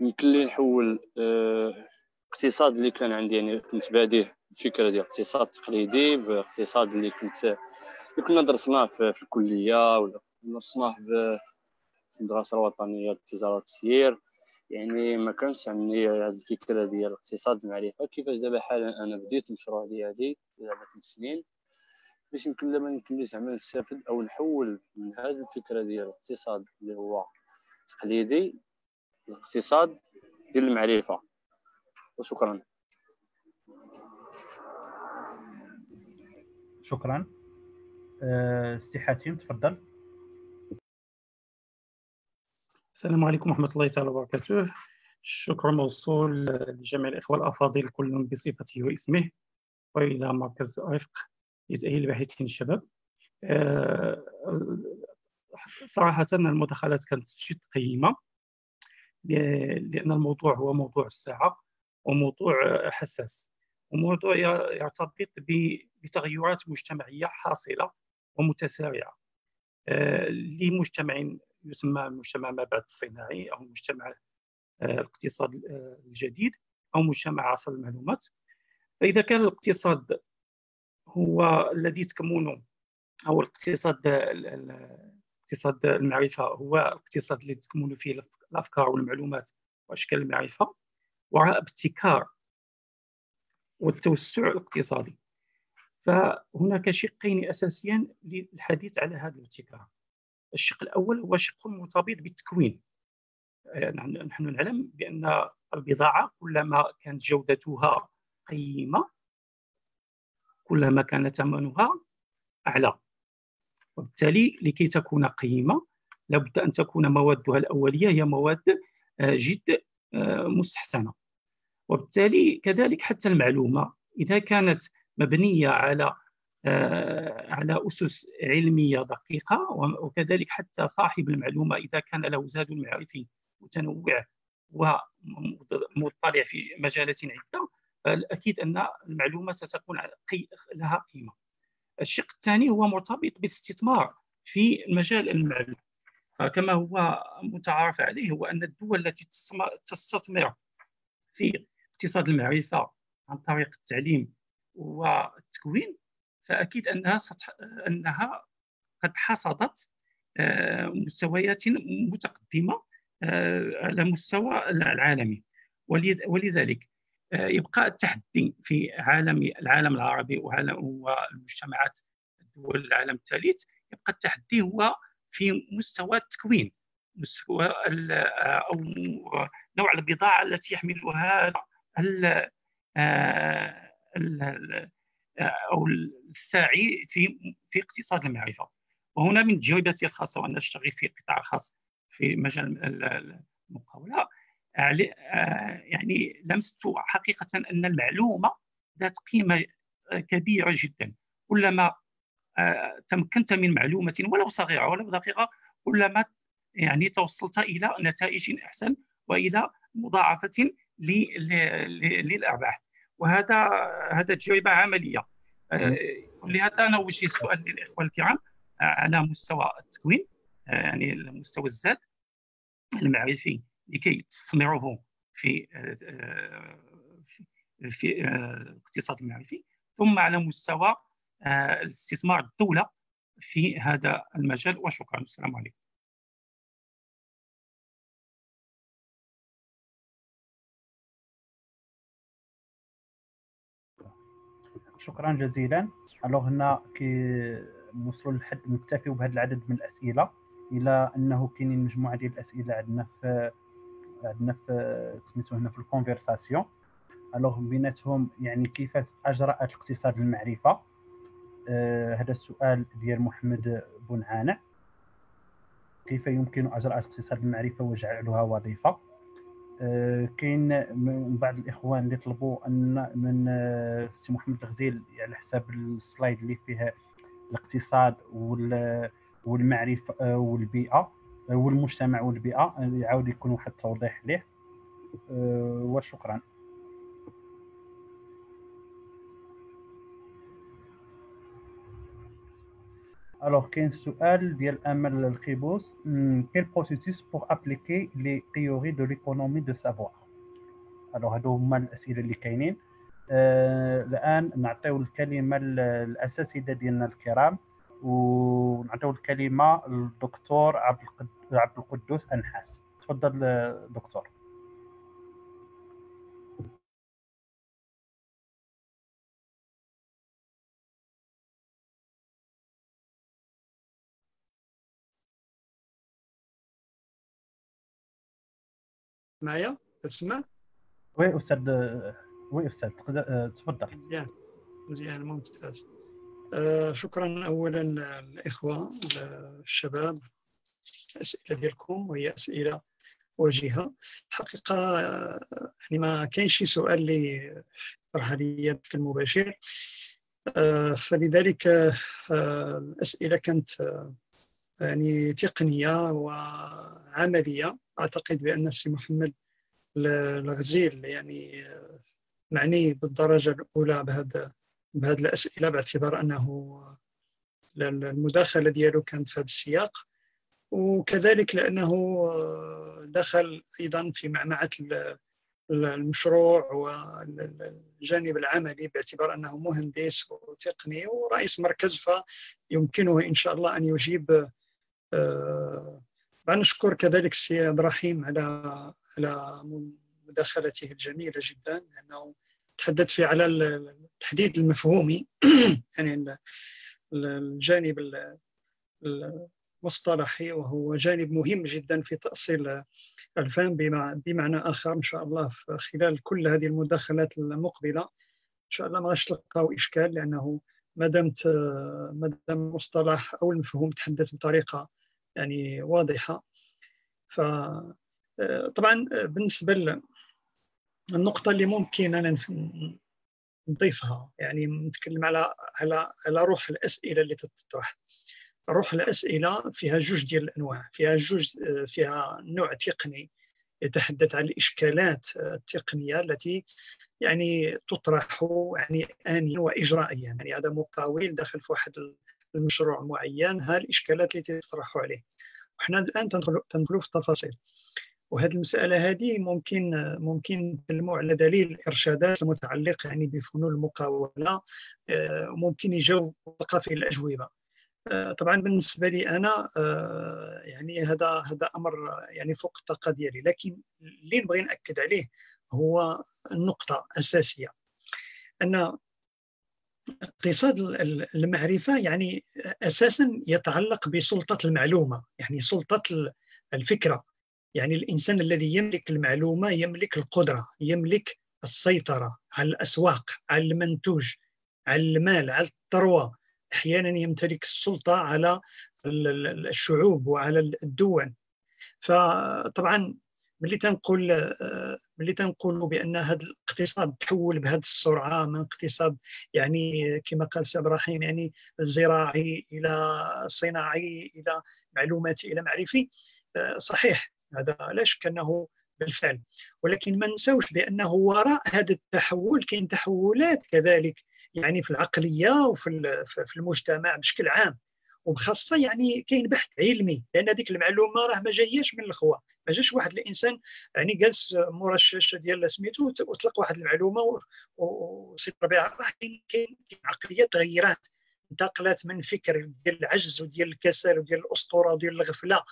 يمكن لي نحول آه، اقتصاد اللي كان عندي؟ يعني كنت باديه الفكرة ديال اقتصاد تقليدي باقتصاد اللي كنت اللي كنا درسناه في, الكلية ولا درسناه في في المدرسة الوطنية للتجارة والتسيير. يعني ما كانش عندي هذه الفكرة ديال الاقتصاد المعرفة. كيفاش دابا حالا أنا بديت المشروع ديالي دابا ثلاث سنين. كيفاش يمكن دابا يمكن لي زعما نستافد أو نحول من هذه الفكرة ديال الاقتصاد اللي هو تقليدي الاقتصاد ديال المعرفة. وشكرا. شكرا. آه، سي حاتم تفضل. السلام عليكم ورحمة الله تعالى وبركاته. الشكر موصول لجميع الإخوة الأفاضل كل بصفته واسمه. وإلى مركز رفق لتأهيل الباحثين الشباب آه، صراحة المداخلات كانت جد قيمة لأن الموضوع هو موضوع الساعة وموضوع حساس. وموضوع يرتبط بتغيرات مجتمعية حاصلة ومتسارعة. آه، لمجتمع يسمى المجتمع ما بعد الصناعي أو مجتمع آه، الاقتصاد الجديد أو مجتمع عصر المعلومات. فإذا كان الاقتصاد هو الذي تكمن أو الاقتصاد اقتصاد المعرفة. هو الاقتصاد اللي تكمن فيه الأفكار والمعلومات وأشكال المعرفة وراء ابتكار والتوسع الاقتصادي. فهناك شقين أساسيان للحديث على هذا الابتكار. الشق الأول هو شق مرتبط بالتكوين. نحن نعلم بأن البضاعة كلما كانت جودتها قيمة كلما كان ثمنها أعلى. وبالتالي لكي تكون قيمة لابد أن تكون موادها الأولية هي مواد آه، جد آه، مستحسنة. وبالتالي كذلك حتى المعلومة إذا كانت مبنية على آه، على أسس علمية دقيقة وكذلك حتى صاحب المعلومة إذا كان له زاد معرفي متنوع ومطلع في مجالات عدة فالأكيد أن المعلومة ستكون لها قيمة. الشق الثاني هو مرتبط بالاستثمار في المجال المعلوم كما هو متعارف عليه هو أن الدول التي تستثمر في اقتصاد المعرفة عن طريق التعليم والتكوين فأكيد أنها ستح... أنها قد حصدت آه، مستويات متقدمة آه، على مستوى العالمي. ولذلك يبقى التحدي في عالم العالم العربي والمجتمعات دول العالم الثالث. يبقى التحدي هو في مستوى التكوين مستوى أو نوع البضاعة التي يحملها آه، أو الساعي في في اقتصاد المعرفة. وهنا من تجربتي الخاصة وأنا أشتغل في قطاع خاص في مجال المقاولة. يعني لمست حقيقة أن المعلومة ذات قيمة كبيرة جدا. كلما آه، تمكنت من معلومة ولو صغيرة ولو دقيقة كلما يعني توصلت إلى نتائج أحسن وإلى مضاعفة للأرباح. وهذا هذا تجربة عملية. آه، لهذا أنا أوجه السؤال للإخوة الكرام آه، على مستوى التكوين يعني مستوى الزاد المعرفي. لكي تستثمره في في الاقتصاد المعرفي ثم على مستوى الاستثمار الدولة في هذا المجال. وشكرا. السلام عليكم. شكرا جزيلا. alors هنا كي نوصلوا لحد نكتفيو بهذا العدد من الأسئلة إلى أنه كاينين مجموعة ديال الأسئلة عندنا في عندنا في سميتو هنا في la conversation. alors بيناتهم يعني كيف أجرأة الاقتصاد المعرفة؟ آه هذا السؤال ديال محمد بن عانع كيف يمكن أجرأة اقتصاد المعرفة وجعلها وظيفة؟ آه كاين من بعض الإخوان اللي طلبوا أن من آه، السي محمد الغزيل على حساب ال slide اللي فيها الاقتصاد والمعرفة آه، والبيئة. آه، والمجتمع والبيئة يعاود يكون واحد التوضيح ليه. وشكرا. alors كاين سؤال ديال أمل الخيبوس Quel processus pour appliquer les théories de l'économie de savoir alors هادو هما الأسئلة اللي كاينين. آه الآن نعطيو الكلمة الاساتذه ديالنا الكرام. ونعطيو الكلمة للدكتور عبد القدوس أنحاس. تفضل دكتور. معايا؟ تسمع؟ وي أستاذ وي أستاذ تقدر تفضل. مزيان مزيان ممتاز. آه، شكرا اولا الإخوة الشباب الأسئلة ديالكم وهي أسئلة وجيهة. حقيقة آه، يعني ما كاينش شي سؤال اللي طرح عليا بشكل مباشر. آه، فلذلك الأسئلة كانت يعني تقنية وعملية. أعتقد بأن السي محمد الغزيل يعني معني بالدرجة الأولى بهذا بهذه الأسئلة باعتبار أنه المداخلة ديالو كانت في هذا السياق وكذلك لأنه دخل أيضا في معمعة المشروع والجانب العملي باعتبار أنه مهندس وتقني ورئيس مركز فيمكنه إن شاء الله أن يجيب آه، نشكر كذلك السي عبد الرحيم على على مداخلته الجميلة جدا لأنه تحدث فيه على التحديد المفهومي. يعني الجانب المصطلحي وهو جانب مهم جدا في تأصيل الفهم بمعنى آخر إن شاء الله خلال كل هذه المداخلات المقبلة. إن شاء الله ما غاش تلقاو إشكال لأنه ما دامت ما دام المصطلح أو المفهوم تحدث بطريقة يعني واضحة. ف طبعا بالنسبة النقطة اللي ممكن أنا نضيفها. يعني نتكلم على على على روح الأسئلة اللي تطرح. روح الأسئلة فيها جوج ديال الأنواع. فيها جوج فيها نوع تقني يتحدث عن الإشكالات التقنية التي يعني تطرح يعني آنيا وإجرائيا يعني هذا مقاول داخل في واحد المشروع معين ها الإشكالات التي تطرح عليه. وحنا الآن تندخلوا في التفاصيل. وهذه المسألة هذه ممكن ممكن نتكلموا على دليل الإرشادات المتعلقة يعني بفنون المقاولة آه، ممكن يجاوب في الأجوبة. آه، طبعا بالنسبة لي أنا آه، يعني هذا هذا أمر يعني فوق الطاقة ديالي. لكن اللي نبغي نأكد عليه هو النقطه أساسية. أن اقتصاد المعرفة يعني أساسا يتعلق بسلطة المعلومة يعني سلطة الفكرة. يعني الإنسان الذي يملك المعلومة يملك القدرة يملك السيطرة على الأسواق على المنتوج على المال على الثروة. أحيانا يمتلك السلطة على الشعوب وعلى الدول. فطبعا ملي تنقول ملي تنقولوا بأن هذا الاقتصاد تحول بهذه السرعة من اقتصاد يعني كما قال سي إبراهيم يعني زراعي إلى صناعي إلى معلوماتي إلى معرفي صحيح. هذا لا شك أنه بالفعل. ولكن ما نساوش بأنه وراء هذا التحول كاين تحولات كذلك يعني في العقلية وفي في المجتمع بشكل عام. وبخاصة يعني كاين بحث علمي لأن هذيك المعلومة راه ما جاياش من الخوا. ما جاش واحد الإنسان يعني جالس مورا الشاشة ديال سميتو وطلق واحد المعلومة وسيطر بها راه كاين كاين عقليات تغيرات. انتقلت من فكر ديال العجز وديال الكسل وديال الأسطورة وديال الغفلة.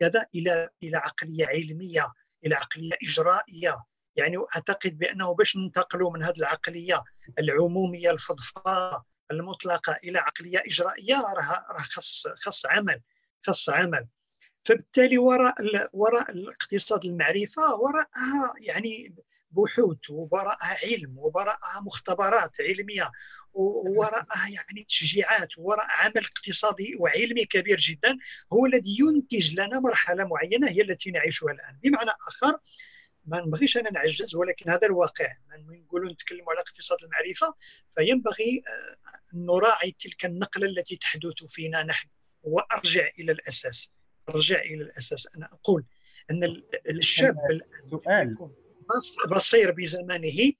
كذا إلى إلى عقلية علمية إلى عقلية إجرائية. يعني أعتقد بأنه باش ننتقلوا من هذه العقلية العمومية الفضفاضة المطلقة إلى عقلية إجرائية راه راه خص خص عمل خص عمل. فبالتالي وراء وراء الاقتصاد المعرفة وراءها يعني بحوث ووراءها علم ووراءها مختبرات علمية. ووراءها يعني تشجيعات وراء عمل اقتصادي وعلمي كبير جدا هو الذي ينتج لنا مرحلة معينة هي التي نعيشها الآن. بمعنى آخر ما نبغيش أنا نعجز ولكن هذا الواقع. من نقولوا نتكلموا على اقتصاد المعرفة فينبغي آه، أن نراعي تلك النقلة التي تحدث فينا نحن. وأرجع إلى الأساس. أرجع إلى الأساس. أنا أقول أن الشاب الآن بصير بزمانه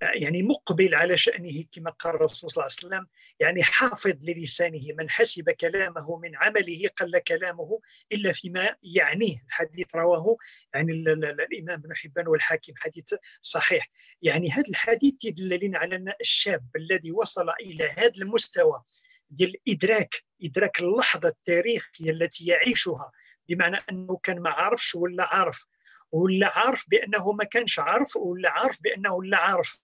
يعني مقبل على شأنه كما قال الرسول صلى الله عليه وسلم يعني حافظ للسانه من حسب كلامه من عمله قل كلامه إلا فيما يعنيه. الحديث رواه يعني الإمام ابن حبان والحاكم حديث صحيح. يعني هذا الحديث يدل لنا على أن الشاب الذي وصل إلى هذا المستوى ديال الإدراك إدراك اللحظة التاريخية التي يعيشها بمعنى أنه كان ما عارفش ولا عارف ولا عارف بأنه ما كانش عارف ولا عارف بأنه لا عارف.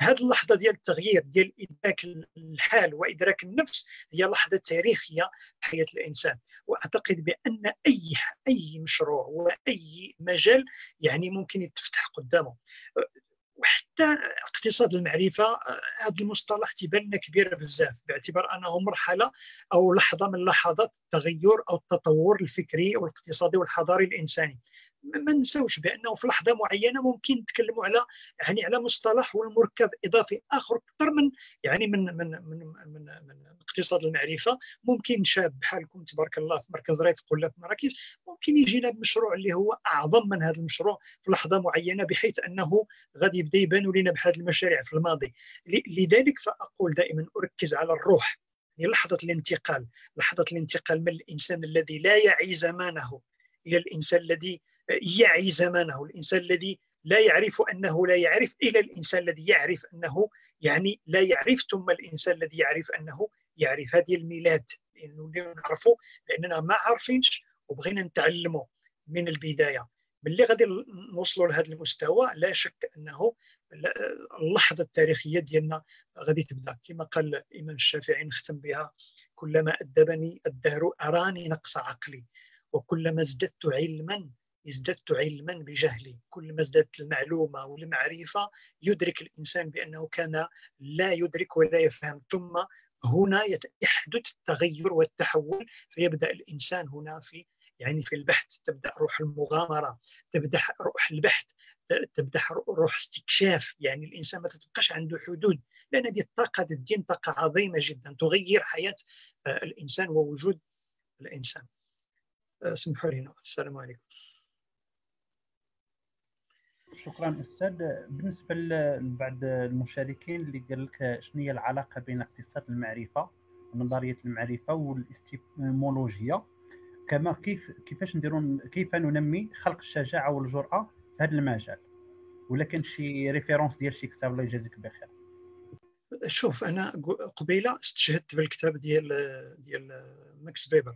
هذه اللحظة ديال التغيير ديال إدراك الحال وإدراك النفس هي لحظة تاريخية في حياة الإنسان. وأعتقد بأن أي أي مشروع وأي مجال يعني ممكن يتفتح قدامه. وحتى اقتصاد المعرفة هذا المصطلح تيبان لنا كبير بزاف باعتبار أنه مرحلة أو لحظة من لحظات التغير أو التطور الفكري والإقتصادي والحضاري الإنساني. ما نساوش بأنه في لحظة معينة ممكن نتكلموا على يعني على مصطلح والمركب إضافي آخر أكثر من يعني من من من من, من اقتصاد المعرفة. ممكن شاب بحالكم تبارك الله في مركز رفق ولا في مراكز. ممكن يجينا بمشروع اللي هو أعظم من هذا المشروع في لحظة معينة بحيث أنه غادي يبدأ يبان لنا بهذه المشاريع في الماضي. لذلك فأقول دائما أركز على الروح. يعني لحظة الانتقال. لحظة الانتقال من الإنسان الذي لا يعي زمانه إلى الإنسان الذي يعي زمانه. الإنسان الذي لا يعرف أنه لا يعرف إلى الإنسان الذي يعرف أنه يعني لا يعرف ثم الإنسان الذي يعرف أنه يعرف هذه الميلاد. لأنه نعرفه لأننا ما عارفينش وبغينا نتعلمه من البداية. باللي غادي نوصلوا لهذا المستوى لا شك أنه اللحظة التاريخية ديالنا غادي تبدأ. كما قال الإمام الشافعي نختم بها كلما أدبني الدهر أراني نقص عقلي وكلما ازددت علما ازددت علما بجهلي كل ما ازددت المعلومة والمعرفة يدرك الإنسان بأنه كان لا يدرك ولا يفهم. ثم هنا يحدث التغير والتحول فيبدأ الإنسان هنا في يعني في البحث. تبدأ روح المغامرة تبدأ روح البحث تبدأ روح استكشاف. يعني الإنسان ما تبقاش عنده حدود لأن هذه الطاقة الدين طاقة عظيمة جدا. تغير حياة الإنسان ووجود الإنسان. آه، سمحوا لنا السلام عليكم. شكرا أستاذ. بالنسبة لبعض المشاركين اللي قال لك شنو هي العلاقة بين اقتصاد المعرفة ونظرية المعرفة والاستيمولوجيا. كما كيف كيفاش نديروا كيف ننمي خلق الشجاعة والجرأة في هذا المجال؟ ولا كان شي ريفيرونس ديال شي كتاب الله يجازيك بخير. شوف أنا قبيلة استشهدت بالكتاب ديال ديال ماكس فيبر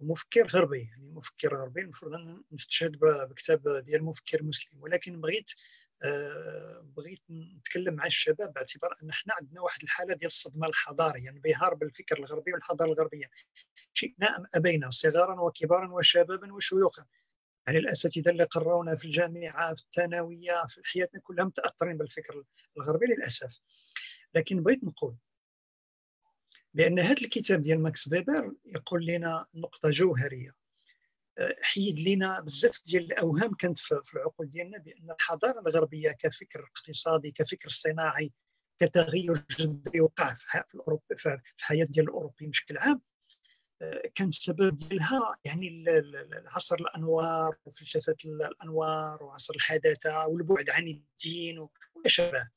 مفكر غربي يعني مفكر غربي المفروض نستشهد بكتاب ديال مفكر مسلم. ولكن بغيت آه، بغيت نتكلم مع الشباب باعتبار أن إحنا عندنا واحد الحالة ديال الصدمة الحضارية يعني انبهار بالفكر الغربي والحضارة الغربية. شئنا أم أبينا صغارا وكبارا وشبابا وشيوخا. يعني الأساتذة اللي قرونا في الجامعة في الثانوية في حياتنا كلها متأثرين بالفكر الغربي للأسف. لكن بغيت نقول بان هذا الكتاب ديال ماكس فيبر يقول لنا نقطة جوهرية. أه، حيد لنا بزاف ديال الأوهام كانت في العقول ديالنا بأن الحضارة الغربية كفكر اقتصادي كفكر صناعي كتغير جذري وقع في الاوروبا في الحياة ديال الاوروبيين بشكل عام. أه، كان السبب ديالها يعني عصر الأنوار وفلسفة الأنوار وعصر الحداثة والبعد عن الدين وما شابه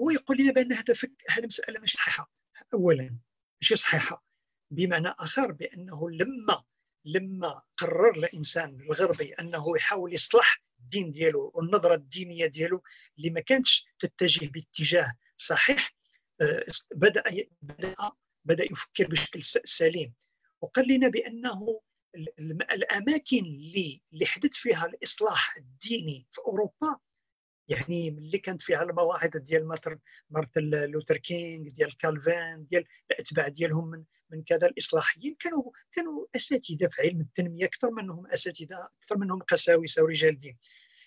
هو يقول لنا بأن هذا هذا مسألة مش صحيحة. اولا ماشي صحيحه بمعنى آخر بأنه لما لما قرر الإنسان الغربي أنه يحاول يصلح الدين ديالو والنظرة الدينية ديالو اللي ما كانتش تتجه باتجاه صحيح آه، بدأ بدأ بدأ يفكر بشكل سليم. وقال لنا بانه الأماكن اللي اللي حدث فيها الإصلاح الديني في أوروبا يعني ملي كانت فيها المواعظ ديال مارتن لوثر كينغ ديال كالفين ديال الأتباع ديالهم من من كذا الإصلاحيين كانوا كانوا أساتذة في علم التنمية أكثر منهم أساتذة أكثر منهم قساوسة ورجال دين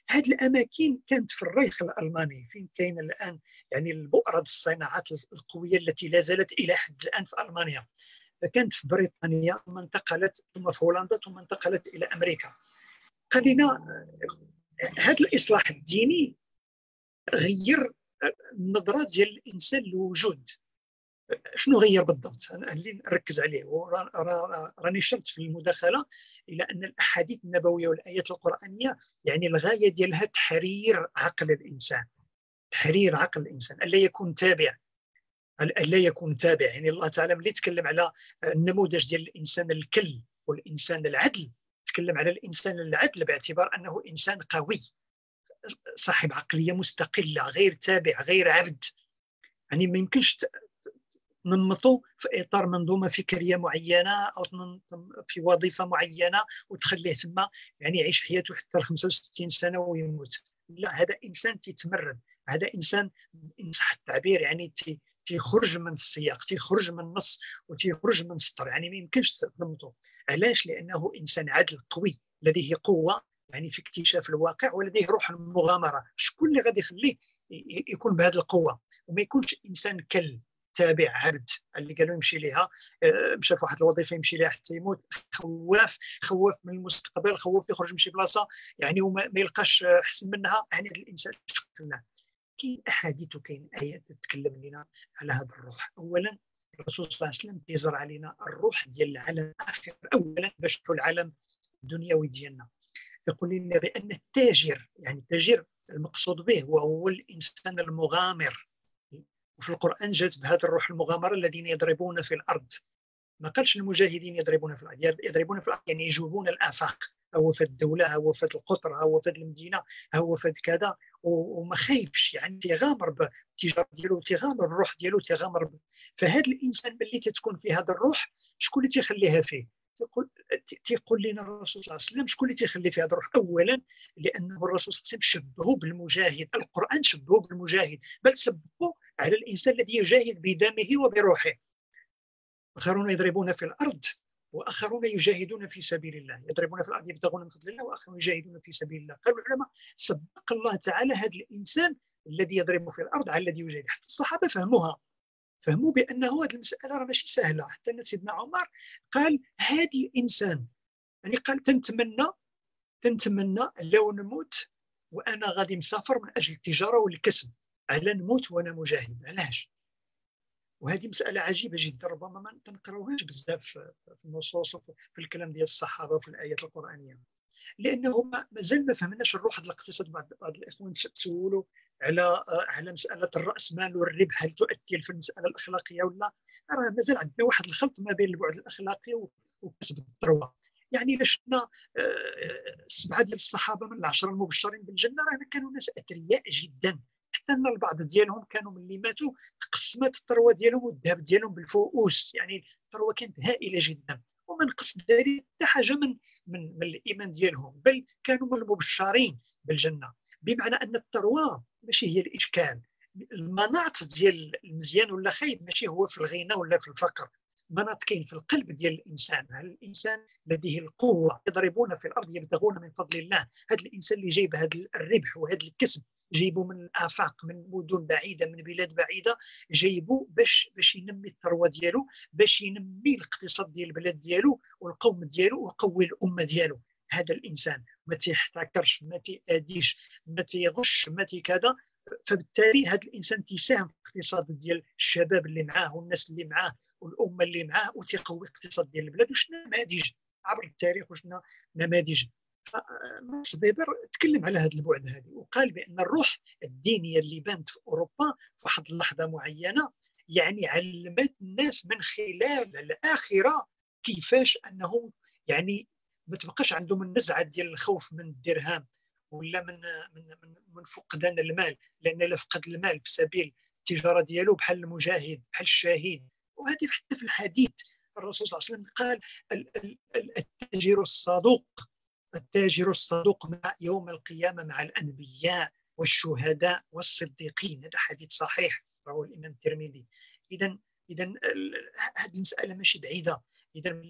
هذه الأماكن كانت في الريخ الألماني فين كاين الآن يعني البؤره الصناعات القوية التي لا زالت إلى حد الآن في ألمانيا. كانت في بريطانيا ثم انتقلت ثم في هولندا ثم انتقلت إلى أمريكا. خلينا هذا الإصلاح الديني غير النظرة ديال الإنسان للوجود شنو غير بالضبط؟ أنا اللي نركز عليه. راني شرت في المداخلة إلى أن الأحاديث النبوية والآيات القرآنية يعني الغاية ديالها تحرير عقل الإنسان. تحرير عقل الإنسان. ألا يكون تابع. ألا يكون تابع. يعني الله تعالى ملي تكلم على النموذج ديال الإنسان الكل والإنسان العدل تكلم على الإنسان العدل باعتبار أنه إنسان قوي. صاحب عقلية مستقلة غير تابع غير عبد يعني ما يمكنش تنمطوا في إطار منظومة فكرية معينة أو في وظيفة معينة وتخليه تما يعني يعيش حياته حتى ل 65 سنة ويموت. لا هذا إنسان تيتمرد هذا إنسان إن صح التعبير يعني تي تيخرج من السياق تيخرج من النص وتيخرج من السطر. يعني ما يمكنش تنمطه علاش؟ لأنه إنسان عدل قوي لديه قوة يعني في اكتشاف الواقع ولديه روح المغامرة. شكون اللي غادي يخليه يكون بهذه القوة؟ وما يكونش إنسان كل تابع عبد اللي قالوا يمشي لها آه، مشى في واحد الوظيفة يمشي لها حتى يموت خواف خواف من المستقبل خواف يخرج من شي بلاصة يعني وما ما يلقاش احسن منها. يعني هذا الإنسان شكلنا كاين أحاديث وكاين آيات تتكلم لنا على هذا الروح. اولا الرسول صلى الله عليه وسلم تيزر علينا الروح ديال العالم الآخر اولا باش العالم الدنيوي ديالنا. يقول لنا بأن التاجر يعني التاجر المقصود به وهو الإنسان المغامر. وفي القرآن جاءت بهذا الروح المغامرة الذين يضربون في الأرض. ما قالش المجاهدين يضربون في الأرض يضربون في الأرض يعني يجوبون الآفاق. هو في الدولة هو في القطر هو في المدينة هو في كذا. وما خايفش يعني تيغامر بالتجارة ديالو تيغامر بالروح ديالو تيغامر فهذا الإنسان ملي تتكون في هذا الروح شكون اللي تيخليها فيه؟ تيقول تيقول لنا الرسول صلى الله عليه وسلم شكون اللي تيخلي في هذا الروح؟ اولا لأنه الرسول صلى الله عليه وسلم شبهه بالمجاهد. القرآن شبهه بالمجاهد بل سبقه على الإنسان الذي يجاهد بدمه وبروحه. آخرون يضربون في الأرض وآخرون يجاهدون في سبيل الله. يضربون في الأرض يبتغون من فضل الله وآخرون يجاهدون في سبيل الله. قالوا العلماء سبق الله تعالى هذا الإنسان الذي يضرب في الأرض على الذي يجاهد. الصحابة فهموها. فهموا بانه هذه المسألة راه ماشي سهلة. حتى أن سيدنا عمر قال هذا الانسان يعني قال تنتمنى تنتمنى لو نموت وأنا غادي مسافر من أجل التجارة والكسب. على نموت وأنا مجاهد. علاش؟ وهذه مسألة عجيبة جدا. ربما ما تنقراوهاش بزاف في النصوص وفي الكلام ديال الصحابة وفي الآيات القرآنية. لأنه مازال ما فهمناش الروح الاقتصاد. بعض الإخوان تسولوا على على مسألة الرأس مال والربح هل تؤثر في المسألة الأخلاقية ولا راه مازال عندنا واحد الخلط ما بين البعد الأخلاقي وكسب الثروة. يعني إلا شفنا آه، سبعة ديال الصحابة من العشرة المبشرين بالجنة راه كانوا ناس أثرياء جدا. حتى إن البعض ديالهم كانوا ملي ماتوا قسمت الثروة ديالهم والذهب ديالهم بالفؤوس. يعني الثروة كانت هائلة جدا. وما نقص ذلك حتى حاجة من من من الإيمان ديالهم. بل كانوا من المبشرين بالجنة. بمعنى أن الثروة ماشي هي الاشكال المناط ديال المزيان ولا خايب ماشي هو في الغنى ولا في الفقر. مناط كاين في القلب ديال الإنسان. هل الإنسان لديه القوة يضربون في الأرض يبتغون من فضل الله؟ هذا الإنسان اللي جايب هذا الربح وهذا الكسب جايبوا من الافاق من مدن بعيدة من بلاد بعيدة جايبوا باش باش ينمي الثروة ديالو باش ينمي الاقتصاد ديال البلاد ديالو والقوم ديالو ويقوي الأمة ديالو. هذا الإنسان ما تيحتكرش ما تيأديش ما تيغش ما كذا فبالتالي هذا الإنسان تيساهم في الاقتصاد ديال الشباب اللي معاه والناس اللي معاه والأمة اللي معاه وتيقوي الاقتصاد ديال البلاد. وشنا نماذج عبر التاريخ وشنا نماذج ماكس فيبر تكلم على هذا البعد هذه وقال بأن الروح الدينية اللي بانت في أوروبا في واحد اللحظة معينة يعني علمت الناس من خلال الآخرة كيفاش أنهم يعني ما تبقاش عندهم النزعة ديال الخوف من الدرهم ولا من من من, فقدان المال لأن الا فقد المال في سبيل التجارة ديالو بحال المجاهد بحال الشهيد وهذه حتى في الحديث الرسول صلى الله عليه وسلم قال التاجر الصدوق التاجر الصدوق مع يوم القيامة مع الأنبياء والشهداء والصديقين. هذا حديث صحيح رواه الإمام الترمذي. إذا إذا هذه المسألة ماشي بعيدة. إذا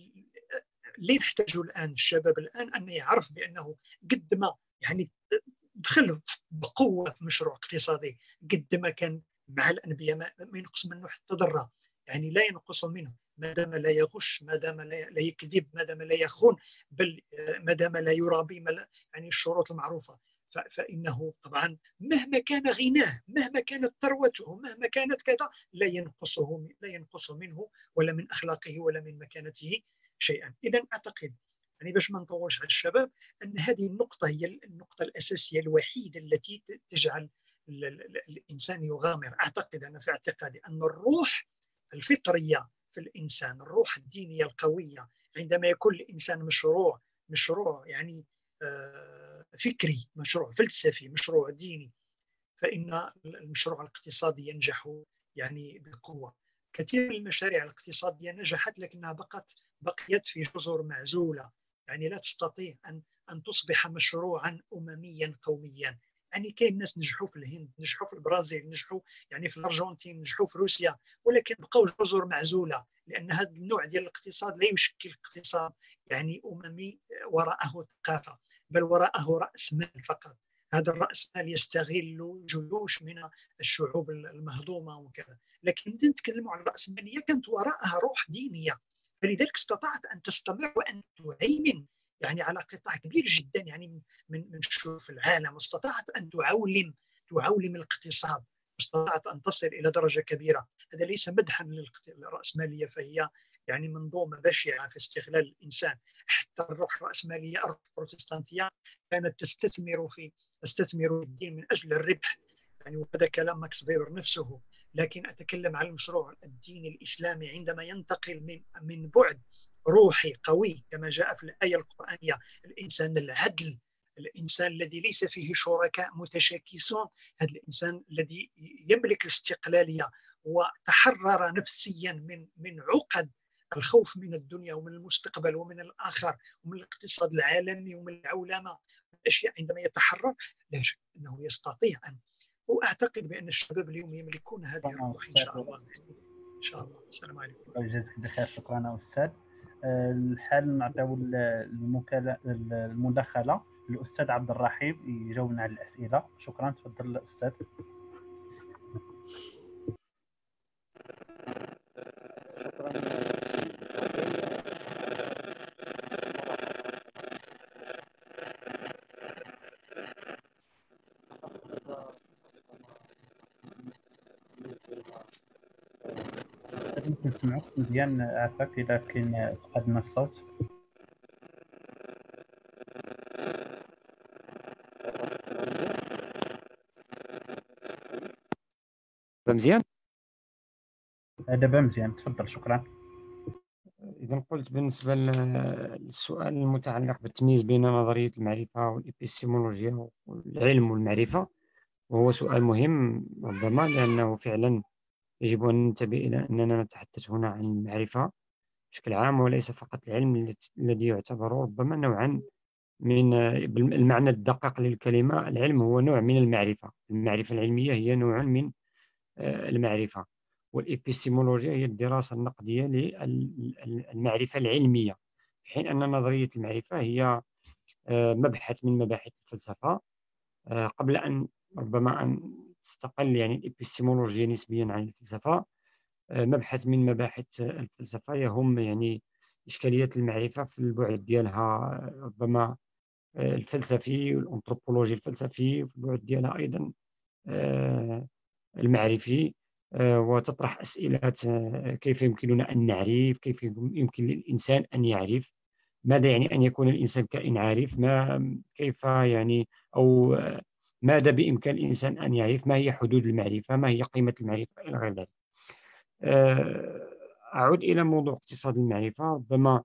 اللي نحتاجه الآن الشباب الآن أن يعرف بأنه قد ما يعني دخل بقوة في مشروع اقتصادي قد ما كان مع الأنبياء ما ينقص منه حتى ذرة. يعني لا ينقص منه. ما دام لا يغش ما دام لا يكذب ما دام لا يخون بل ما دام لا يرابي يعني الشروط المعروفة. فإنه طبعا مهما كان غناه مهما كانت ثروته مهما كانت كذا لا ينقصه لا ينقص منه ولا من أخلاقه ولا من مكانته. شيئا. اذا أعتقد يعني باش ما نطولش على الشباب أن هذه النقطة هي النقطة الأساسية الوحيدة التي تجعل الإنسان يغامر. أعتقد أنا في اعتقادي أن الروح الفطرية في الإنسان الروح الدينية القوية عندما يكون الإنسان مشروع مشروع يعني آه، فكري مشروع فلسفي مشروع ديني فإن المشروع الاقتصادي ينجح يعني بقوة. كثير من المشاريع الاقتصاديه نجحت لكنها بقت بقيت في جزر معزولة. يعني لا تستطيع أن أن تصبح مشروعا امميا قوميا. يعني كاين ناس نجحوا في الهند نجحوا في البرازيل نجحوا يعني في الأرجنتين نجحوا في روسيا ولكن بقاو جزر معزولة لأن هذا النوع ديال الاقتصاد لا يشكل اقتصاد يعني أممي وراءه ثقافة بل وراءه رأس مال فقط. هذا الرأس مال يستغل جيوش من الشعوب المهضومة وكذا. لكن نتكلم عن الراسماليه كانت وراءها روح دينية. فلذلك استطاعت أن تستمر وأن تهيمن يعني على قطاع كبير جدا يعني من من شعوب العالم. واستطاعت أن تعولم تعولم الاقتصاد. استطاعت أن تصل إلى درجة كبيرة. هذا ليس مدحا للراسماليه فهي يعني منظومة بشعة في استغلال الإنسان. حتى الروح الراسماليه الروح البروتستانتية كانت تستثمر في تستثمر الدين من أجل الربح. يعني وهذا كلام ماكس فيبر نفسه. لكن أتكلم عن المشروع الديني الإسلامي عندما ينتقل من من بعد روحي قوي كما جاء في الآية القرآنية. الإنسان العدل الإنسان الذي ليس فيه شركاء متشاكسون هذا الإنسان الذي يملك الاستقلالية وتحرر نفسيا من من عقد الخوف من الدنيا ومن المستقبل ومن الآخر ومن الاقتصاد العالمي ومن العولمة. الاشياء عندما يتحرر لا شك أنه يستطيع ان واعتقد بأن الشباب اليوم يملكون هذه الروح إن شاء الله. إن شاء الله. السلام عليكم. جزاك بخير شكرا أستاذ. الحال نعطيو المداخلة للاستاذ عبد الرحيم يجاوبنا على الأسئلة. شكرا تفضل الاستاذ نسمعوك مزيان عافاك اذا كاين تقدم الصوت. مزيان؟ دابا مزيان. تفضل شكرا. اذا قلت بالنسبة للسؤال المتعلق بالتمييز بين نظرية المعرفة والابيستيمولوجيا والعلم والمعرفة وهو سؤال مهم ربما لأنه فعلا يجب أن ننتبه إلى أننا نتحدث هنا عن المعرفة بشكل عام وليس فقط العلم الذي يعتبر ربما نوعا من المعنى الدقيق للكلمة. العلم هو نوع من المعرفة. المعرفة العلمية هي نوع من آه، المعرفة. والإبستيمولوجيا هي الدراسة النقدية للمعرفة العلمية. في حين أن نظرية المعرفة هي آه، مبحث من مباحث الفلسفة آه، قبل أن ربما أن تستقل يعني الإبستيمولوجيا نسبيا عن الفلسفة آه، مبحث من مباحث الفلسفة يهم يعني إشكاليات المعرفة في البعد ديالها ربما آه، الفلسفي والأنثروبولوجي الفلسفي في البعد ديالها أيضا آه، المعرفي وتطرح أسئلة كيف يمكننا أن نعرف كيف يمكن للإنسان أن يعرف ماذا يعني أن يكون الإنسان كائن عارف ما كيف يعني أو ماذا بإمكان الإنسان أن يعرف؟ ما هي حدود المعرفة؟ ما هي قيمة المعرفة؟ إلى غير ذلك. آه، أعود إلى موضوع اقتصاد المعرفة. ربما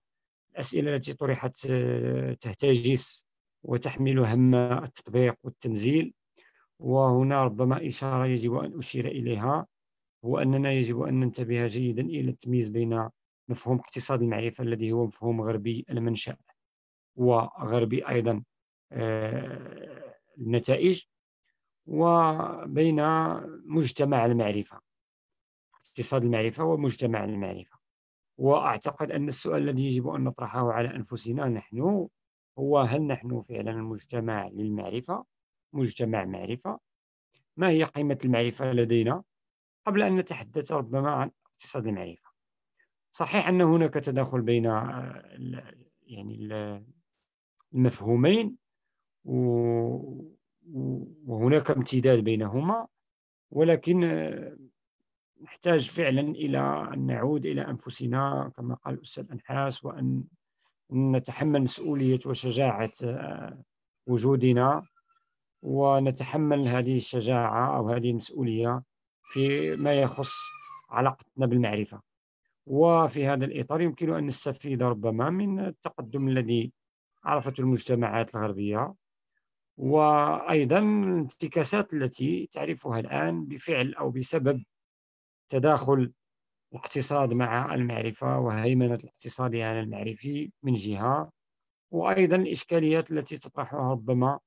الأسئلة التي طرحت آه، تهتجس وتحمل هم التطبيق والتنزيل وهنا ربما إشارة يجب أن أشير إليها هو أننا يجب أن ننتبه جيدا إلى التمييز بين مفهوم اقتصاد المعرفة الذي هو مفهوم غربي المنشأ وغربي أيضا آه، النتائج وبين مجتمع المعرفة. اقتصاد المعرفة ومجتمع المعرفة. وأعتقد أن السؤال الذي يجب أن نطرحه على أنفسنا نحن هو هل نحن فعلا مجتمع للمعرفة؟ مجتمع معرفة. ما هي قيمة المعرفة لدينا قبل أن نتحدث ربما عن اقتصاد المعرفة؟ صحيح أن هناك تداخل بين يعني المفهومين وهناك امتداد بينهما ولكن آه، نحتاج فعلا إلى أن نعود إلى أنفسنا كما قال الأستاذ أنحاس وأن نتحمل مسؤولية وشجاعة آه، وجودنا ونتحمل هذه الشجاعة أو هذه المسؤولية في ما يخص علاقتنا بالمعرفة. وفي هذا الإطار يمكن أن نستفيد ربما من التقدم الذي عرفته المجتمعات الغربية وأيضا الانتكاسات التي تعرفها الآن بفعل أو بسبب تداخل الاقتصاد مع المعرفة وهيمنة الاقتصاد على المعرفي من جهة وأيضا الإشكاليات التي تطرحها ربما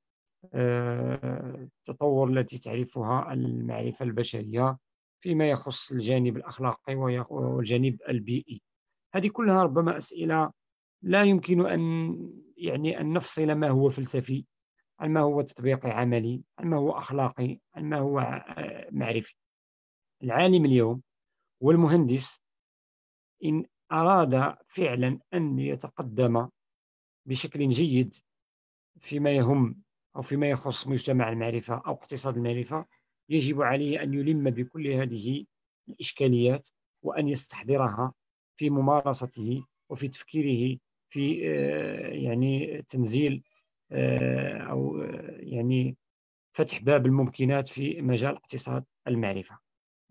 آه، التطور التي تعرفها المعرفة البشرية فيما يخص الجانب الأخلاقي والجانب البيئي. هذه كلها ربما أسئلة لا يمكن أن يعني أن نفصل ما هو فلسفي. عن ما هو تطبيقي عملي عن ما هو أخلاقي عن ما هو آه، معرفي. العالم اليوم والمهندس إن أراد فعلا أن يتقدم بشكل جيد فيما يهم أو فيما يخص مجتمع المعرفة أو اقتصاد المعرفة يجب عليه أن يلم بكل هذه الإشكاليات وأن يستحضرها في ممارسته وفي تفكيره في آه، يعني تنزيل آه، أو آه، يعني فتح باب الممكنات في مجال اقتصاد المعرفة.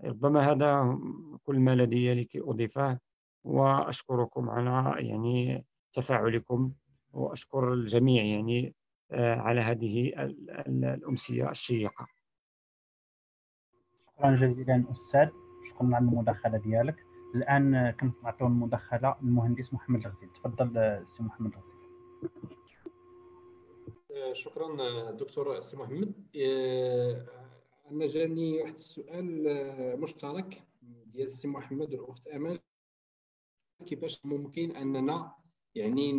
ربما هذا كل ما لدي لكي أضيفه وأشكركم على يعني تفاعلكم وأشكر الجميع يعني على هذه الأمسية الشيقة. شكرا جزيلا أستاذ. شكرا على المداخلة ديالك. الآن كنت نعطيو المداخلة للمهندس محمد الغزيل. تفضل سي محمد الغزيل. آه، شكرا دكتور سي محمد. آه، أنا جاني واحد السؤال آه، مشترك ديال السي محمد والأخت أمل كيفاش ممكن أننا يعني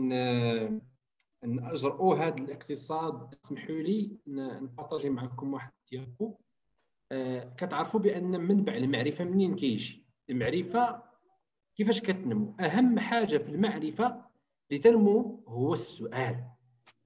نجرؤوا هذا الاقتصاد؟ اسمحوا لي نبارطاجي معكم واحد ديالكم. كتعرفوا بأن منبع المعرفة منين كيجي؟ المعرفة كيفاش كتنمو؟ أهم حاجة في المعرفة لتنمو هو السؤال.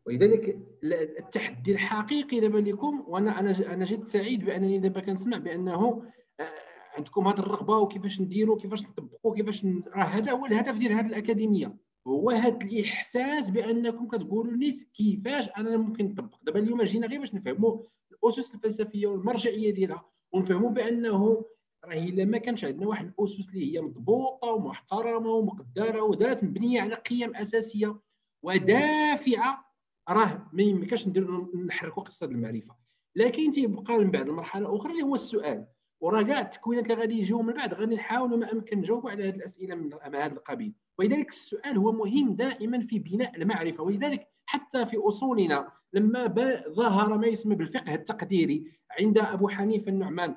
ولذلك التحدي الحقيقي دابا لكم وأنا أنا أنا جد سعيد بأنني دابا كنسمع بأنه آه، عندكم هذه الرغبة وكيفاش نديروا كيفاش نطبقوا كيفاش راه هذا هو الهدف ديال هذه الأكاديمية. هو هذا الإحساس بأنكم كتقولوا لي كيفاش أنا ممكن نطبق. دابا اليوم جينا غير باش نفهموا الأسس الفلسفية والمرجعية ديالها ونفهموا بأنه راه إلا ما كانش عندنا واحد الأسس اللي هي مضبوطة ومحترمة ومقدرة وذات مبنية على قيم أساسية ودافعة راه ما يمكنش ندير نحركوا اقتصاد المعرفة. لكن تيبقى من بعد المرحله الاخرى اللي هو السؤال. وراه كاع التكوينات اللي غادي يجيو من بعد غادي نحاولوا ما أمكن نجاوبوا على هذه الأسئلة من هذا القبيل. ولذلك السؤال هو مهم دائما في بناء المعرفة. ولذلك حتى في أصولنا لما ظهر ما يسمى بالفقه التقديري عند أبو حنيفة النعمان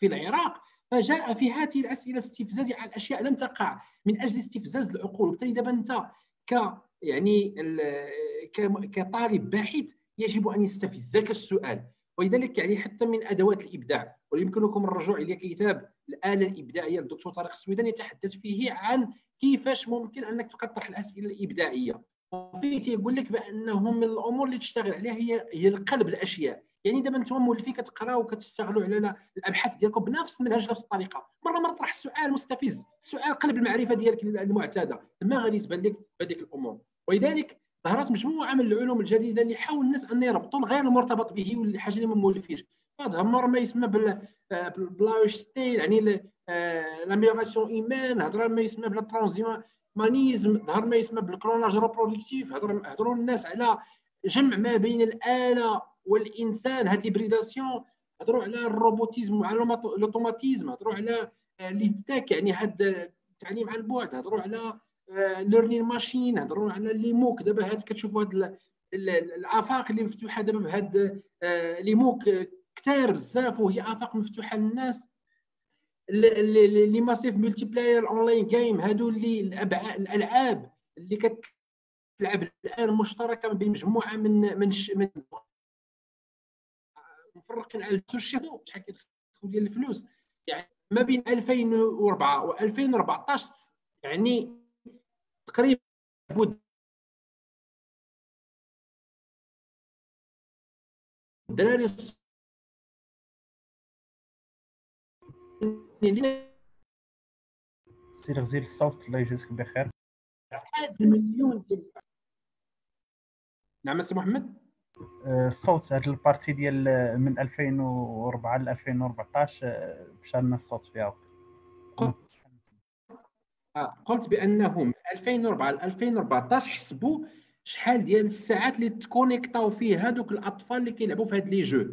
في العراق فجاء في هذه الأسئلة استفزاز على الاشياء لم تقع من أجل استفزاز العقول. وبالتالي دابا أنت ك يعني كطالب باحث يجب أن يستفزك السؤال. ولذلك يعني حتى من أدوات الإبداع ويمكنكم الرجوع إلى كتاب الآلة الإبداعية للدكتور طارق السويدان يتحدث فيه عن كيفاش ممكن أنك تطرح الأسئلة الإبداعية. وفيه تيقول لك بأنه من الأمور اللي تشتغل عليها هي هي القلب الأشياء. يعني دابا أنتم مولفين كتقراو وكتشتغلوا على الأبحاث ديالكم بنفس المنهج نفس الطريقة. مرة مرة طرح السؤال مستفز. السؤال قلب المعرفة ديالك المعتادة. ما غادي تبان لك بهذيك الأمور؟ ولذلك ظهرت مجموعة من العلوم الجديدة اللي حاول الناس أن يربطوا غير المرتبط به واللي حاجة اللي ما مولفينش ظهر ما يسمى بالبلاوشتين يعني l'amélioration humaine ظهر ما يسمى ب transhumanisme ظهر ما يسمى ب clonage reproductif هضروا الناس على جمع ما بين الآلة والإنسان هاد l'hybridation هضروا على ال robotisme وعلى ال automatisme هضروا على les TIC يعني هاد التعليم عن بعد هضروا على learning machine هضروا على les MOOC. دابا هاد كتشوفوا هاد الآفاق اللي مفتوحة دابا بهاد les MOOC كثار بزاف وهي آفاق مفتوحة للناس. les massive multiplayer online game هادو اللي الألعاب اللي كتلعب الآن مشتركة بين مجموعة من من من مفرقين على التوشيدو شحال كيدخل ديال الفلوس؟ يعني ما بين 2004 و 2014 يعني تقريبا الدراري سير غزير الصوت الله يجازيك بخير. مليون ديال نعم سي محمد؟ الصوت هذه ال partie ديال من 2004 ل 2014 فشلنا الصوت فيها. آه، قلت بانه من 2004 ل 2014 حسبوا شحال ديال الساعات اللي تكونيكطاو فيه هذوك الأطفال اللي كيلعبوا في هاد les jeux.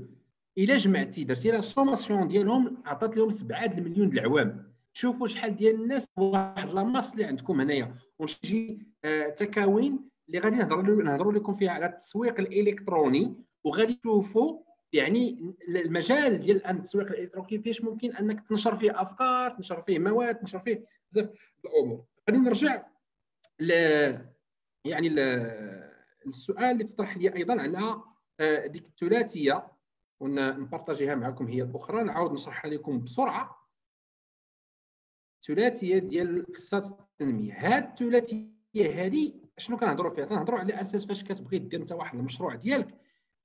إلا جمعتي درتي la sommation ديالهم عطات لهم 7 المليون د العوام. شوفوا شحال ديال الناس واحد la masse اللي عندكم هنايا. ونجي آه تكاوين اللي غادي نهضروا نهضروا لكم فيها على التسويق الإلكتروني وغادي تشوفوا يعني المجال ديال التسويق الإلكتروني كيفاش ممكن أنك تنشر فيه أفكار تنشر فيه مواد تنشر فيه بزاف الأمور. غادي نرجع ل يعني ل السؤال اللي تطرح لي أيضا على آه، ديك الثلاثية ونبارطاجيها معكم هي الأخرى. نعاود نشرحها لكم بسرعة. ثلاثية ديال الاقتصاد التنمية. هاد الثلاثية هذه شنو كنهضروا فيها؟ تنهضروا على أساس فاش كتبغي دير أنت واحد المشروع ديالك.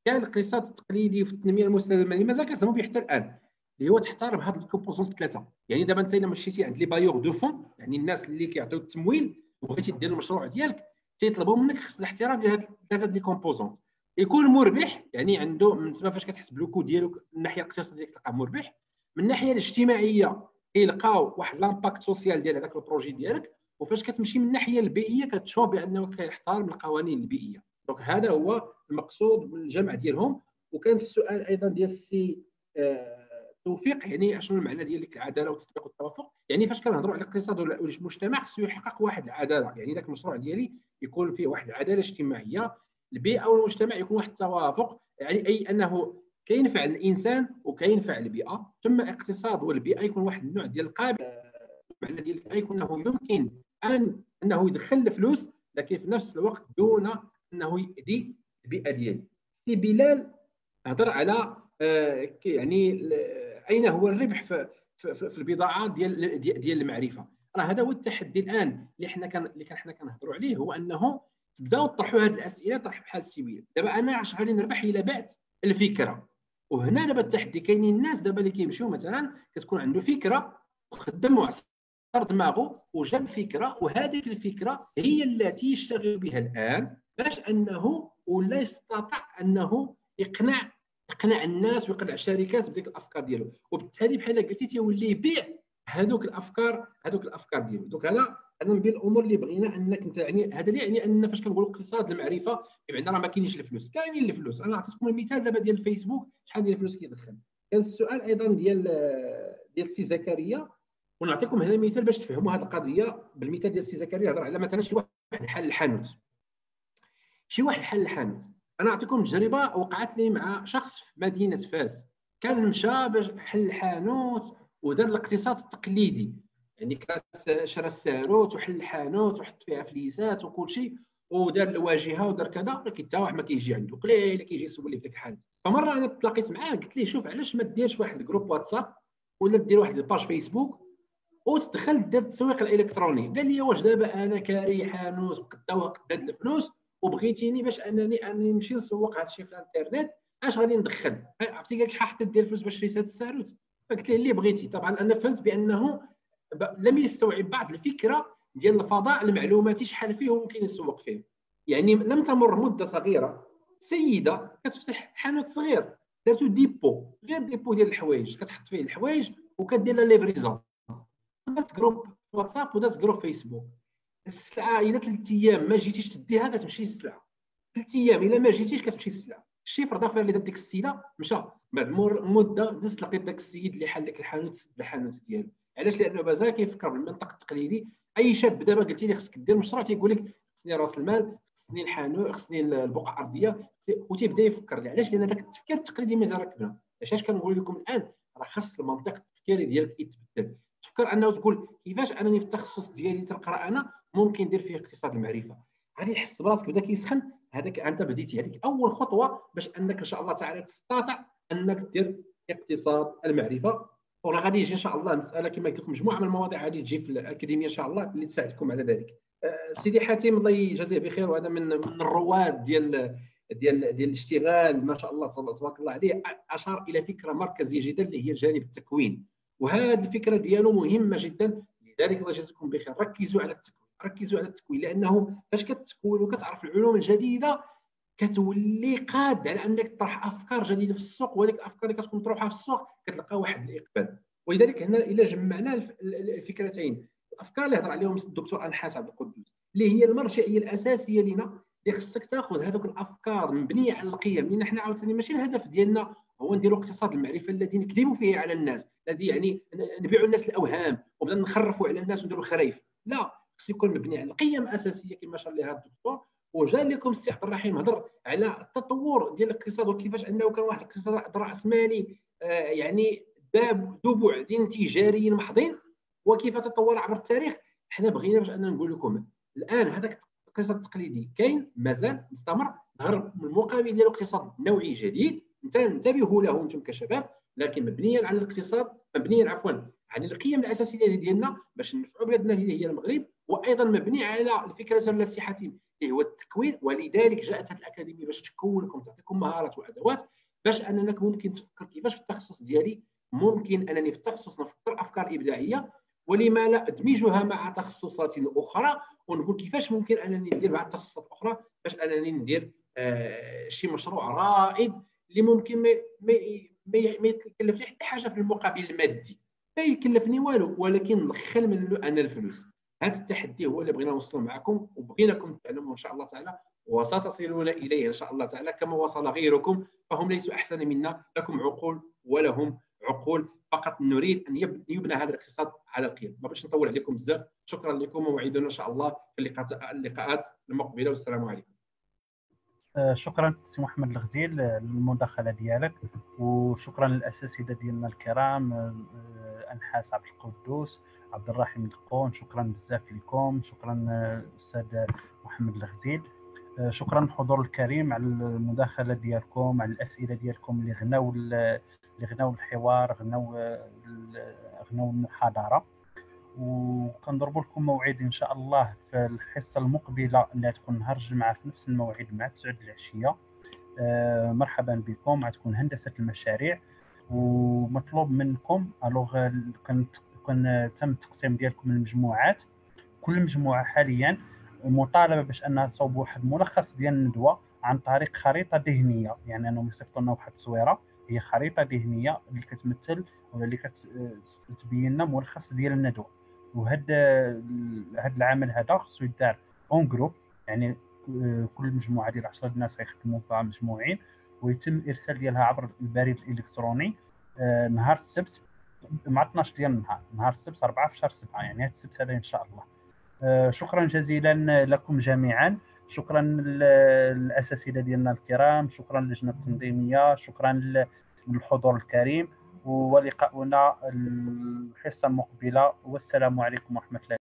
كان الاقتصاد التقليدي في التنمية المستدامة اللي مازال كنخدموا به حتى الآن. اللي هو تحترم هاد les composantes ثلاثة يعني دابا أنت إلا مشيتي عند les bailleurs de fonds يعني الناس اللي كيعطيو التمويل وبغيتي دير المشروع ديالك تيطلبوا منك خص الاحترام لهاد ثلاثة les composantes. يكون مربح يعني عنده من تما فاش كتحسب le coût ديالو من الناحيه الاقتصاديه تلقاه مربح. من الناحيه الاجتماعية كيلقاو واحد l'impact social ديال هذاك ال projet ديالك. وفاش كتمشي من الناحية البيئية كتشوف بأنه كيحترم القوانين البيئية. donc هذا هو المقصود بالجمع ديالهم. وكان السؤال أيضا ديال السي آه توفيق يعني شنو المعنى ديال العدالة والتطبيق والتوافق يعني فاش كنهضروا على الاقتصاد والمجتمع خصو يحقق واحد العدالة. يعني ذاك المشروع ديالي يكون فيه واحد العدالة اجتماعية البيئة والمجتمع يكون واحد التوافق. يعني أي أنه كينفع الإنسان وكينفع البيئة ثم الاقتصاد والبيئة يكون واحد النوع ديال القابل. المعنى ديال يكون أنه يمكن أن أنه يدخل الفلوس لكن في نفس الوقت دون أنه يأذي البيئه ديالي سي بلال هضر على آه، يعني أين هو الربح في في البضاعة ديال ديال المعرفة؟ راه هذا هو التحدي الآن اللي حنا كان اللي حنا كنهضروا عليه هو أنه تبداو تطرحوا هذه الأسئلة طرح بحال السيوية. دابا أنا اش غادي نربح إلى بعت الفكرة. وهنا دابا التحدي كاينين الناس دابا اللي كيمشيو مثلا كتكون عنده فكرة وخدم دماغه وجاب فكرة وهذه الفكرة هي التي يشتغل بها الآن باش أنه ولا يستطيع أنه يقنع يقنع الناس ويقنع الشركات بديك الأفكار ديالو. وبالتالي بحال قلتي تيولي يبيع هذوك الأفكار هذوك الأفكار ديالو. donc هذا هذا من بين الأمور اللي بغينا أنك أنت يعني هذا اللي يعني أن فاش كنقول اقتصاد المعرفة بمعنى راه ما كاينينش الفلوس. كاينين الفلوس. أنا عطيتكم المثال دابا ديال الفيسبوك شحال ديال الفلوس كيدخل. كان السؤال أيضا ديال ديال السي زكريا. ونعطيكم هنا مثال باش تفهموا هذه القضية بالمثال ديال السي زكريا هضر على مثلا شي واحد حل الحانوت. شي واحد حل الحانوت. أنا أعطيكم تجربة وقعت لي مع شخص في مدينة فاس. كان مشى باش حل الحانوت ودار الاقتصاد التقليدي. يعني شرى الساروت وحل الحانوت وحط فيها فليسات وكل شيء ودار الواجهة ودار كذا. ولكن حتى واحد ما كيجي عنده قليل كيجي يسول لي في الحال فمرة أنا تلاقيت معاه قلت ليه شوف علاش ما ديرش واحد ال groupe واتساب ولا دير واحد ال page فيسبوك وتدخل دير التسويق الإلكتروني. قال لي واش دابا أنا كاري حانوت وقدا وقدا الفلوس وبغيتيني باش أنني أنني نمشي نسوق هذا الشيء في الإنترنت. أش غادي ندخل؟ عرفتي قال شحال حتى دير الفلوس باش شريت هذا الساروت؟ فقلت له اللي بغيتي. طبعا أنا فهمت بأنه لم يستوعب بعض الفكرة ديال الفضاء المعلوماتي شحال فيه وممكن يسوق فيه. يعني لم تمر مدة صغيرة سيدة كتفتح حانوت صغير. دارتو dépôt غير dépôt ديال الحوايج. كتحط فيه الحوايج وكدير لها livraison. درت groupe واتساب ودرت groupe فيسبوك السلعة إلى ثلاث أيام ما جيتيش تديها كتمشي السلعه ثلاث أيام الا ما جيتيش كتمشي السلعه ال chiffre d'affaires اللي دات ديك السيده مشى. بعد مدة دزت لقيت داك السيد اللي حل لك الحانوت سد الحانوت ديالو. علاش؟ لأنه مازال كيفكر بالمنطق التقليدي. أي شاب دابا قلتي لي خصك دير مشروع تيقول لك خصني راس المال خصني الحانوت خصني البقعة الأرضية. وتيبدا يفكر علاش؟ لأن داك التفكير التقليدي مازال ركبنا علاش؟ كنقول لكم الآن راه خاص المنطق التفكيري ديالك يتبدل. تفكر أنه تقول كيفاش أنني في التخصص ديالي تنقرأ أنا ممكن ندير فيه اقتصاد المعرفة؟ غادي تحس براسك بدا كيسخن هذاك أنت بديتي. هذيك أول خطوة باش أنك إن شاء الله تعالى تستطيع أنك دير اقتصاد المعرفة. وراه غادي يجي إن شاء الله مسألة كما قلت لكم مجموعة من المواضيع غادي تجي في الأكاديمية إن شاء الله اللي تساعدكم على ذلك. أه، سيدي حاتم الله يجازيه بخير. وهذا من من الرواد ديال ديال ديال الاشتغال. ما شاء الله تبارك الله عليه. أشار إلى فكرة مركزية جدا اللي هي جانب التكوين. وهذه الفكرة ديالو مهمة جدا. لذلك الله يجازيكم بخير. ركزوا على التكوين. ركزوا على التكوين لأنه فاش كتكون وكتعرف العلوم الجديدة كتولي قاد على أنك تطرح أفكار جديدة في السوق وهذيك الأفكار اللي كتكون مطروحة في السوق كتلقى واحد الإقبال. ولذلك هنا إلى جمعنا الفكرتين. الأفكار اللي هضر عليهم الدكتور انحاس عبد القدوس اللي هي المرجعية الأساسية لنا اللي خصك تأخذ هذوك الأفكار مبنية على القيم. لأن حنا عاوتاني ماشي الهدف ديالنا هو نديروا اقتصاد المعرفة الذي نكذبوا فيه على الناس الذي يعني نبيعوا الناس الأوهام وبدا نخرفوا على الناس ونديروا خرايف. لا خص يكون مبني على القيم أساسية كما شار لها الدكتور وجا لكم السي عبد الرحيم هضر على التطور ديال الاقتصاد وكيفاش أنه كان واحد الاقتصاد راسمالي آه يعني داب ذو بعدين تجاريين محضين وكيف تطور عبر التاريخ. حنا بغينا باش اننا نقول لكم الآن هذاك الاقتصاد التقليدي كاين مازال مستمر ظهر من المقابل ديالو اقتصاد نوعي جديد انتبهوا له أنتم كشباب لكن مبنيا على الاقتصاد مبنيا عفوا على القيم الأساسية ديالنا باش نفعوا بلادنا اللي هي المغرب وأيضا مبني على الفكرة الصحه اللي هو التكوين ولذلك جاءت هذه الأكاديمية باش تكونكم تعطيكم مهارات وأدوات باش انك ممكن تفكر كيفاش في التخصص ديالي ممكن أنني في التخصص نفكر أفكار إبداعية ولما لا أدمجها مع تخصصات أخرى ونقول كيفاش ممكن أنني ندير مع التخصصات الاخرى باش أنني ندير آه شي مشروع رائد اللي ممكن ما ما يكلفني حتى حاجة في المقابل المادي. ما يكلفني والو ولكن نخل من أنا الفلوس. هذا التحدي هو اللي بغينا نوصلوا معكم وبغيناكم تعلموا إن شاء الله تعالى. وستصلون اليه إن شاء الله تعالى كما وصل غيركم. فهم ليسوا أحسن منا. لكم عقول ولهم عقول. فقط نريد أن يبنى هذا الاقتصاد على القيم. ما باش نطول عليكم بزاف. شكرا لكم وموعدنا إن شاء الله في اللقاءات المقبلة والسلام عليكم. شكرا سي محمد الغزيل للمداخلة ديالك وشكرا للأساتذة ديالنا الكرام آه، أنحاس عبد القدوس عبد الرحيم القون شكرا بزاف لكم شكرا أستاذ محمد الغزيل. آه، شكرا الحضور الكريم على المداخلة ديالكم على الأسئلة ديالكم اللي غناو اللي غناو الحوار غناو غناو المحاضرة. وكنضرب لكم موعد إن شاء الله في الحصة المقبلة اللي تكون نهار الجمعة في نفس الموعد مع 9 العشية. آه، مرحبا بكم. غتكون هندسة المشاريع. ومطلوب منكم ألوغ كان تم التقسيم ديالكم المجموعات كل مجموعة حاليا مطالبة باش أنها تصوب واحد ملخص ديال الندوة عن طريق خريطة ذهنية. يعني أنهم يصيفطوا لنا واحد التصويرة. هي خريطة ذهنية اللي كتمثل ولا اللي كتبين لنا ملخص ديال الندوة. وهذا هذا العمل هذا خصو يدار en groupe يعني كل مجموعة ديال 10 الناس غيخدموا فيها مجموعين ويتم ارسال ديالها عبر البريد الإلكتروني آه، نهار السبت مع 12 ديال النهار نهار السبت 4 في شهر 7 يعني هذا السبت هذا إن شاء الله. آه، شكرا جزيلا لكم جميعا شكرا للأساتذة ديالنا الكرام شكرا للجنة التنظيمية شكرا للحضور الكريم. ولقاؤنا الحصة المقبلة والسلام عليكم ورحمة الله.